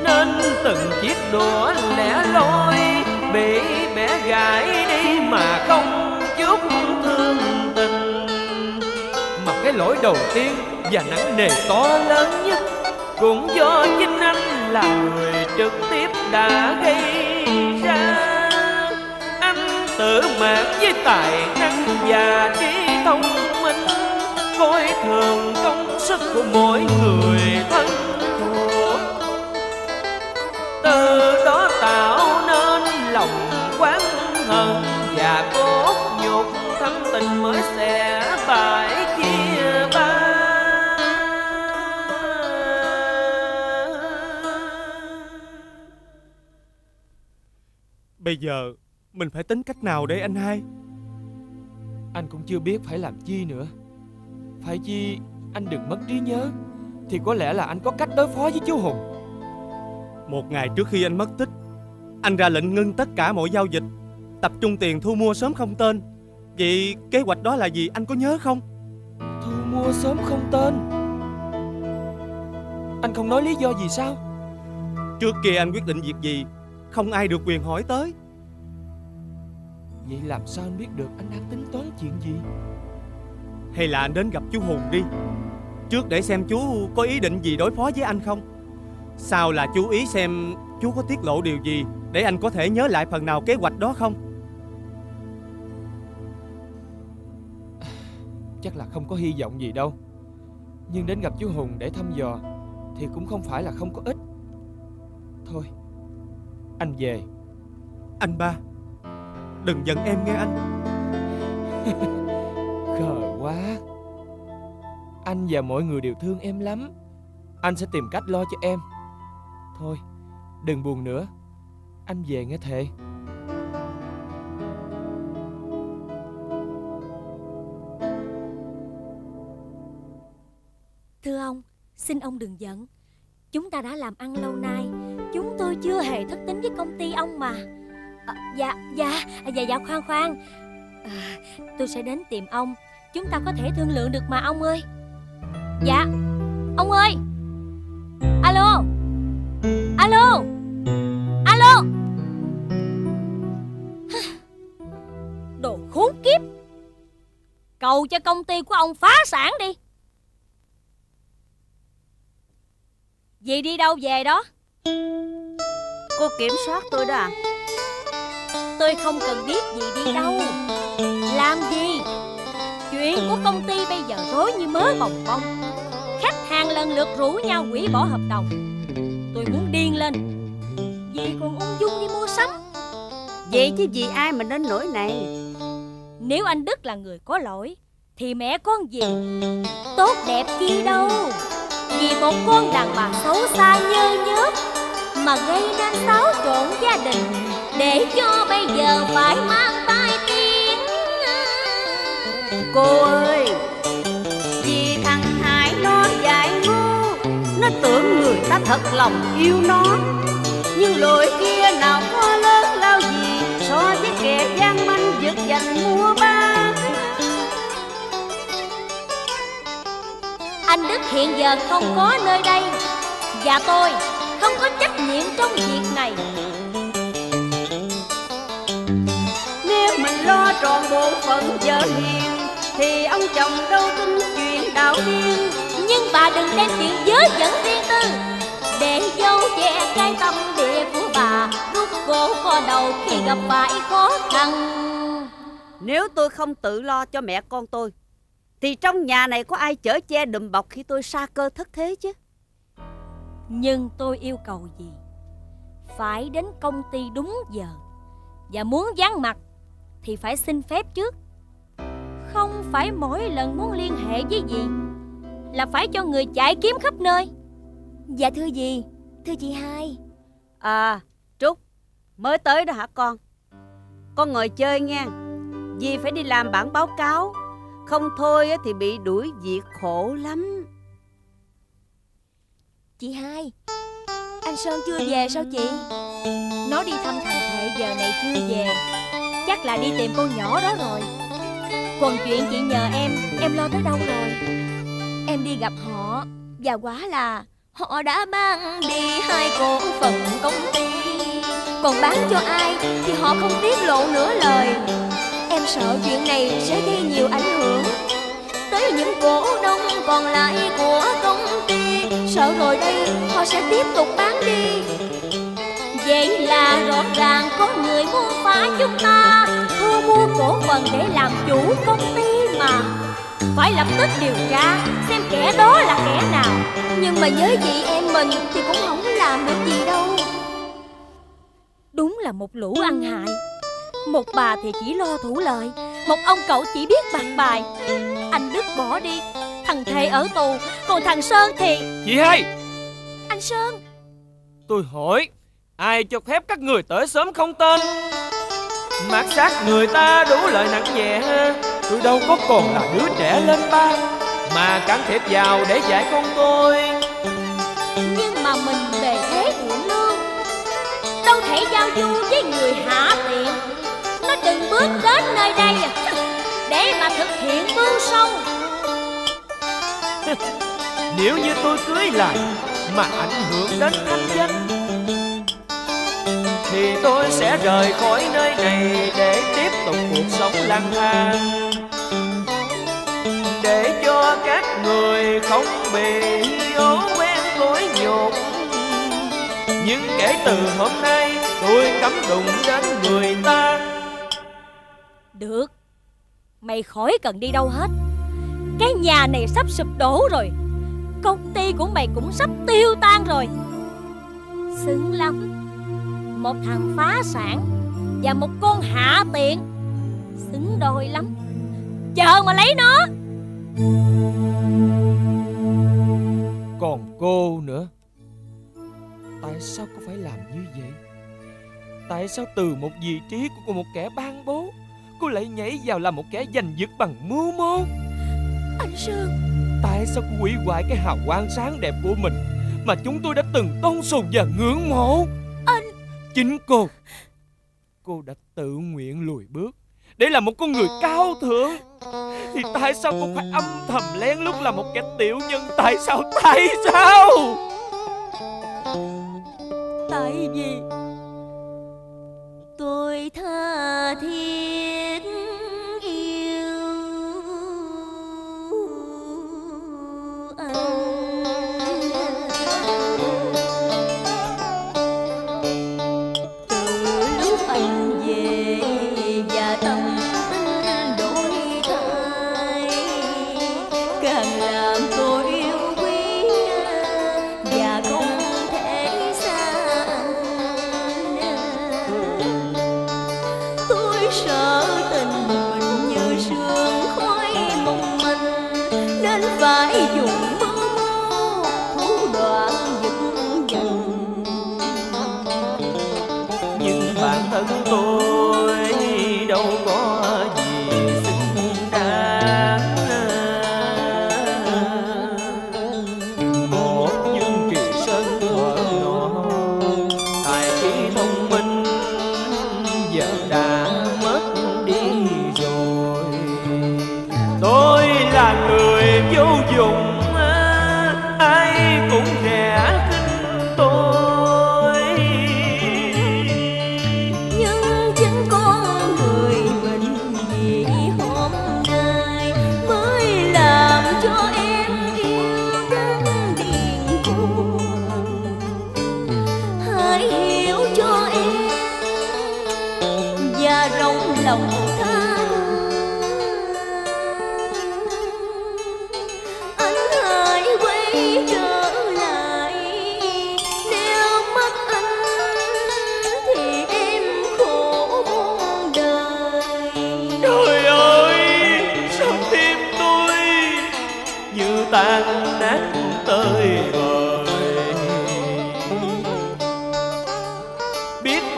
Nên từng chiếc đũa lẻ loi bị bẻ gãy đi mà không lỗi đầu tiên và nặng nề to lớn nhất. Cũng do chính anh là người trực tiếp đã gây ra. Anh tự mãn với tài năng và trí thông minh, coi thường công sức của mỗi người thân thuộc. Từ đó tạo nên lòng quán hận và cốt nhục thâm tình mới sẽ Bây giờ mình phải tính cách nào để anh hai? Anh cũng chưa biết phải làm chi nữa. Phải chi anh đừng mất trí nhớ Thì có lẽ là anh có cách đối phó với chú Hùng. Một ngày trước khi anh mất tích Anh ra lệnh ngưng tất cả mọi giao dịch Tập trung tiền thu mua sớm không tên. Vậy kế hoạch đó là gì anh có nhớ không? Thu mua sớm không tên? Anh không nói lý do gì sao? Trước kia anh quyết định việc gì Không ai được quyền hỏi tới. Vậy làm sao anh biết được anh đang tính toán chuyện gì? Hay là anh đến gặp chú Hùng đi? Trước để xem chú có ý định gì đối phó với anh không? Sau là chú ý xem chú có tiết lộ điều gì Để anh có thể nhớ lại phần nào kế hoạch đó không? Chắc là không có hy vọng gì đâu. Nhưng đến gặp chú Hùng để thăm dò Thì cũng không phải là không có ích. Thôi Anh về. Anh ba Đừng giận em nghe anh. Khờ quá. Anh và mọi người đều thương em lắm. Anh sẽ tìm cách lo cho em. Thôi đừng buồn nữa. Anh về nghe thề. Thưa ông, xin ông đừng giận Chúng ta đã làm ăn lâu nay. Chúng tôi chưa hề thất tín với công ty ông mà. À, Dạ, dạ, à, dạ, dạ khoan khoan. À, Tôi sẽ đến tìm ông. Chúng ta có thể thương lượng được mà ông ơi. Dạ, ông ơi! Alo! Alo! Alo! Đồ khốn kiếp! Cầu cho công ty của ông phá sản đi! Dì đi đâu về đó? Cô kiểm soát tôi đó à? Tôi không cần biết dì đi đâu. Làm gì? Chuyện của công ty bây giờ rối như mớ bồng bông. Khách hàng lần lượt rủ nhau hủy bỏ hợp đồng. Tôi muốn điên lên. Dì còn ung dung đi mua sắm. Vậy chứ vì ai mà đến nỗi này? Nếu anh Đức là người có lỗi Thì mẹ con gì Tốt đẹp chi đâu vì một con đàn bà xấu xa nhơ nhớp Mà gây nên xáo trộn gia đình, Để cho bây giờ phải mang tai tiếng. Cô ơi Vì thằng Hải nó dại ngu, Nó tưởng người ta thật lòng yêu nó. Nhưng lỗi kia nào có lớn, lao gì So với kẻ gian manh, giật giành mua bán. Anh Đức hiện giờ không có nơi đây. Và tôi không có trách nhiệm trong việc này. Nếu mình lo trọn bổn phận vợ hiền Thì ông chồng đâu tin chuyện đạo điên Nhưng bà đừng đem chuyện dớ dẫn riêng tư. Để dâu che cái tâm địa của bà Rút cổ co đầu khi gặp phải khó khăn. Nếu tôi không tự lo cho mẹ con tôi Thì trong nhà này có ai chở che đùm bọc khi tôi xa cơ thất thế chứ? Nhưng tôi yêu cầu gì? Phải đến công ty đúng giờ. Và muốn vắng mặt Thì phải xin phép trước Không phải mỗi lần muốn liên hệ với gì Là phải cho người chạy kiếm khắp nơi. Dạ thưa gì Thưa chị hai. À Trúc Mới tới đó hả con? Con ngồi chơi nha Dì phải đi làm bản báo cáo không thôi thì bị đuổi việc khổ lắm. Chị hai, Anh Sơn chưa về sao chị? Nó đi thăm thằng Thệ giờ này chưa về. Chắc là đi tìm con nhỏ đó rồi. Còn chuyện chị nhờ em Em lo tới đâu rồi? Em đi gặp họ, Và quá là Họ đã mang đi hai cổ phần công ty. Còn bán cho ai Thì họ không tiết lộ nửa lời sợ chuyện này sẽ gây nhiều ảnh hưởng. Tới những cổ đông còn lại của công ty, Sợ rồi đây họ sẽ tiếp tục bán đi. Vậy là rõ ràng có người muốn phá chúng ta, Thu mua cổ phần để làm chủ công ty mà. Phải lập tức điều tra, xem kẻ đó là kẻ nào. Nhưng mà với chị em mình thì cũng không làm được gì đâu. Đúng là một lũ ăn hại. Một bà thì chỉ lo thủ lợi Một ông cậu chỉ biết bạc bài. Anh Đức bỏ đi Thằng Thề ở tù Còn thằng Sơn thì Chị hai! Anh Sơn! Tôi hỏi Ai cho phép các người tới sớm không tên? Mát sát người ta đủ lợi nặng nhẹ Tôi đâu có còn là đứa trẻ lên ba Mà can thiệp vào để dạy con tôi. Nhưng mà mình bề thế thiện lương Đâu thể giao du với người hạ tiện nó từng bước đến nơi đây Để mà thực hiện mưu sâu Nếu như tôi cưới lại Mà ảnh hưởng đến thanh danh Thì tôi sẽ rời khỏi nơi này Để tiếp tục cuộc sống lang thang. Để cho các người không bị ố quen tối nhục. Nhưng kể từ hôm nay, Tôi cấm đụng đến người ta. Được. Mày khỏi cần đi đâu hết. Cái nhà này sắp sụp đổ rồi. Công ty của mày cũng sắp tiêu tan rồi. Xứng lắm. Một thằng phá sản Và một con hạ tiện. Xứng đôi lắm. Chờ mà lấy nó. Còn cô nữa. Tại sao cô phải làm như vậy? Tại sao từ một vị trí của một kẻ ban bố Cô lại nhảy vào làm một kẻ giành giật bằng mưu mô. Anh Sơn. Tại sao cô hủy hoại cái hào quang sáng đẹp của mình Mà chúng tôi đã từng tôn sùng và ngưỡng mộ? Anh. Chính cô. Cô đã tự nguyện lùi bước Để là một con người cao thượng. Thì tại sao cô phải âm thầm lén lút là một kẻ tiểu nhân? Tại sao? Tại sao? Tại vì Tôi tha thiết anh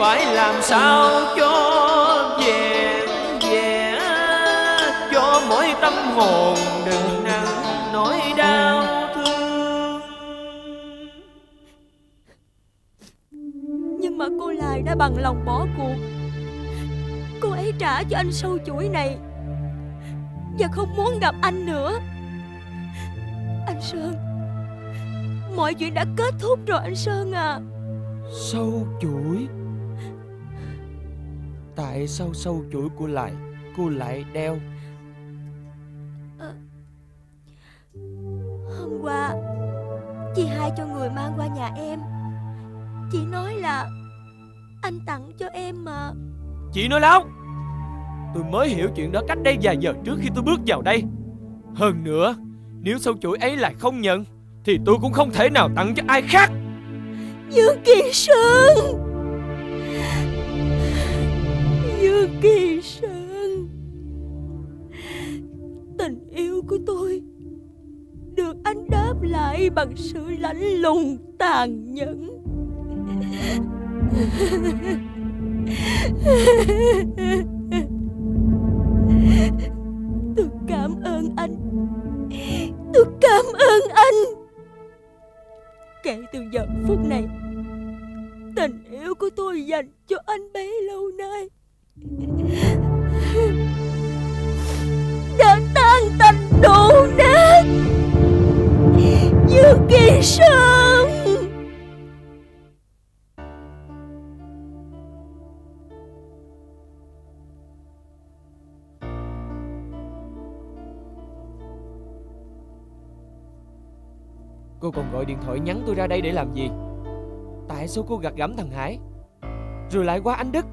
phải làm sao cho vẹn vẹn Cho mỗi tâm hồn đừng nặng nỗi đau thương. Nhưng mà cô lại đã bằng lòng bỏ cuộc. Cô ấy trả cho anh sâu chuỗi này. Và không muốn gặp anh nữa. Anh sơn mọi chuyện đã kết thúc rồi anh sơn à. Sâu chuỗi Tại sao sâu chuỗi của lại Cô lại đeo? Hôm qua chị hai cho người mang qua nhà em. Chị nói là anh tặng cho em mà. Chị nói láo! Tôi mới hiểu chuyện đó cách đây vài giờ trước khi tôi bước vào đây. Hơn nữa Nếu sâu chuỗi ấy lại không nhận Thì tôi cũng không thể nào tặng cho ai khác. Dương Kỳ Sơn Dương Kỳ Sơn. Tình yêu của tôi Được anh đáp lại bằng sự lạnh lùng tàn nhẫn. Tôi cảm ơn anh. Tôi cảm ơn anh. Kể từ giờ phút này, Tình yêu của tôi dành cho anh bấy lâu nay. Đã tan tành đổ nát như Kỳ Sơn. Cô còn gọi điện thoại nhắn tôi ra đây để làm gì? Tại sao cô gạt gẫm thằng Hải? Rồi lại qua anh Đức.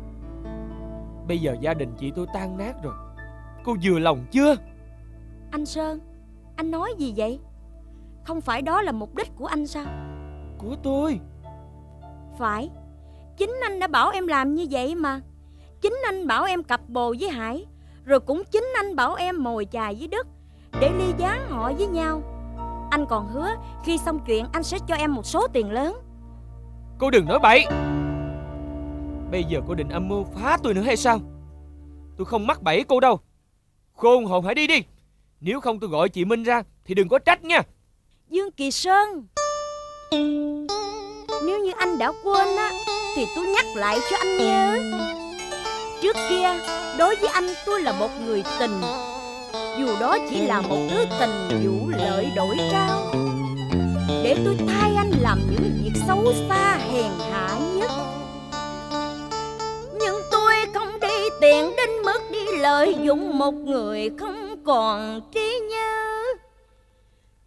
Bây giờ gia đình chị tôi tan nát rồi. Cô vừa lòng chưa? Anh Sơn Anh nói gì vậy? Không phải đó là mục đích của anh sao? Của tôi. Phải. Chính anh đã bảo em làm như vậy mà. Chính anh bảo em cặp bồ với Hải Rồi cũng chính anh bảo em mồi chài với Đức Để ly gián họ với nhau. Anh còn hứa khi xong chuyện anh sẽ cho em một số tiền lớn. Cô đừng nói bậy Bây giờ cô định âm mưu phá tôi nữa hay sao? Tôi không mắc bẫy cô đâu. Khôn hồn hãy đi đi. Nếu không tôi gọi chị Minh ra, Thì đừng có trách nha. Dương Kỳ Sơn. Nếu như anh đã quên á, Thì tôi nhắc lại cho anh nhớ Trước kia, Đối với anh tôi là một người tình. Dù đó chỉ là một thứ tình vụ lợi đổi trao. Để tôi thay anh làm những việc xấu xa, hèn hạ nhất. Tiện đến mức đi lợi dụng một người không còn trí nhớ.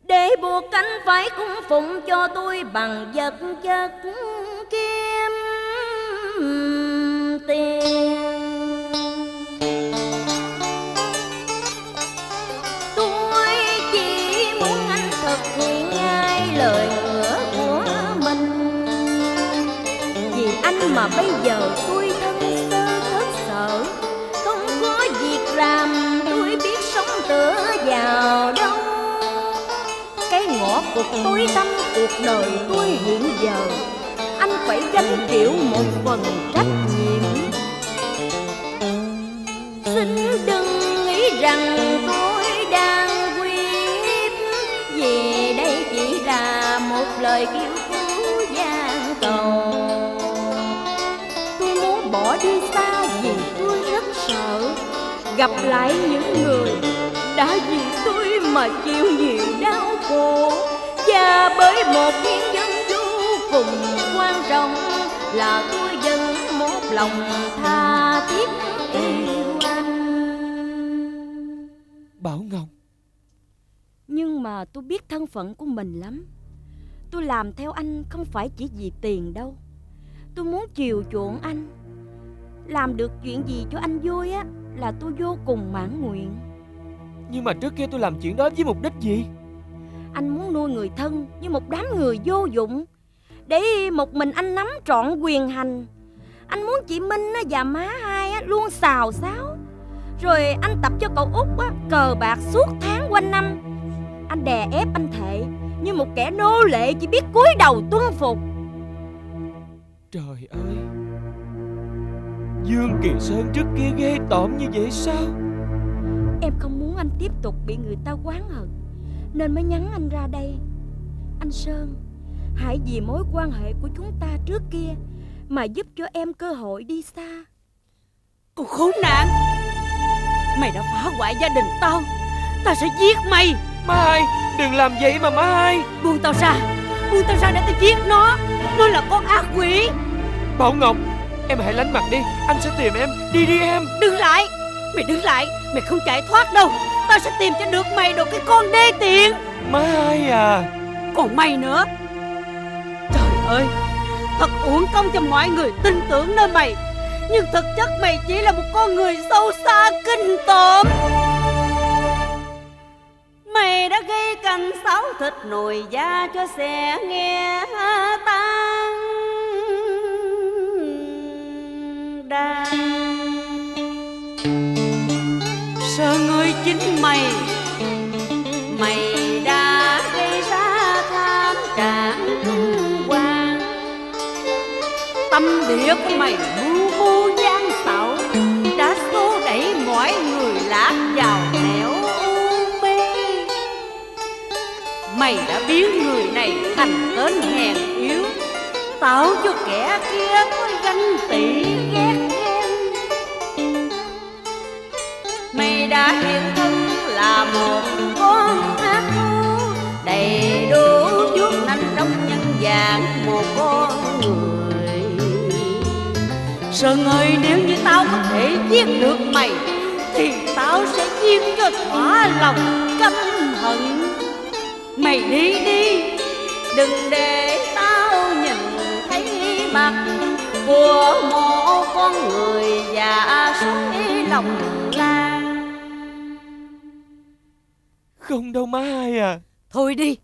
Để buộc anh phải cung phụng cho tôi bằng vật chất kiếm tiền. Tôi chỉ muốn anh thực hiện ngay lời hứa của mình. Vì anh mà bây giờ tôi vào đâu. Cái ngõ cuộc tối tăm, cuộc đời tôi hiện giờ. Anh phải gánh chịu một phần trách nhiệm. Xin đừng nghĩ rằng tôi đang quyết Vì đây chỉ là một lời kêu cứu gian cầu. Tôi muốn bỏ đi xa vì tôi rất sợ. Gặp lại những người đã vì tôi mà chịu nhiều đau khổ. Và bởi một nguyên nhân vô cùng quan trọng Là tôi vẫn một lòng tha thiết yêu anh. Bảo Ngọc. Nhưng mà tôi biết thân phận của mình lắm. Tôi làm theo anh không phải chỉ vì tiền đâu. Tôi muốn chiều chuộng anh. Làm được chuyện gì cho anh vui á Là tôi vô cùng mãn nguyện Nhưng mà trước kia tôi làm chuyện đó với mục đích gì? Anh muốn nuôi người thân như một đám người vô dụng. Để một mình anh nắm trọn quyền hành. Anh muốn chị Minh và má hai luôn xào xáo. Rồi anh tập cho cậu út cờ bạc suốt tháng quanh năm. Anh đè ép anh thệ Như một kẻ nô lệ chỉ biết cúi đầu tuân phục. Trời ơi! Dương Kỳ Sơn trước kia ghê tởm như vậy sao? Em không muốn anh tiếp tục bị người ta oán hận Nên mới nhắn anh ra đây. Anh Sơn Hãy vì mối quan hệ của chúng ta trước kia Mà giúp cho em cơ hội đi xa. Con khốn nạn! Mày đã phá hoại gia đình tao. Tao sẽ giết mày. Mai Đừng làm vậy mà Mai. Buông tao ra. Buông tao ra để tao giết nó. Nó là con ác quỷ. Bảo Ngọc Em hãy lánh mặt đi. Anh sẽ tìm em. Đi đi em. Đứng lại Mày đứng lại Mày không chạy thoát đâu. Tao sẽ tìm cho được mày đồ cái con đê tiện. Mai à. Còn mày nữa. Trời ơi Thật uổng công cho mọi người tin tưởng nơi mày. Nhưng thực chất mày chỉ là một con người sâu xa kinh tởm. Mày đã gây cành sáu thịt nồi da cho xe nghe tan. Đàn chính mày. Mày đã gây ra tham trạng kinh hoàng Tâm địa của mày mưu mô gian xảo Đã xô đẩy mọi người lạc vào nẻo u mê. Mày đã biến người này thành tên hèn yếu, Tạo cho kẻ kia có ganh tị ghét Mày đã hiện thân là một con ác thú. Đầy đủ chút nanh trong nhân dạng một con người. Sơn ơi nếu như tao có thể giết được mày, Thì tao sẽ giết cho thỏa lòng căm hận. Mày đi đi, Đừng để tao nhìn thấy mặt Của một con người già suối lòng. Không đâu má hai à. Thôi đi.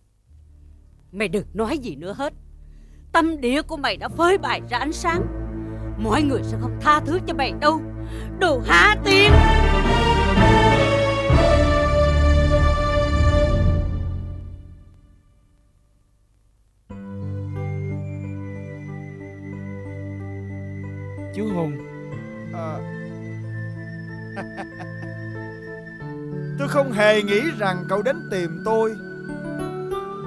Mày đừng nói gì nữa hết. Tâm địa của mày đã phơi bày ra ánh sáng. Mọi người sẽ không tha thứ cho mày đâu. Đồ há tiên Chú Hùng. À... Tôi không hề nghĩ rằng cậu đến tìm tôi.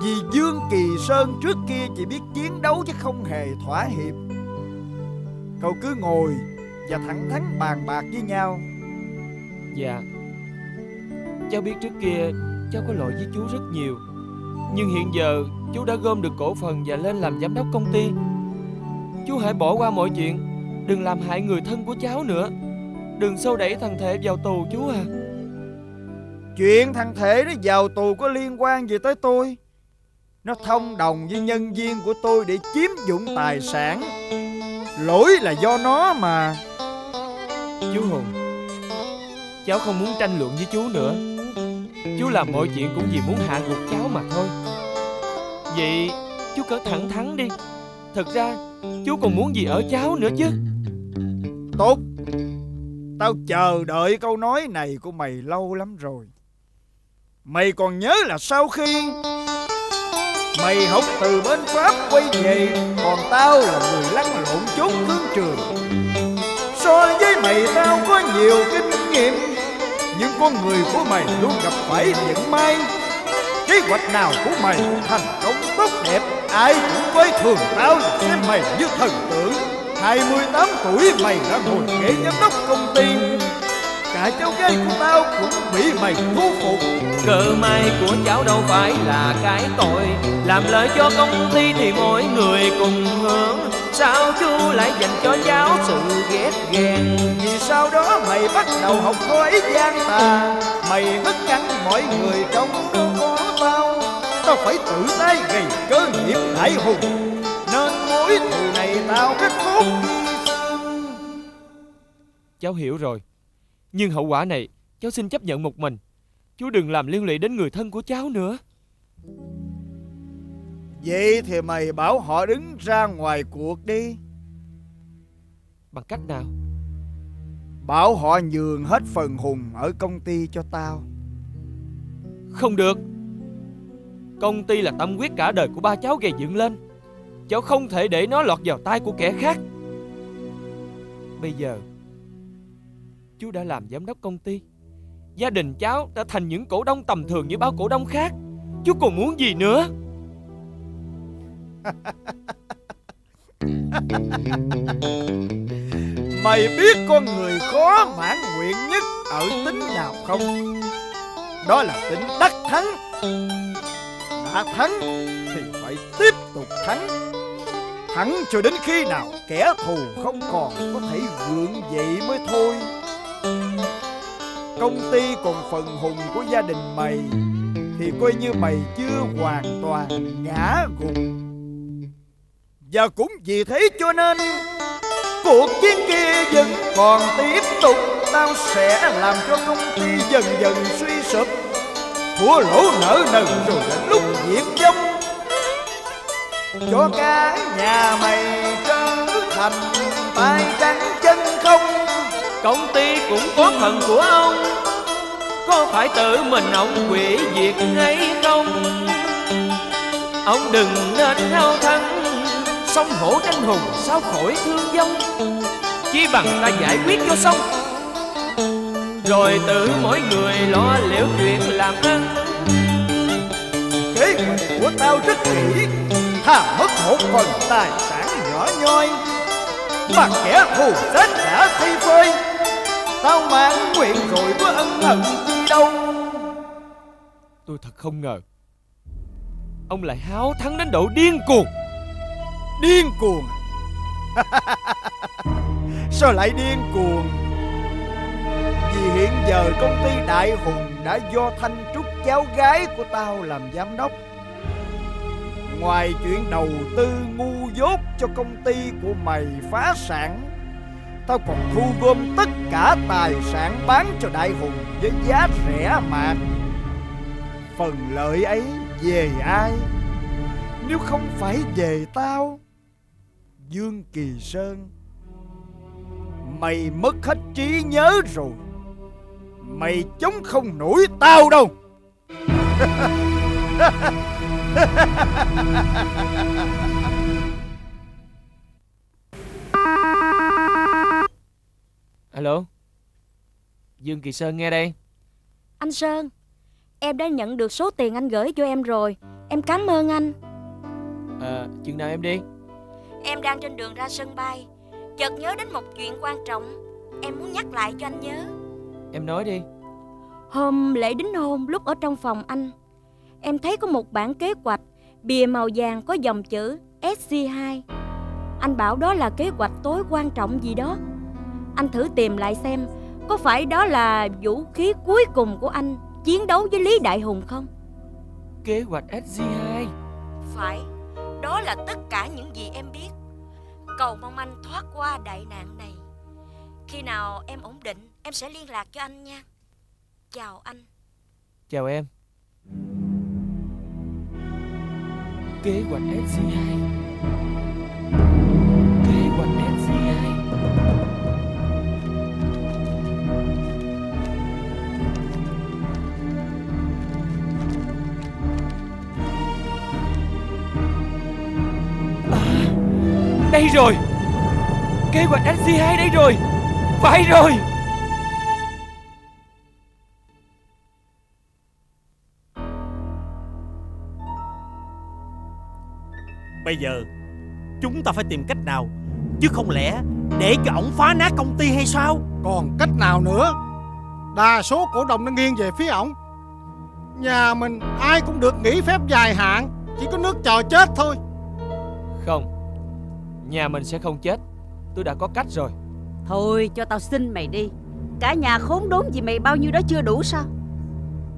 Vì Dương Kỳ Sơn trước kia chỉ biết chiến đấu chứ không hề thỏa hiệp. Cậu cứ ngồi và thẳng thắn bàn bạc với nhau. Dạ. Cháu biết trước kia cháu có lỗi với chú rất nhiều. Nhưng hiện giờ chú đã gom được cổ phần và lên làm giám đốc công ty. Chú hãy bỏ qua mọi chuyện. Đừng làm hại người thân của cháu nữa. Đừng sâu đẩy thằng Thể vào tù chú à. Chuyện thằng Thể nó vào tù có liên quan gì tới tôi. Nó thông đồng với nhân viên của tôi để chiếm dụng tài sản. Lỗi là do nó mà. Chú Hùng Cháu không muốn tranh luận với chú nữa. Chú làm mọi chuyện cũng vì muốn hạ gục cháu mà thôi. Vậy chú cỡ thẳng thắn đi. Thật ra chú còn muốn gì ở cháu nữa chứ? Tốt. Tao chờ đợi câu nói này của mày lâu lắm rồi Mày còn nhớ là sau khi Mày học từ bên Pháp quay về, Còn tao là người lăn lộn chốn thương trường. So với mày, tao có nhiều kinh nghiệm, Nhưng con người của mày luôn gặp phải những may Kế hoạch nào của mày thành công tốt đẹp, Ai cũng với thường tao là xem mày như thần tượng. 28 tuổi mày đã ngồi ghế giám đốc công ty. Cả cháu gái của tao cũng bị mày thu phục. Cơ may của cháu đâu phải là cái tội. Làm lợi cho công ty thì mỗi người cùng hưởng. Sao chú lại dành cho cháu sự ghét ghen? Vì sau đó mày bắt đầu học thói gian tà Mày hất cắn mọi người trong đâu có tao. Tao phải tự tay gây cơ nghiệp đại hùng. Nên mối thù này tao rất tốt Cháu hiểu rồi Nhưng hậu quả này cháu xin chấp nhận một mình. Chú đừng làm liên lụy đến người thân của cháu nữa. Vậy thì mày bảo họ đứng ra ngoài cuộc đi. Bằng cách nào? Bảo họ nhường hết phần hùng ở công ty cho tao. Không được. Công ty là tâm huyết cả đời của ba cháu gây dựng lên. Cháu không thể để nó lọt vào tay của kẻ khác. Bây giờ Chú đã làm giám đốc công ty. Gia đình cháu đã thành những cổ đông tầm thường như bao cổ đông khác. Chú còn muốn gì nữa? Mày biết con người khó mãn nguyện nhất ở tính nào không? Đó là tính đắc thắng. Đã thắng thì phải tiếp tục thắng. Thắng cho đến khi nào kẻ thù không còn có thể gượng dậy mới thôi. Công ty còn phần hùng của gia đình mày, Thì coi như mày chưa hoàn toàn ngã gục. Và cũng vì thế cho nên, Cuộc chiến kia vẫn còn tiếp tục. Tao sẽ làm cho công ty dần dần suy sụp. Thua lỗ nợ nần rồi đến lúc diệt vong. Cho cả nhà mày trở thành tay trắng chân. Công ty cũng có phần của ông. Có phải tự mình ông quỷ diệt hay không? Ông đừng nên hao thắng. Sông hổ tranh hùng, sao khỏi thương vong Chỉ bằng ta giải quyết cho xong. Rồi tự mỗi người lo liệu chuyện làm ăn. Kế hoạch của tao rất kỹ Thà mất một phần tài sản nhỏ nhoi. Mà kẻ thù chết đã thi phơi. Tao mãn nguyện rồi có ân hận gì đâu? Tôi thật không ngờ Ông lại háo thắng đến độ điên cuồng. Điên cuồng Sao lại điên cuồng? Vì hiện giờ công ty Đại Hùng đã do Thanh Trúc cháu gái của tao làm giám đốc. Ngoài chuyện đầu tư ngu dốt cho công ty của mày phá sản Tao còn thu gom tất cả tài sản bán cho Đại Hùng với giá rẻ mạt Phần lợi ấy về ai? Nếu không phải về tao, Dương Kỳ Sơn, Mày mất hết trí nhớ rồi. Mày chống không nổi tao đâu. Alo Dương Kỳ Sơn nghe đây. Anh Sơn Em đã nhận được số tiền anh gửi cho em rồi. Em cảm ơn anh. À chừng nào em đi? Em đang trên đường ra sân bay. Chợt nhớ đến một chuyện quan trọng. Em muốn nhắc lại cho anh nhớ. Em nói đi. Hôm lễ đính hôn lúc ở trong phòng anh Em thấy có một bản kế hoạch. Bìa màu vàng có dòng chữ SC2 Anh bảo đó là kế hoạch tối quan trọng gì đó Anh thử tìm lại xem Có phải đó là vũ khí cuối cùng của anh Chiến đấu với Lý Đại Hùng không? Kế hoạch SG2 Phải Đó là tất cả những gì em biết. Cầu mong anh thoát qua đại nạn này. Khi nào em ổn định Em sẽ liên lạc cho anh nha. Chào anh. Chào em. Kế hoạch SG2 đây rồi. Kế hoạch SG2 đây rồi. Phải rồi. Bây giờ Chúng ta phải tìm cách nào Chứ không lẽ để cho ổng phá nát công ty hay sao? Còn cách nào nữa? Đa số cổ đông nó nghiêng về phía ổng. Nhà mình ai cũng được nghỉ phép dài hạn Chỉ có nước chờ chết thôi. Không Nhà mình sẽ không chết. Tôi đã có cách rồi. Thôi cho tao xin mày đi. Cả nhà khốn đốn gì mày bao nhiêu đó chưa đủ sao?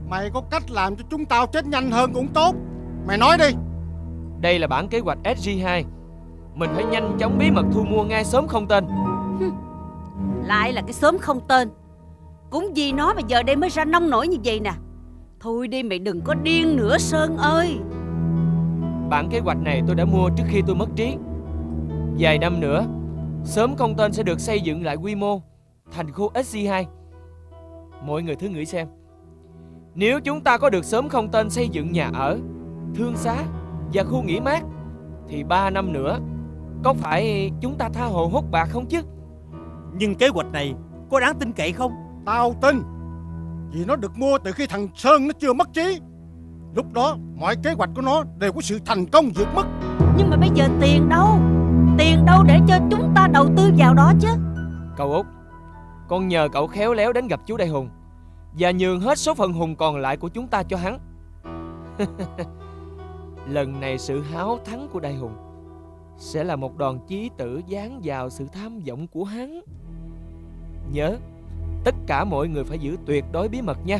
Mày có cách làm cho chúng tao chết nhanh hơn cũng tốt. Mày nói đi. Đây là bản kế hoạch SG2 Mình phải nhanh chóng bí mật thu mua ngay sớm không tên. Lại là cái sớm không tên. Cũng vì nó mà giờ đây mới ra nông nổi như vậy nè. Thôi đi mày đừng có điên nữa Sơn ơi. Bản kế hoạch này tôi đã mua trước khi tôi mất trí Vài năm nữa Sớm không tên sẽ được xây dựng lại quy mô Thành khu SG2 Mọi người thử nghĩ xem Nếu chúng ta có được sớm không tên xây dựng nhà ở Thương xá Và khu nghỉ mát Thì 3 năm nữa Có phải chúng ta tha hồ hút bạc không chứ? Nhưng kế hoạch này có đáng tin cậy không? Tao tin Vì nó được mua từ khi thằng Sơn nó chưa mất trí. Lúc đó mọi kế hoạch của nó đều có sự thành công vượt mức. Nhưng mà bây giờ tiền đâu Tiền đâu để cho chúng ta đầu tư vào đó chứ? Cậu Út, Con nhờ cậu khéo léo đến gặp chú Đại Hùng Và nhường hết số phần hùng còn lại của chúng ta cho hắn. Lần này sự háo thắng của Đại Hùng Sẽ là một đòn chí tử dán vào sự tham vọng của hắn. Nhớ, Tất cả mọi người phải giữ tuyệt đối bí mật nha.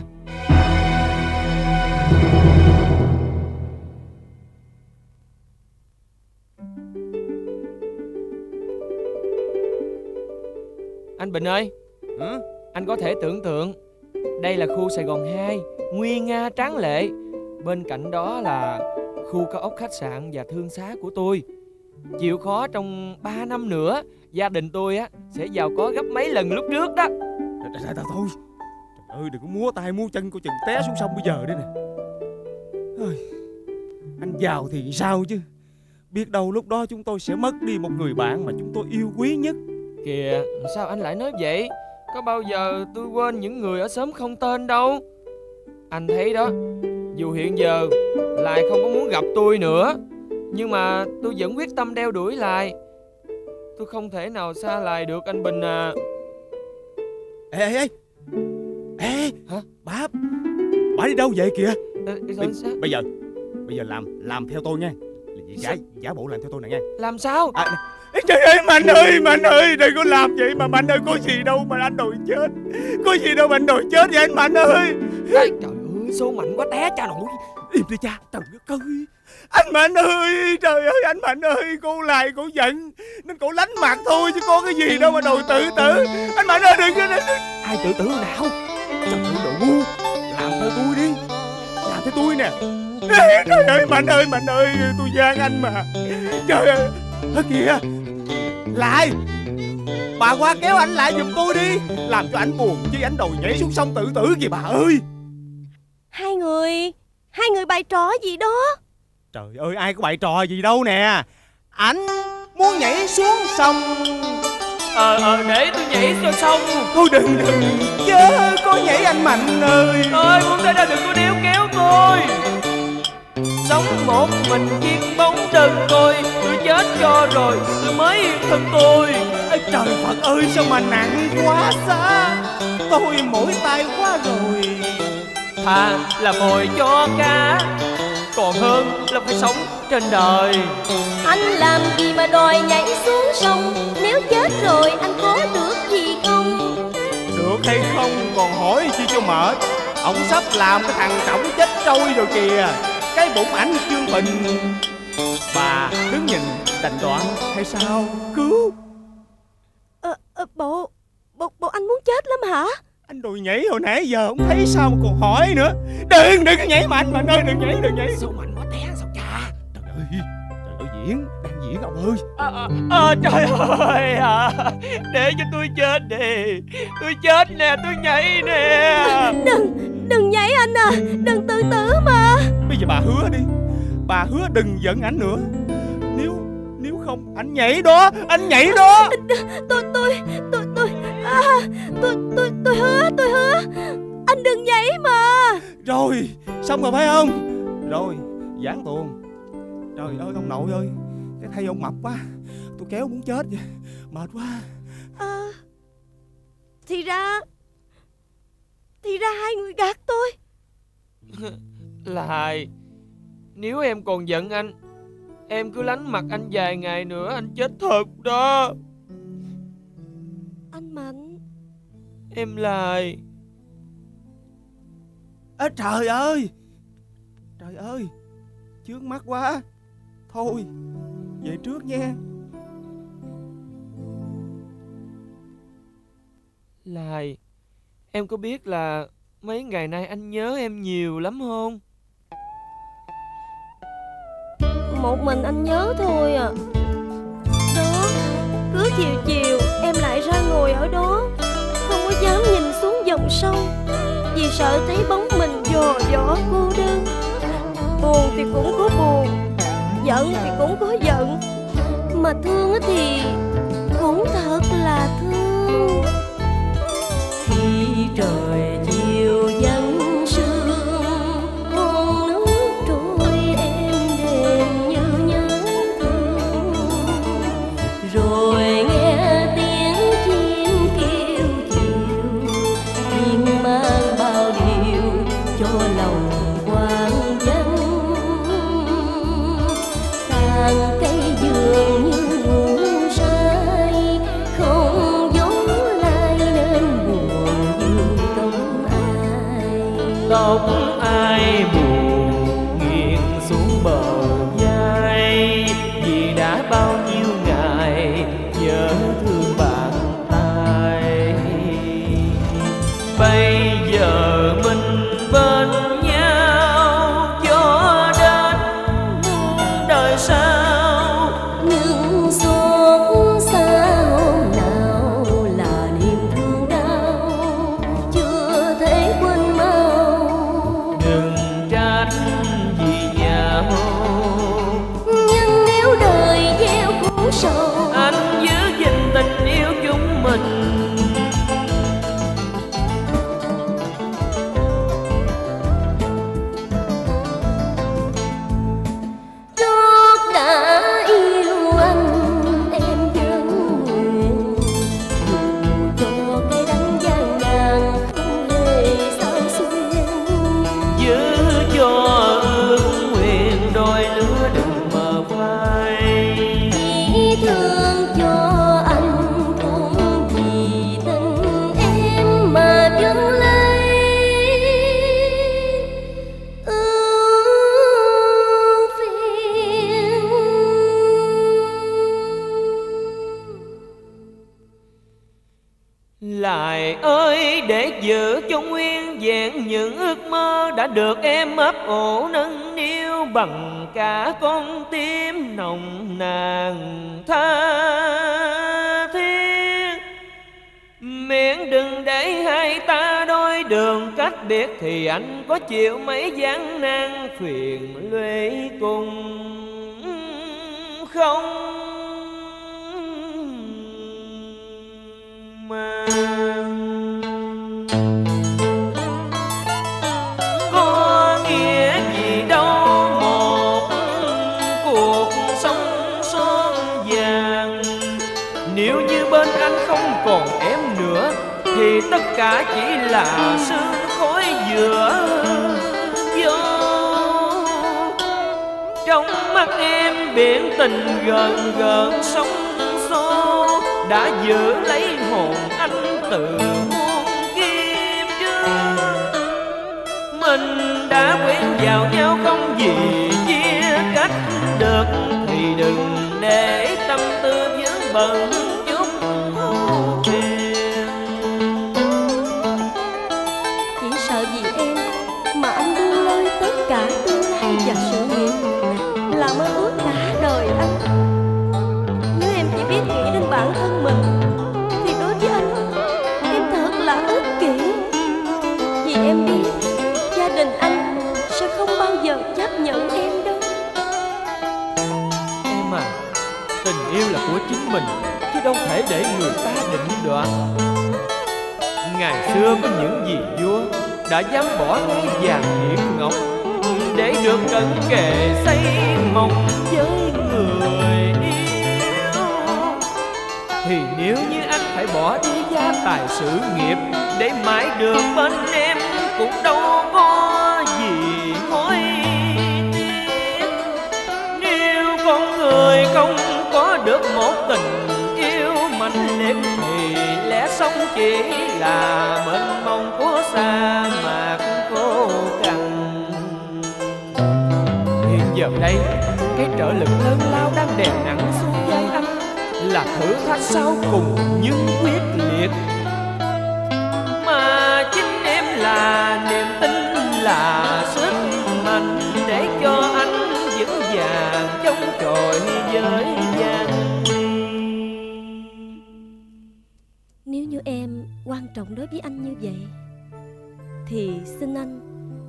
Anh Bình ơi. Hả? Anh có thể tưởng tượng Đây là khu Sài Gòn 2 Nguyên nga tráng lệ. Bên cạnh đó là khu cao ốc khách sạn và thương xá của tôi. Chịu khó trong 3 năm nữa Gia đình tôi á sẽ giàu có gấp mấy lần lúc trước đó. Trời ơi, thôi. Trời ơi, đừng có múa tay múa chân của chừng té xuống sông bây giờ đây nè. Ôi, Anh giàu thì sao chứ? Biết đâu lúc đó chúng tôi sẽ mất đi một người bạn mà chúng tôi yêu quý nhất Kìa sao anh lại nói vậy? Có bao giờ tôi quên những người ở xóm không tên đâu? Anh thấy đó Dù hiện giờ Lại không có muốn gặp tôi nữa Nhưng mà tôi vẫn quyết tâm đeo đuổi lại. Tôi không thể nào xa lầy được anh Bình à. Ê ê ê. Ê Hả? Bà Bà đi đâu vậy kìa? Ờ, Bây, sao, sao? bây giờ Bây giờ làm làm theo tôi nha. Giả, giả bộ làm theo tôi nè nha. Làm sao? À. Trời ơi Mạnh ơi Mạnh ơi Đừng có làm vậy mà Mạnh ơi Có gì đâu mà anh đòi chết. Có gì đâu mà anh đòi chết vậy anh Mạnh ơi. Trời ơi số mạnh quá té cha nội. Im đi cha Trời đất ơi Anh Mạnh ơi Trời ơi anh Mạnh ơi Cô lại cô giận. Nên cô lánh mặt thôi Chứ có cái gì đâu mà đòi tự tử. Anh Mạnh ơi đừng, đừng, đừng. Ai tự tử nào? Trời ơi đồ ngu Làm theo tôi đi. Làm theo tôi nè. Trời ơi Mạnh ơi Mạnh ơi Tôi gian anh mà. Trời ơi Ơ kìa Lại. Bà qua kéo anh lại giùm tôi đi. Làm cho anh buồn chứ anh đòi nhảy xuống sông tự tử kìa bà ơi. Hai người Hai người bày trò gì đó? Trời ơi ai có bày trò gì đâu nè. Anh muốn nhảy xuống sông. Ờ ờ để tôi nhảy cho xong Thôi đừng đừng Chớ có nhảy anh Mạnh ơi. Ơi ơi đã đừng có níu kéo tôi Sống một mình viên bóng đơn côi Tôi chết cho rồi tôi mới yên thân tôi. Ê, Trời Phật ơi sao mà nặng quá xa? Tôi mỏi tay quá rồi. Thà là mồi cho cá Còn hơn là phải sống trên đời. Anh làm gì mà đòi nhảy xuống sông? Nếu chết rồi anh có được gì không? Được hay không còn hỏi chi cho mệt. Ông sắp làm cái thằng trọng chết trôi rồi kìa Cái bụng ảnh chương bình. Bà đứng nhìn đành đoạn hay sao? Cứu. Ờ, ờ, Bộ bộ, bộ anh muốn chết lắm hả? Anh đòi nhảy hồi nãy giờ không thấy sao mà còn hỏi nữa. Đừng đừng có nhảy mạnh Mạnh ơi đừng nhảy đừng nhảy. Sao mạnh quá té sao cha? Trời ơi Trời ơi diễn diễn ông ơi. À, à, à, Trời ơi à, Để cho tôi chết đi. Tôi chết nè tôi nhảy nè. Đừng Đừng nhảy anh à Đừng tự tử mà. Bây giờ bà hứa đi Bà hứa đừng giận ảnh nữa. Nếu Nếu không anh nhảy đó Anh nhảy đó. Tôi tôi tôi tôi à, tôi tôi tôi hứa tôi hứa Anh đừng nhảy mà. Rồi Xong rồi phải không? Rồi Giảng tuồng. Trời ơi ông nội ơi Thay ông mập quá. Tôi kéo muốn chết vậy. Mệt quá. À, Thì ra Thì ra hai người gạt tôi. Lại Nếu em còn giận anh Em cứ lánh mặt anh vài ngày nữa Anh chết thật đó. Anh Mạnh. Em lại à, Trời ơi! Trời ơi! Chướng mắt quá. Thôi Về trước nha. Lại Em có biết là Mấy ngày nay anh nhớ em nhiều lắm không? Một mình anh nhớ thôi à. Đó Cứ chiều chiều em lại ra ngồi ở đó. Không có dám nhìn xuống dòng sông Vì sợ thấy bóng mình dò dỏ cô đơn. Buồn thì cũng có buồn Giận thì cũng có giận. Mà thương thì cũng thật là thương. Khi trời ấp ổ nâng niu Bằng cả con tim nồng nàn tha thiết. Miễn đừng để hai ta đôi đường cách biệt, Thì anh có chịu mấy gian nan phiền lụy cùng không? Mang cả chỉ là sương khói giữa gió. Trong mắt em biển tình gần gần sóng xô đã giữ lấy hồn anh từ muôn kiếp trước. Mình đã quen vào nhau không gì chia cách được, thì đừng để tâm tư vướng bận. Cả tương lai và sự nghiệp. Là mơ ước cả đời anh. Nếu em chỉ biết nghĩ đến bản thân mình, Thì đối với anh, Em thật là ích kỷ. Vì em biết Gia đình anh sẽ không bao giờ chấp nhận em đâu. Em à Tình yêu là của chính mình, Chứ đâu thể để người ta định đoạt. Ngày xưa có những gì vua Đã dám bỏ ngay vàng hiển ngọc được cận kề xây mộng với người yêu. Thì nếu như anh phải bỏ đi gia tài sự nghiệp Để mãi được bên em, Cũng đâu có gì hối tiếc. Nếu con người không có được một tình yêu mạnh liệt, thì lẽ sống chỉ là mênh mông của sa mạc. Giờ đây cái trở lực lớn lao đang đè nặng xuống vai anh là thử thách sau cùng nhưng quyết liệt. Mà chính em là niềm tin là sức mạnh để cho anh vững vàng chống chọi với gian. Nếu như em quan trọng đối với anh như vậy, Thì xin anh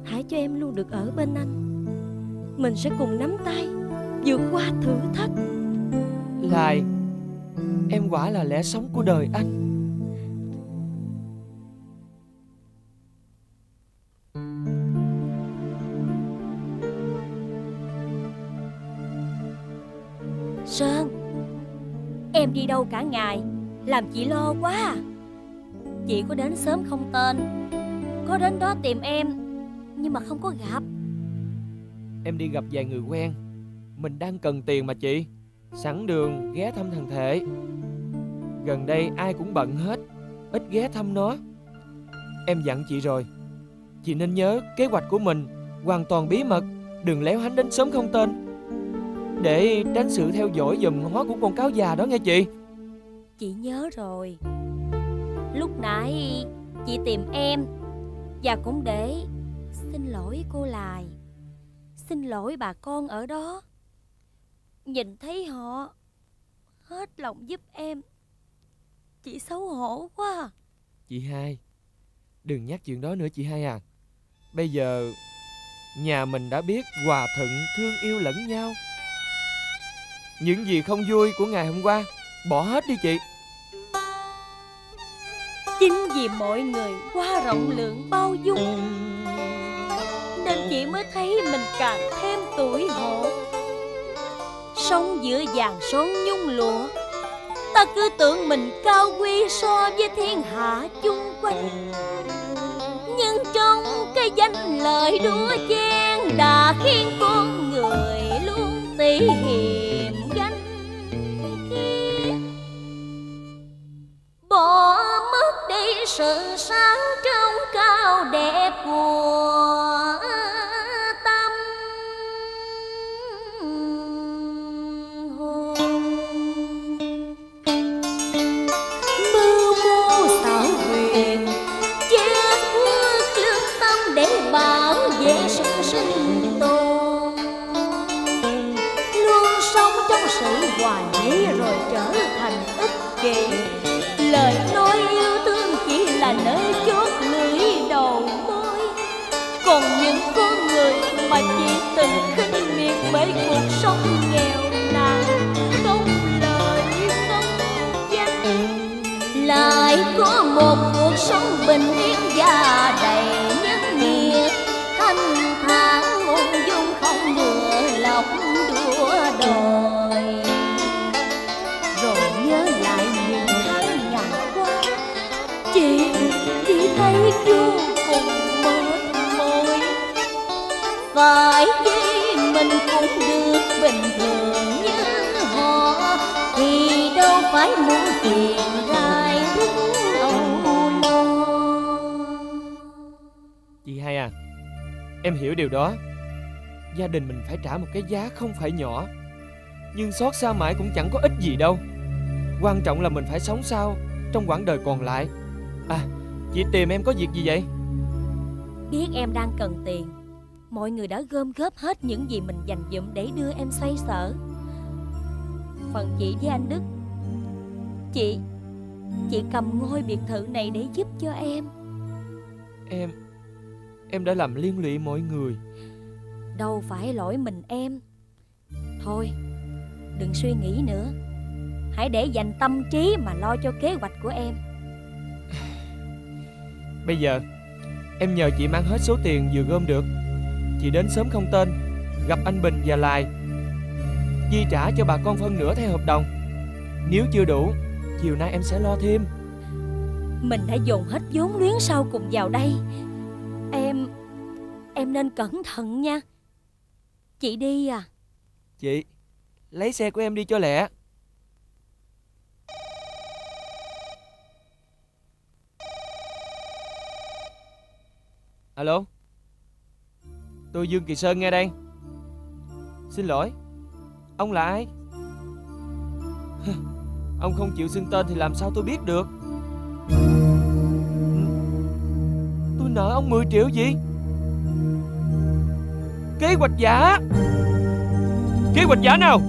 Hãy cho em luôn được ở bên anh. Mình sẽ cùng nắm tay vượt qua thử thách. Lại Em quả là lẽ sống của đời anh. Sơn Em đi đâu cả ngày? Làm chị lo quá. Chị có đến sớm không tên? Có đến đó tìm em Nhưng mà không có gặp Em đi gặp vài người quen. Mình đang cần tiền mà chị. Sẵn đường ghé thăm thằng Thể. Gần đây ai cũng bận hết, Ít ghé thăm nó. Em dặn chị rồi. Chị nên nhớ kế hoạch của mình Hoàn toàn bí mật, Đừng léo hánh đến sớm không tên. Để tránh sự theo dõi dùm hóa của con cáo già đó nghe chị. Chị nhớ rồi. Lúc nãy chị tìm em Và cũng để Xin lỗi cô Lài Xin lỗi bà con ở đó. Nhìn thấy họ Hết lòng giúp em. Chị xấu hổ quá à. Chị hai Đừng nhắc chuyện đó nữa chị hai à. Bây giờ Nhà mình đã biết hòa thuận thương yêu lẫn nhau. Những gì không vui của ngày hôm qua Bỏ hết đi chị. Chính vì mọi người quá rộng lượng bao dung nên chị mới thấy mình càng thêm tuổi hổ. Sống giữa vàng son nhung lụa, Ta cứ tưởng mình cao quý so với thiên hạ chung quanh. Nhưng trong cái danh lời đua chen Đã khiến con người luôn tỉ hiềm ganh kia Bỏ mất sự sáng trong cao đẹp của phải muốn tiền rai Chị hai à Em hiểu điều đó. Gia đình mình phải trả một cái giá không phải nhỏ Nhưng xót xa mãi cũng chẳng có ích gì đâu. Quan trọng là mình phải sống sao Trong quãng đời còn lại. À Chị tìm em có việc gì vậy? Biết em đang cần tiền Mọi người đã gom góp hết những gì mình dành dụm để đưa em xoay sở. Phần chị với anh Đức Chị. Chị cầm ngôi biệt thự này để giúp cho em. Em Em đã làm liên lụy mọi người. Đâu phải lỗi mình em. Thôi Đừng suy nghĩ nữa. Hãy để dành tâm trí mà lo cho kế hoạch của em. Bây giờ Em nhờ chị mang hết số tiền vừa gom được. Chị đến sớm không tên Gặp anh Bình và Lai. Chi trả cho bà con phân nửa theo hợp đồng. Nếu chưa đủ Chiều nay em sẽ lo thêm. Mình đã dồn hết vốn liếng sau cùng vào đây. Em Em nên cẩn thận nha. Chị đi à. Chị Lấy xe của em đi cho lẹ. Alo? Tôi Dương Kỳ Sơn nghe đây. Xin lỗi Ông là ai Ông không chịu xưng tên thì làm sao tôi biết được? Tôi nợ ông 10 triệu gì? Kế hoạch giả. Kế hoạch giả nào?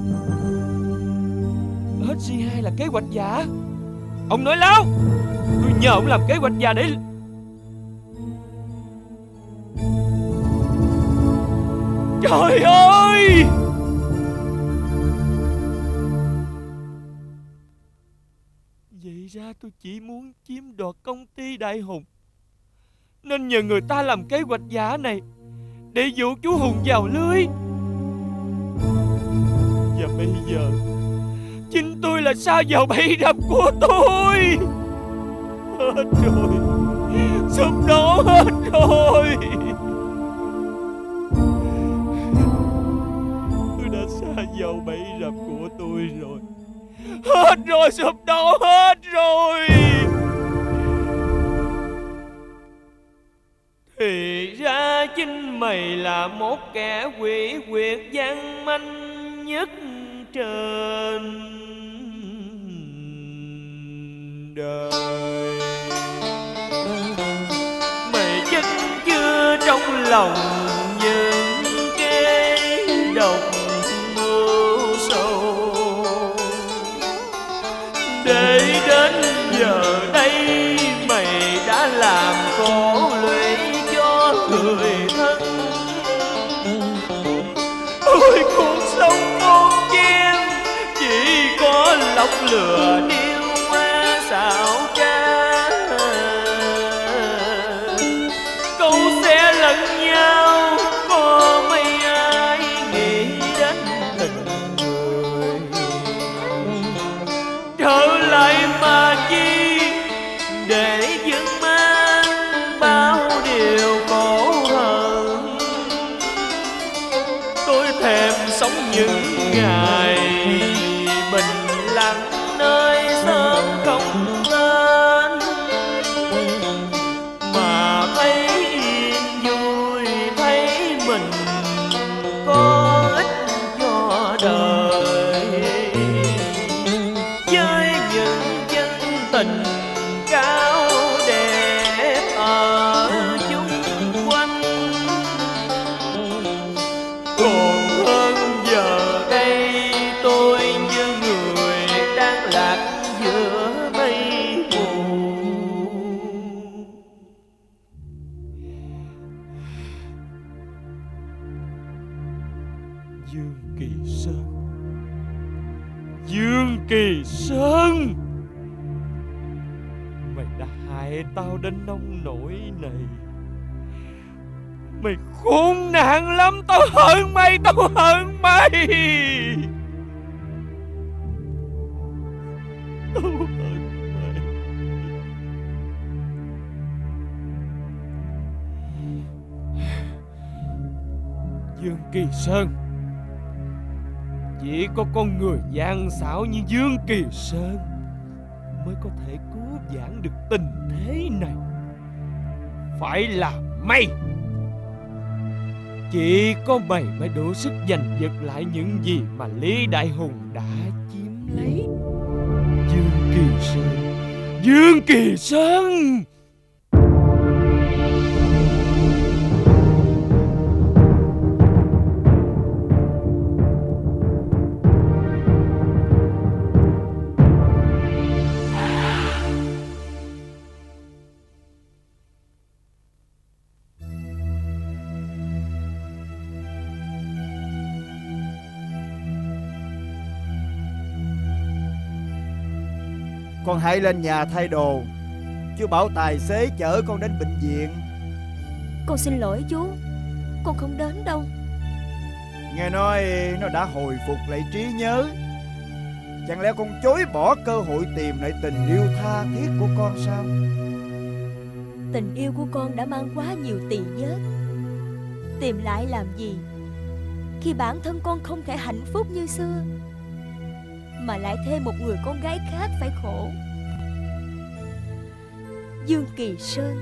Hết C2 là kế hoạch giả. Ông nói láo. Tôi nhờ ông làm kế hoạch giả để Trời ơi! Ra tôi chỉ muốn chiếm đoạt công ty Đại Hùng. Nên nhờ người ta làm kế hoạch giả này, Để dụ chú Hùng vào lưới. Và bây giờ, Chính tôi là sao vào bẫy rập của tôi. Hết rồi, Sụp đổ hết rồi. Tôi đã xa vào bẫy rập của tôi rồi. Hết rồi, sụp đổ hết rồi. Thì ra chính mày là một kẻ quỷ quyệt gian manh nhất trên đời. Mày chắc chưa trong lòng những cái độc giờ đây mày đã làm khổ lụy cho người thân. Ôi, cuộc sống con chen Chỉ có lọc lừa đi Kỳ Sơn. Mày đã hại tao đến nông nỗi này. Mày khốn nạn lắm, Tao hận mày, Tao hận mày. Tao hận mày. Dương Kỳ Sơn. Chỉ có con người gian xảo như Dương Kỳ Sơn Mới có thể cứu vãn được tình thế này. Phải là mày Chỉ có mày mới đủ sức giành giật lại những gì mà Lý Đại Hùng đã chiếm lấy. Dương Kỳ Sơn. Dương Kỳ Sơn! Con hãy lên nhà thay đồ. Chú bảo tài xế chở con đến bệnh viện. Con xin lỗi chú Con không đến đâu. Nghe nói nó đã hồi phục lại trí nhớ. Chẳng lẽ con chối bỏ cơ hội tìm lại tình yêu tha thiết của con sao? Tình yêu của con đã mang quá nhiều tỳ vết. Tìm lại làm gì? Khi bản thân con không thể hạnh phúc như xưa Mà lại thêm một người con gái khác phải khổ. Dương Kỳ Sơn.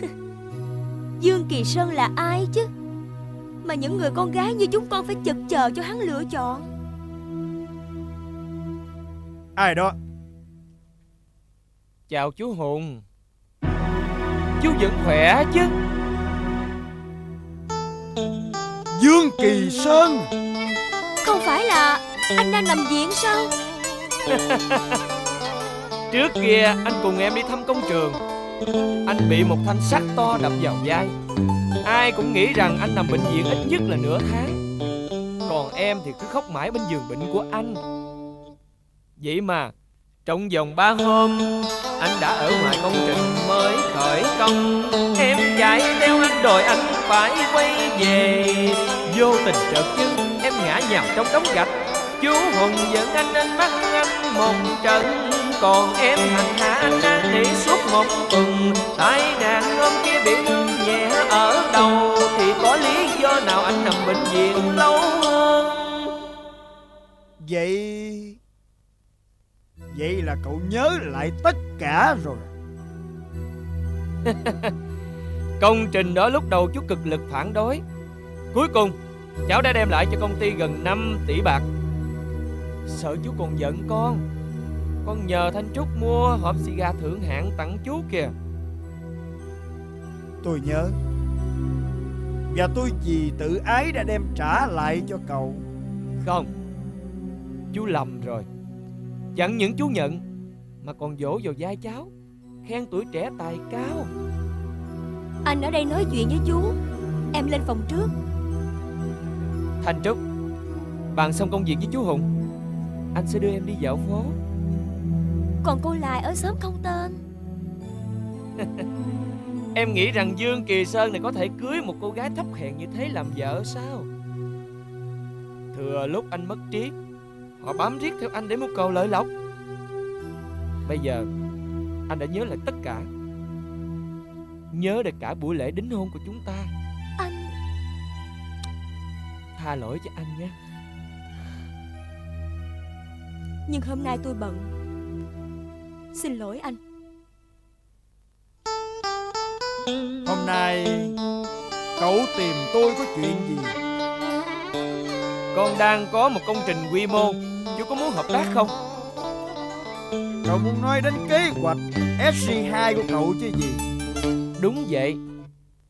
Dương Kỳ Sơn là ai chứ? Mà những người con gái như chúng con phải chực chờ cho hắn lựa chọn. Ai đó? Chào chú Hùng. Chú vẫn khỏe chứ? Dương Kỳ Sơn. Không phải là anh đang nằm viện sao? Trước kia, anh cùng em đi thăm công trường. Anh bị một thanh sắt to đập vào vai. Ai cũng nghĩ rằng anh nằm bệnh viện ít nhất là nửa tháng. Còn em thì cứ khóc mãi bên giường bệnh của anh. Vậy mà, Trong vòng ba hôm, Anh đã ở ngoài công trình mới khởi công. Em chạy theo anh đòi anh phải quay về. Vô tình chợt chân Em ngã nhào trong đống gạch. Chú Hùng dẫn anh lên mắt anh một trận. Còn em hành hạ anh đang để suốt một tuần. Tai nạn hôm kia bị thương nhẹ ở đầu. Thì có lý do nào anh nằm bệnh viện lâu hơn? Vậy Vậy là cậu nhớ lại tất cả rồi. Công trình đó lúc đầu chú cực lực phản đối. Cuối cùng Cháu đã đem lại cho công ty gần 5 tỷ bạc Sợ chú còn giận con. Con nhờ Thanh Trúc mua hộp xì gà thượng hạng tặng chú kìa. Tôi nhớ. Và tôi vì tự ái đã đem trả lại cho cậu. Không. Chú lầm rồi. Chẳng những chú nhận Mà còn vỗ vào vai cháu Khen tuổi trẻ tài cao. Anh ở đây nói chuyện với chú. Em lên phòng trước. Thanh Trúc Bàn xong công việc với chú Hùng Anh sẽ đưa em đi dạo phố. Còn cô lại ở xóm không tên? Em nghĩ rằng Dương Kỳ Sơn này có thể cưới một cô gái thấp hèn như thế làm vợ sao? Thừa lúc anh mất trí Họ bám riết theo anh để mưu cầu lợi lộc. Bây giờ Anh đã nhớ lại tất cả. Nhớ được cả buổi lễ đính hôn của chúng ta. Anh Tha lỗi cho anh nhé Nhưng hôm nay tôi bận. Xin lỗi anh. Hôm nay Cậu tìm tôi có chuyện gì? Con đang có một công trình quy mô. Chú có muốn hợp tác không? Cậu muốn nói đến kế hoạch SC2 của cậu chứ gì? Đúng vậy.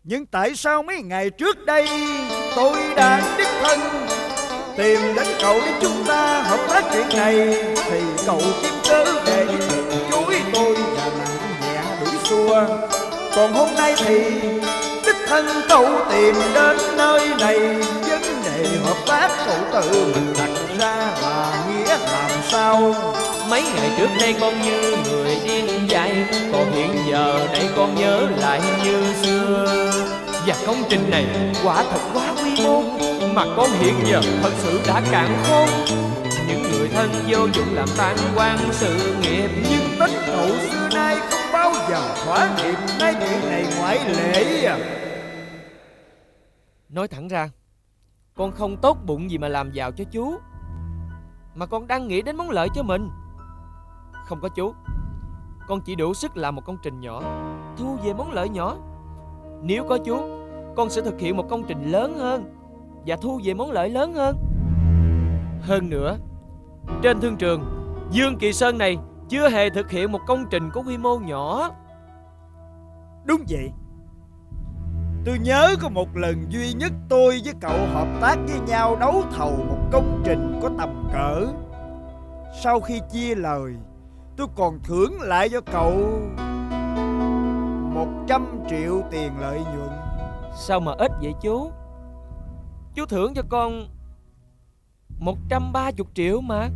Nhưng tại sao mấy ngày trước đây Tôi đã đích thân Tìm đến cậu để chúng ta hợp tác chuyện này. Thì cậu kiếm cớ để chối tôi và nặng nhẹ đuổi xua. Còn hôm nay thì đích thân cậu tìm đến nơi này. Vấn đề hợp tác cậu tự mình đặt ra là nghĩa làm sao. Mấy ngày trước đây con như người điên dại, Còn hiện giờ đây con nhớ lại như xưa. Và công trình này quả thật quá quy mô. Mà con hiện giờ thật sự đã cạn khôn. Những người thân vô dụng làm tan quan sự nghiệp, Nhưng tính cậu xưa nay không bao giờ thỏa hiệp Nay chuyện này ngoại lệ. À Nói thẳng ra, Con không tốt bụng gì mà làm giàu cho chú, Mà con đang nghĩ đến món lợi cho mình. Không có chú, Con chỉ đủ sức làm một công trình nhỏ, Thu về món lợi nhỏ. Nếu có chú, Con sẽ thực hiện một công trình lớn hơn. Và thu về món lợi lớn hơn. Hơn nữa Trên thương trường Dương Kỳ Sơn này chưa hề thực hiện một công trình có quy mô nhỏ. Đúng vậy. Tôi nhớ có một lần duy nhất tôi với cậu hợp tác với nhau đấu thầu một công trình có tầm cỡ. Sau khi chia lời Tôi còn thưởng lại cho cậu 100 triệu tiền lợi nhuận. Sao mà ít vậy chú Chú thưởng cho con 130 triệu mà.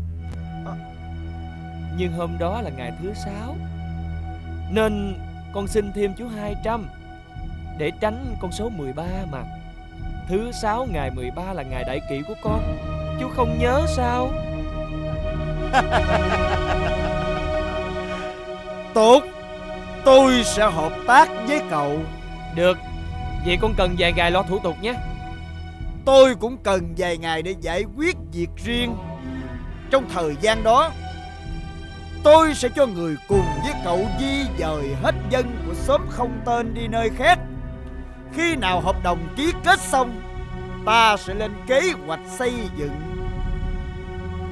Nhưng hôm đó là ngày thứ sáu Nên con xin thêm chú 200 Để tránh con số 13 mà. Thứ sáu ngày 13 là ngày đại kỷ của con. Chú không nhớ sao? Tốt Tôi sẽ hợp tác với cậu. Được Vậy con cần vài ngày lo thủ tục nhé Tôi cũng cần vài ngày để giải quyết việc riêng. Trong thời gian đó, Tôi sẽ cho người cùng với cậu di dời hết dân của xóm không tên đi nơi khác. Khi nào hợp đồng ký kết xong, Ta sẽ lên kế hoạch xây dựng.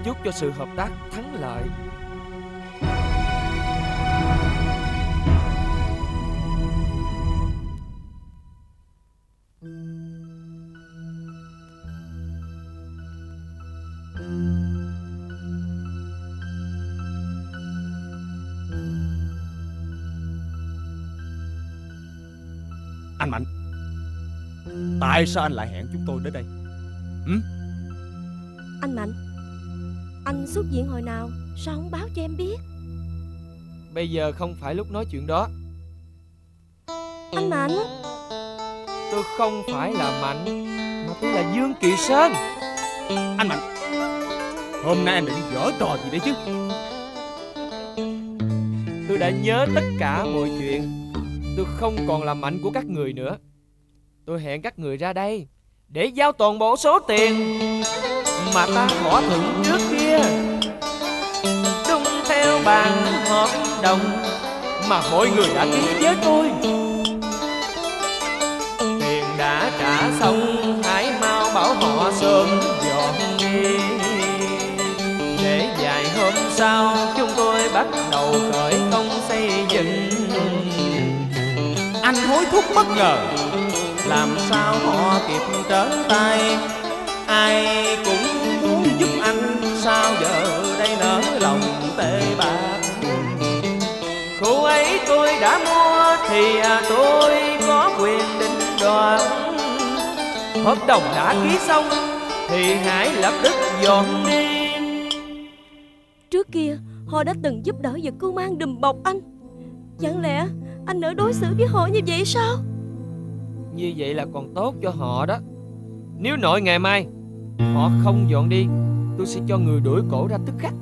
Chúc cho sự hợp tác thắng lợi. Anh Mạnh Tại sao anh lại hẹn chúng tôi đến đây? Anh Mạnh Anh xuất viện hồi nào Sao không báo cho em biết? Bây giờ không phải lúc nói chuyện đó. Anh Mạnh. Tôi không phải là Mạnh Mà tôi là Dương Kỳ Sơn. Anh Mạnh Hôm nay anh định giở trò gì đấy chứ? Tôi đã nhớ tất cả mọi chuyện Tôi không còn là mạnh của các người nữa. Tôi hẹn các người ra đây Để giao toàn bộ số tiền Mà ta thỏa thuận trước kia. Đúng theo bàn hợp đồng Mà mọi người đã ký với tôi. Tiền đã trả xong, Hãy mau bảo họ sớm dọn đi. Để vài hôm sau, Chúng tôi bắt đầu khởi Anh hối thúc bất ngờ. Làm sao họ kịp trở tay? Ai cũng muốn giúp anh, Sao giờ đây nỡ lòng tệ bạc? Khu ấy tôi đã mua, Thì à, tôi có quyền định đoạt Hợp đồng đã ký xong, Thì hãy lập tức dọn đi. Trước kia, họ đã từng giúp đỡ và cưu mang đùm bọc anh. Chẳng lẽ anh nỡ đối xử với họ như vậy sao? Như vậy là còn tốt cho họ đó. Nếu nội ngày mai Họ không dọn đi Tôi sẽ cho người đuổi cổ ra tức khắc.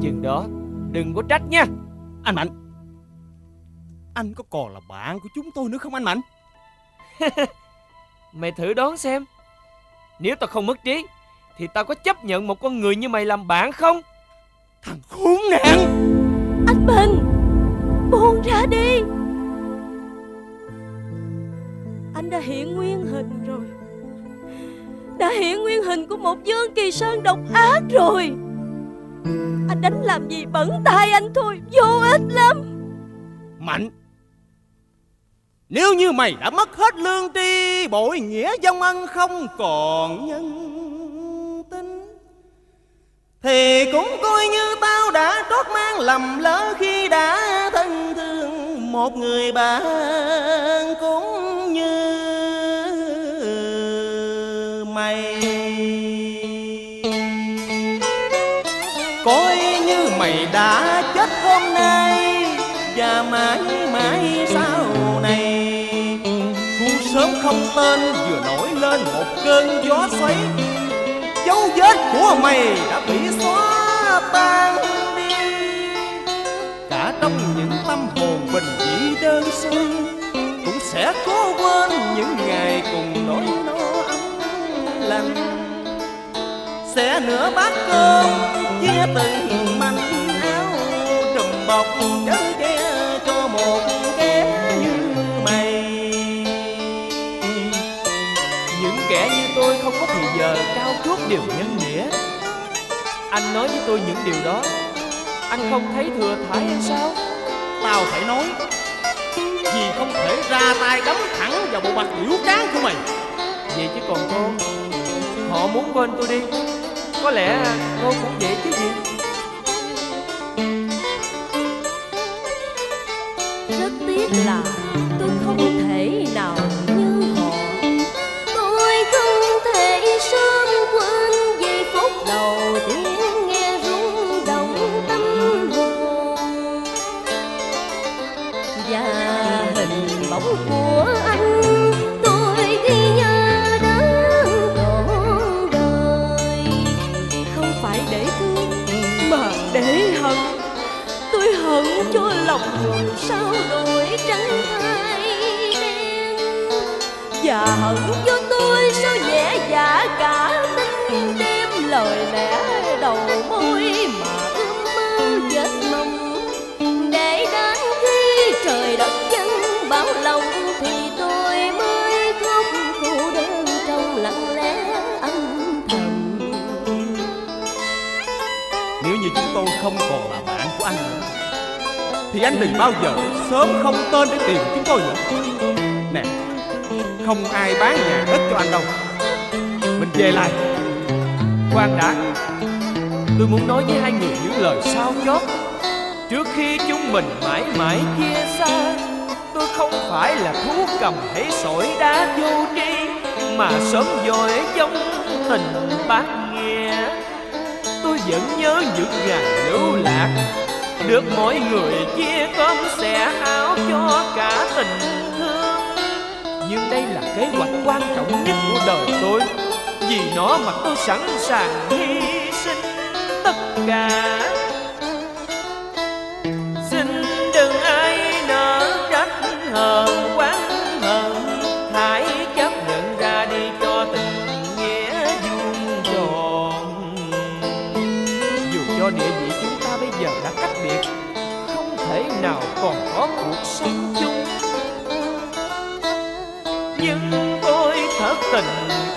Chừng đó Đừng có trách nha. Anh Mạnh Anh có còn là bạn của chúng tôi nữa không anh Mạnh? Mày thử đoán xem. Nếu tao không mất trí Thì tao có chấp nhận một con người như mày làm bạn không? Thằng khốn nạn! Anh Bình Buông ra đi. Anh đã hiện nguyên hình rồi. Đã hiện nguyên hình của một Dương Kỳ Sơn độc ác rồi. Anh đánh làm gì bẩn tay anh thôi, Vô ích lắm. Mạnh, Nếu như mày đã mất hết lương tri, Bội nghĩa dông ân không còn nhân thì cũng coi như tao đã trót mang lầm lỡ Khi đã thân thương một người bạn Cũng như mày. Coi như mày đã chết hôm nay Và mãi mãi sau này. Khu sớm không tên vừa nổi lên một cơn gió xoáy Dấu vết của mày đã bị xóa tan đi. Cả trong những tâm hồn bình dị đơn sơ, Cũng sẽ cố quên những ngày cùng nỗi no ấm là Sẽ nửa bát cơm Chia từng mảnh áo Trùm bọc. Điều nhân nghĩa. Anh nói với tôi những điều đó. Anh không thấy thừa thải hay sao? Tao phải nói. Vì không thể ra tay đấm thẳng vào bộ mặt liễu tráng của mày. Vậy chứ còn cô? Họ muốn quên tôi đi. Có lẽ cô cũng vậy chứ gì? Không còn là bạn của anh nữa. Thì anh đừng bao giờ, sớm không tên để tìm chúng tôi nữa. Nè, Không ai bán nhà đất cho anh đâu. Mình về lại. Khoan đã, Tôi muốn nói với hai người những lời sao chót. Trước khi chúng mình mãi mãi chia xa, Tôi không phải là thú cầm hay sỏi đá vô tri Mà sớm dội giống tình bác vẫn nhớ những ngày lưu lạc. Được mỗi người chia cơm sẻ áo cho cả tình thương. Nhưng đây là kế hoạch quan trọng nhất của đời tôi. Vì nó mà tôi sẵn sàng hy sinh tất cả. Nào còn có cuộc sống chung. Nhưng tôi thật tình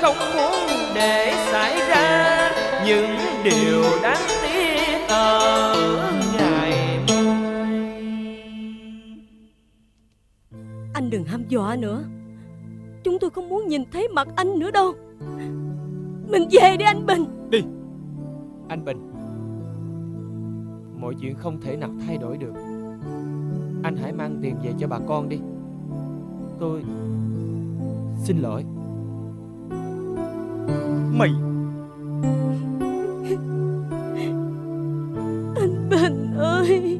không muốn để xảy ra Những điều đáng tiếc ở ngày Anh đừng hăm dọa nữa. Chúng tôi không muốn nhìn thấy mặt anh nữa đâu. Mình về đi anh Bình. Anh Bình. Mọi chuyện không thể nào thay đổi được Anh hãy mang tiền về cho bà con đi. Tôi Xin lỗi. Mày. Anh Bình ơi.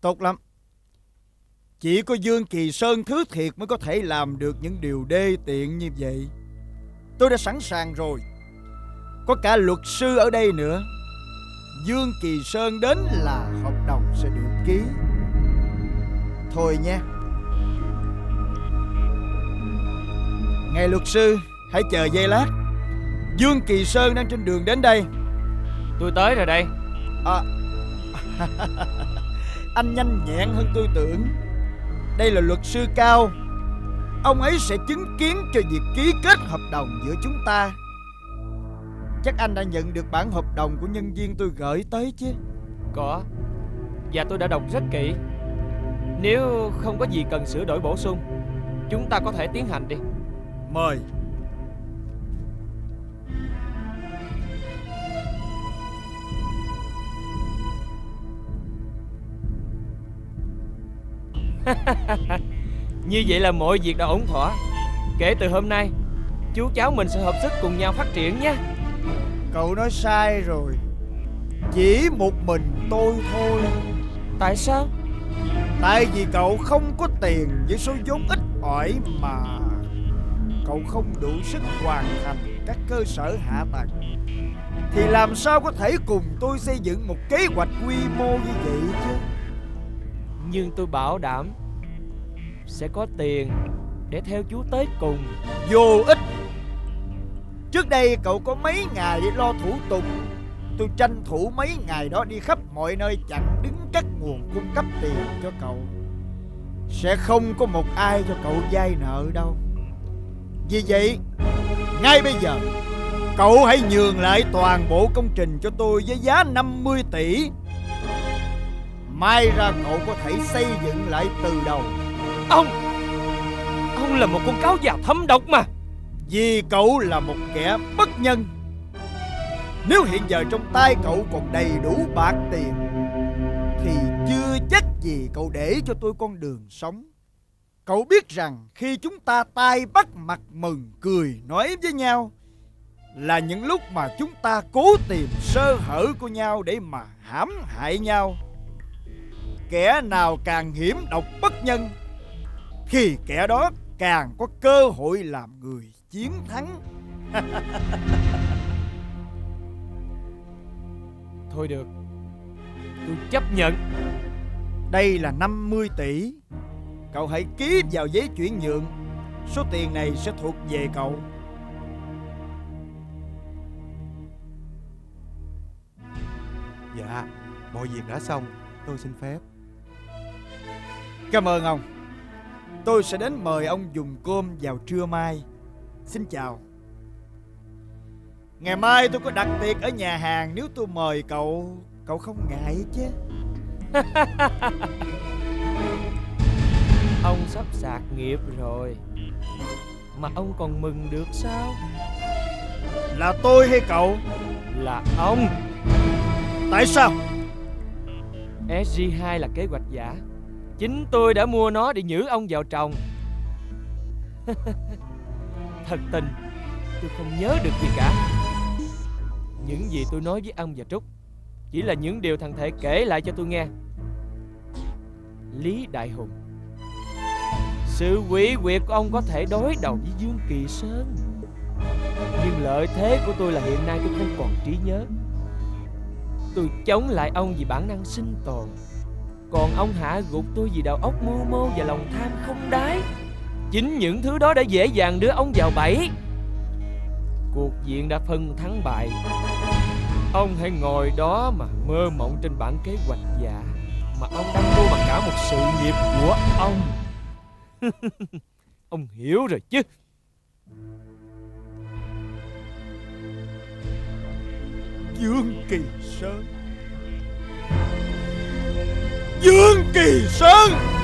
Tốt lắm. Chỉ có Dương Kỳ Sơn thứ thiệt mới có thể làm được những điều đê tiện như vậy. Tôi đã sẵn sàng rồi. Có cả luật sư ở đây nữa Dương Kỳ Sơn đến là hợp đồng sẽ được ký. Thôi nha Ngài luật sư Hãy chờ giây lát. Dương Kỳ Sơn đang trên đường đến đây. Tôi tới rồi đây. À, anh nhanh nhẹn hơn tôi tưởng. Đây là luật sư Cao. Ông ấy sẽ chứng kiến cho việc ký kết hợp đồng giữa chúng ta Chắc anh đã nhận được bản hợp đồng của nhân viên tôi gửi tới chứ? Có. Và tôi đã đọc rất kỹ. Nếu không có gì cần sửa đổi bổ sung Chúng ta có thể tiến hành đi. Mời. Như vậy là mọi việc đã ổn thỏa. Kể từ hôm nay Chú cháu mình sẽ hợp sức cùng nhau phát triển nhé Cậu nói sai rồi. Chỉ một mình tôi thôi. Tại sao? Tại vì cậu không có tiền với số vốn ít ỏi mà. Cậu không đủ sức hoàn thành các cơ sở hạ tầng. Thì làm sao có thể cùng tôi xây dựng một kế hoạch quy mô như vậy chứ? Nhưng tôi bảo đảm Sẽ có tiền Để theo chú tới cùng. Vô ích Trước đây cậu có mấy ngày để lo thủ tục. Tôi tranh thủ mấy ngày đó đi khắp mọi nơi chặn đứng các nguồn cung cấp tiền cho cậu. Sẽ không có một ai cho cậu vay nợ đâu. Vì vậy, Ngay bây giờ, Cậu hãy nhường lại toàn bộ công trình cho tôi với giá 50 tỷ. Mai ra cậu có thể xây dựng lại từ đầu. Ông Ông là một con cáo già thâm độc mà. Vì cậu là một kẻ bất nhân. Nếu hiện giờ trong tay cậu còn đầy đủ bạc tiền, Thì chưa chắc gì cậu để cho tôi con đường sống. Cậu biết rằng khi chúng ta tay bắt mặt mừng cười nói với nhau, Là những lúc mà chúng ta cố tìm sơ hở của nhau để mà hãm hại nhau. Kẻ nào càng hiểm độc bất nhân, Thì kẻ đó càng có cơ hội làm người chiến thắng. Thôi được Tôi chấp nhận. Đây là 50 tỷ. Cậu hãy ký vào giấy chuyển nhượng. Số tiền này sẽ thuộc về cậu. Dạ Mọi việc đã xong. Tôi xin phép. Cảm ơn ông. Tôi sẽ đến mời ông dùng cơm vào trưa mai Xin chào. Ngày mai tôi có đặt tiệc ở nhà hàng Nếu tôi mời cậu. Cậu không ngại chứ? Ông sắp sạc nghiệp rồi. Mà ông còn mừng được sao? Là tôi hay cậu? Là ông. Tại sao? SG2 là kế hoạch giả. Chính tôi đã mua nó để nhử ông vào trồng Thật tình. Tôi không nhớ được gì cả. Những gì tôi nói với ông và Trúc Chỉ là những điều thằng Thể kể lại cho tôi nghe. Lý Đại Hùng. Sự quỷ quyệt của ông có thể đối đầu với Dương Kỳ Sơn. Nhưng lợi thế của tôi là hiện nay tôi không còn trí nhớ. Tôi chống lại ông vì bản năng sinh tồn. Còn ông hạ gục tôi vì đầu óc mưu mô và lòng tham không đáy. Chính những thứ đó đã dễ dàng đưa ông vào bẫy. Cuộc diện đã phân thắng bại. Ông hãy ngồi đó mà mơ mộng trên bản kế hoạch giả Mà ông đang mua bằng cả một sự nghiệp của ông. Ông hiểu rồi chứ? Dương Kỳ Sơn. Dương Kỳ Sơn!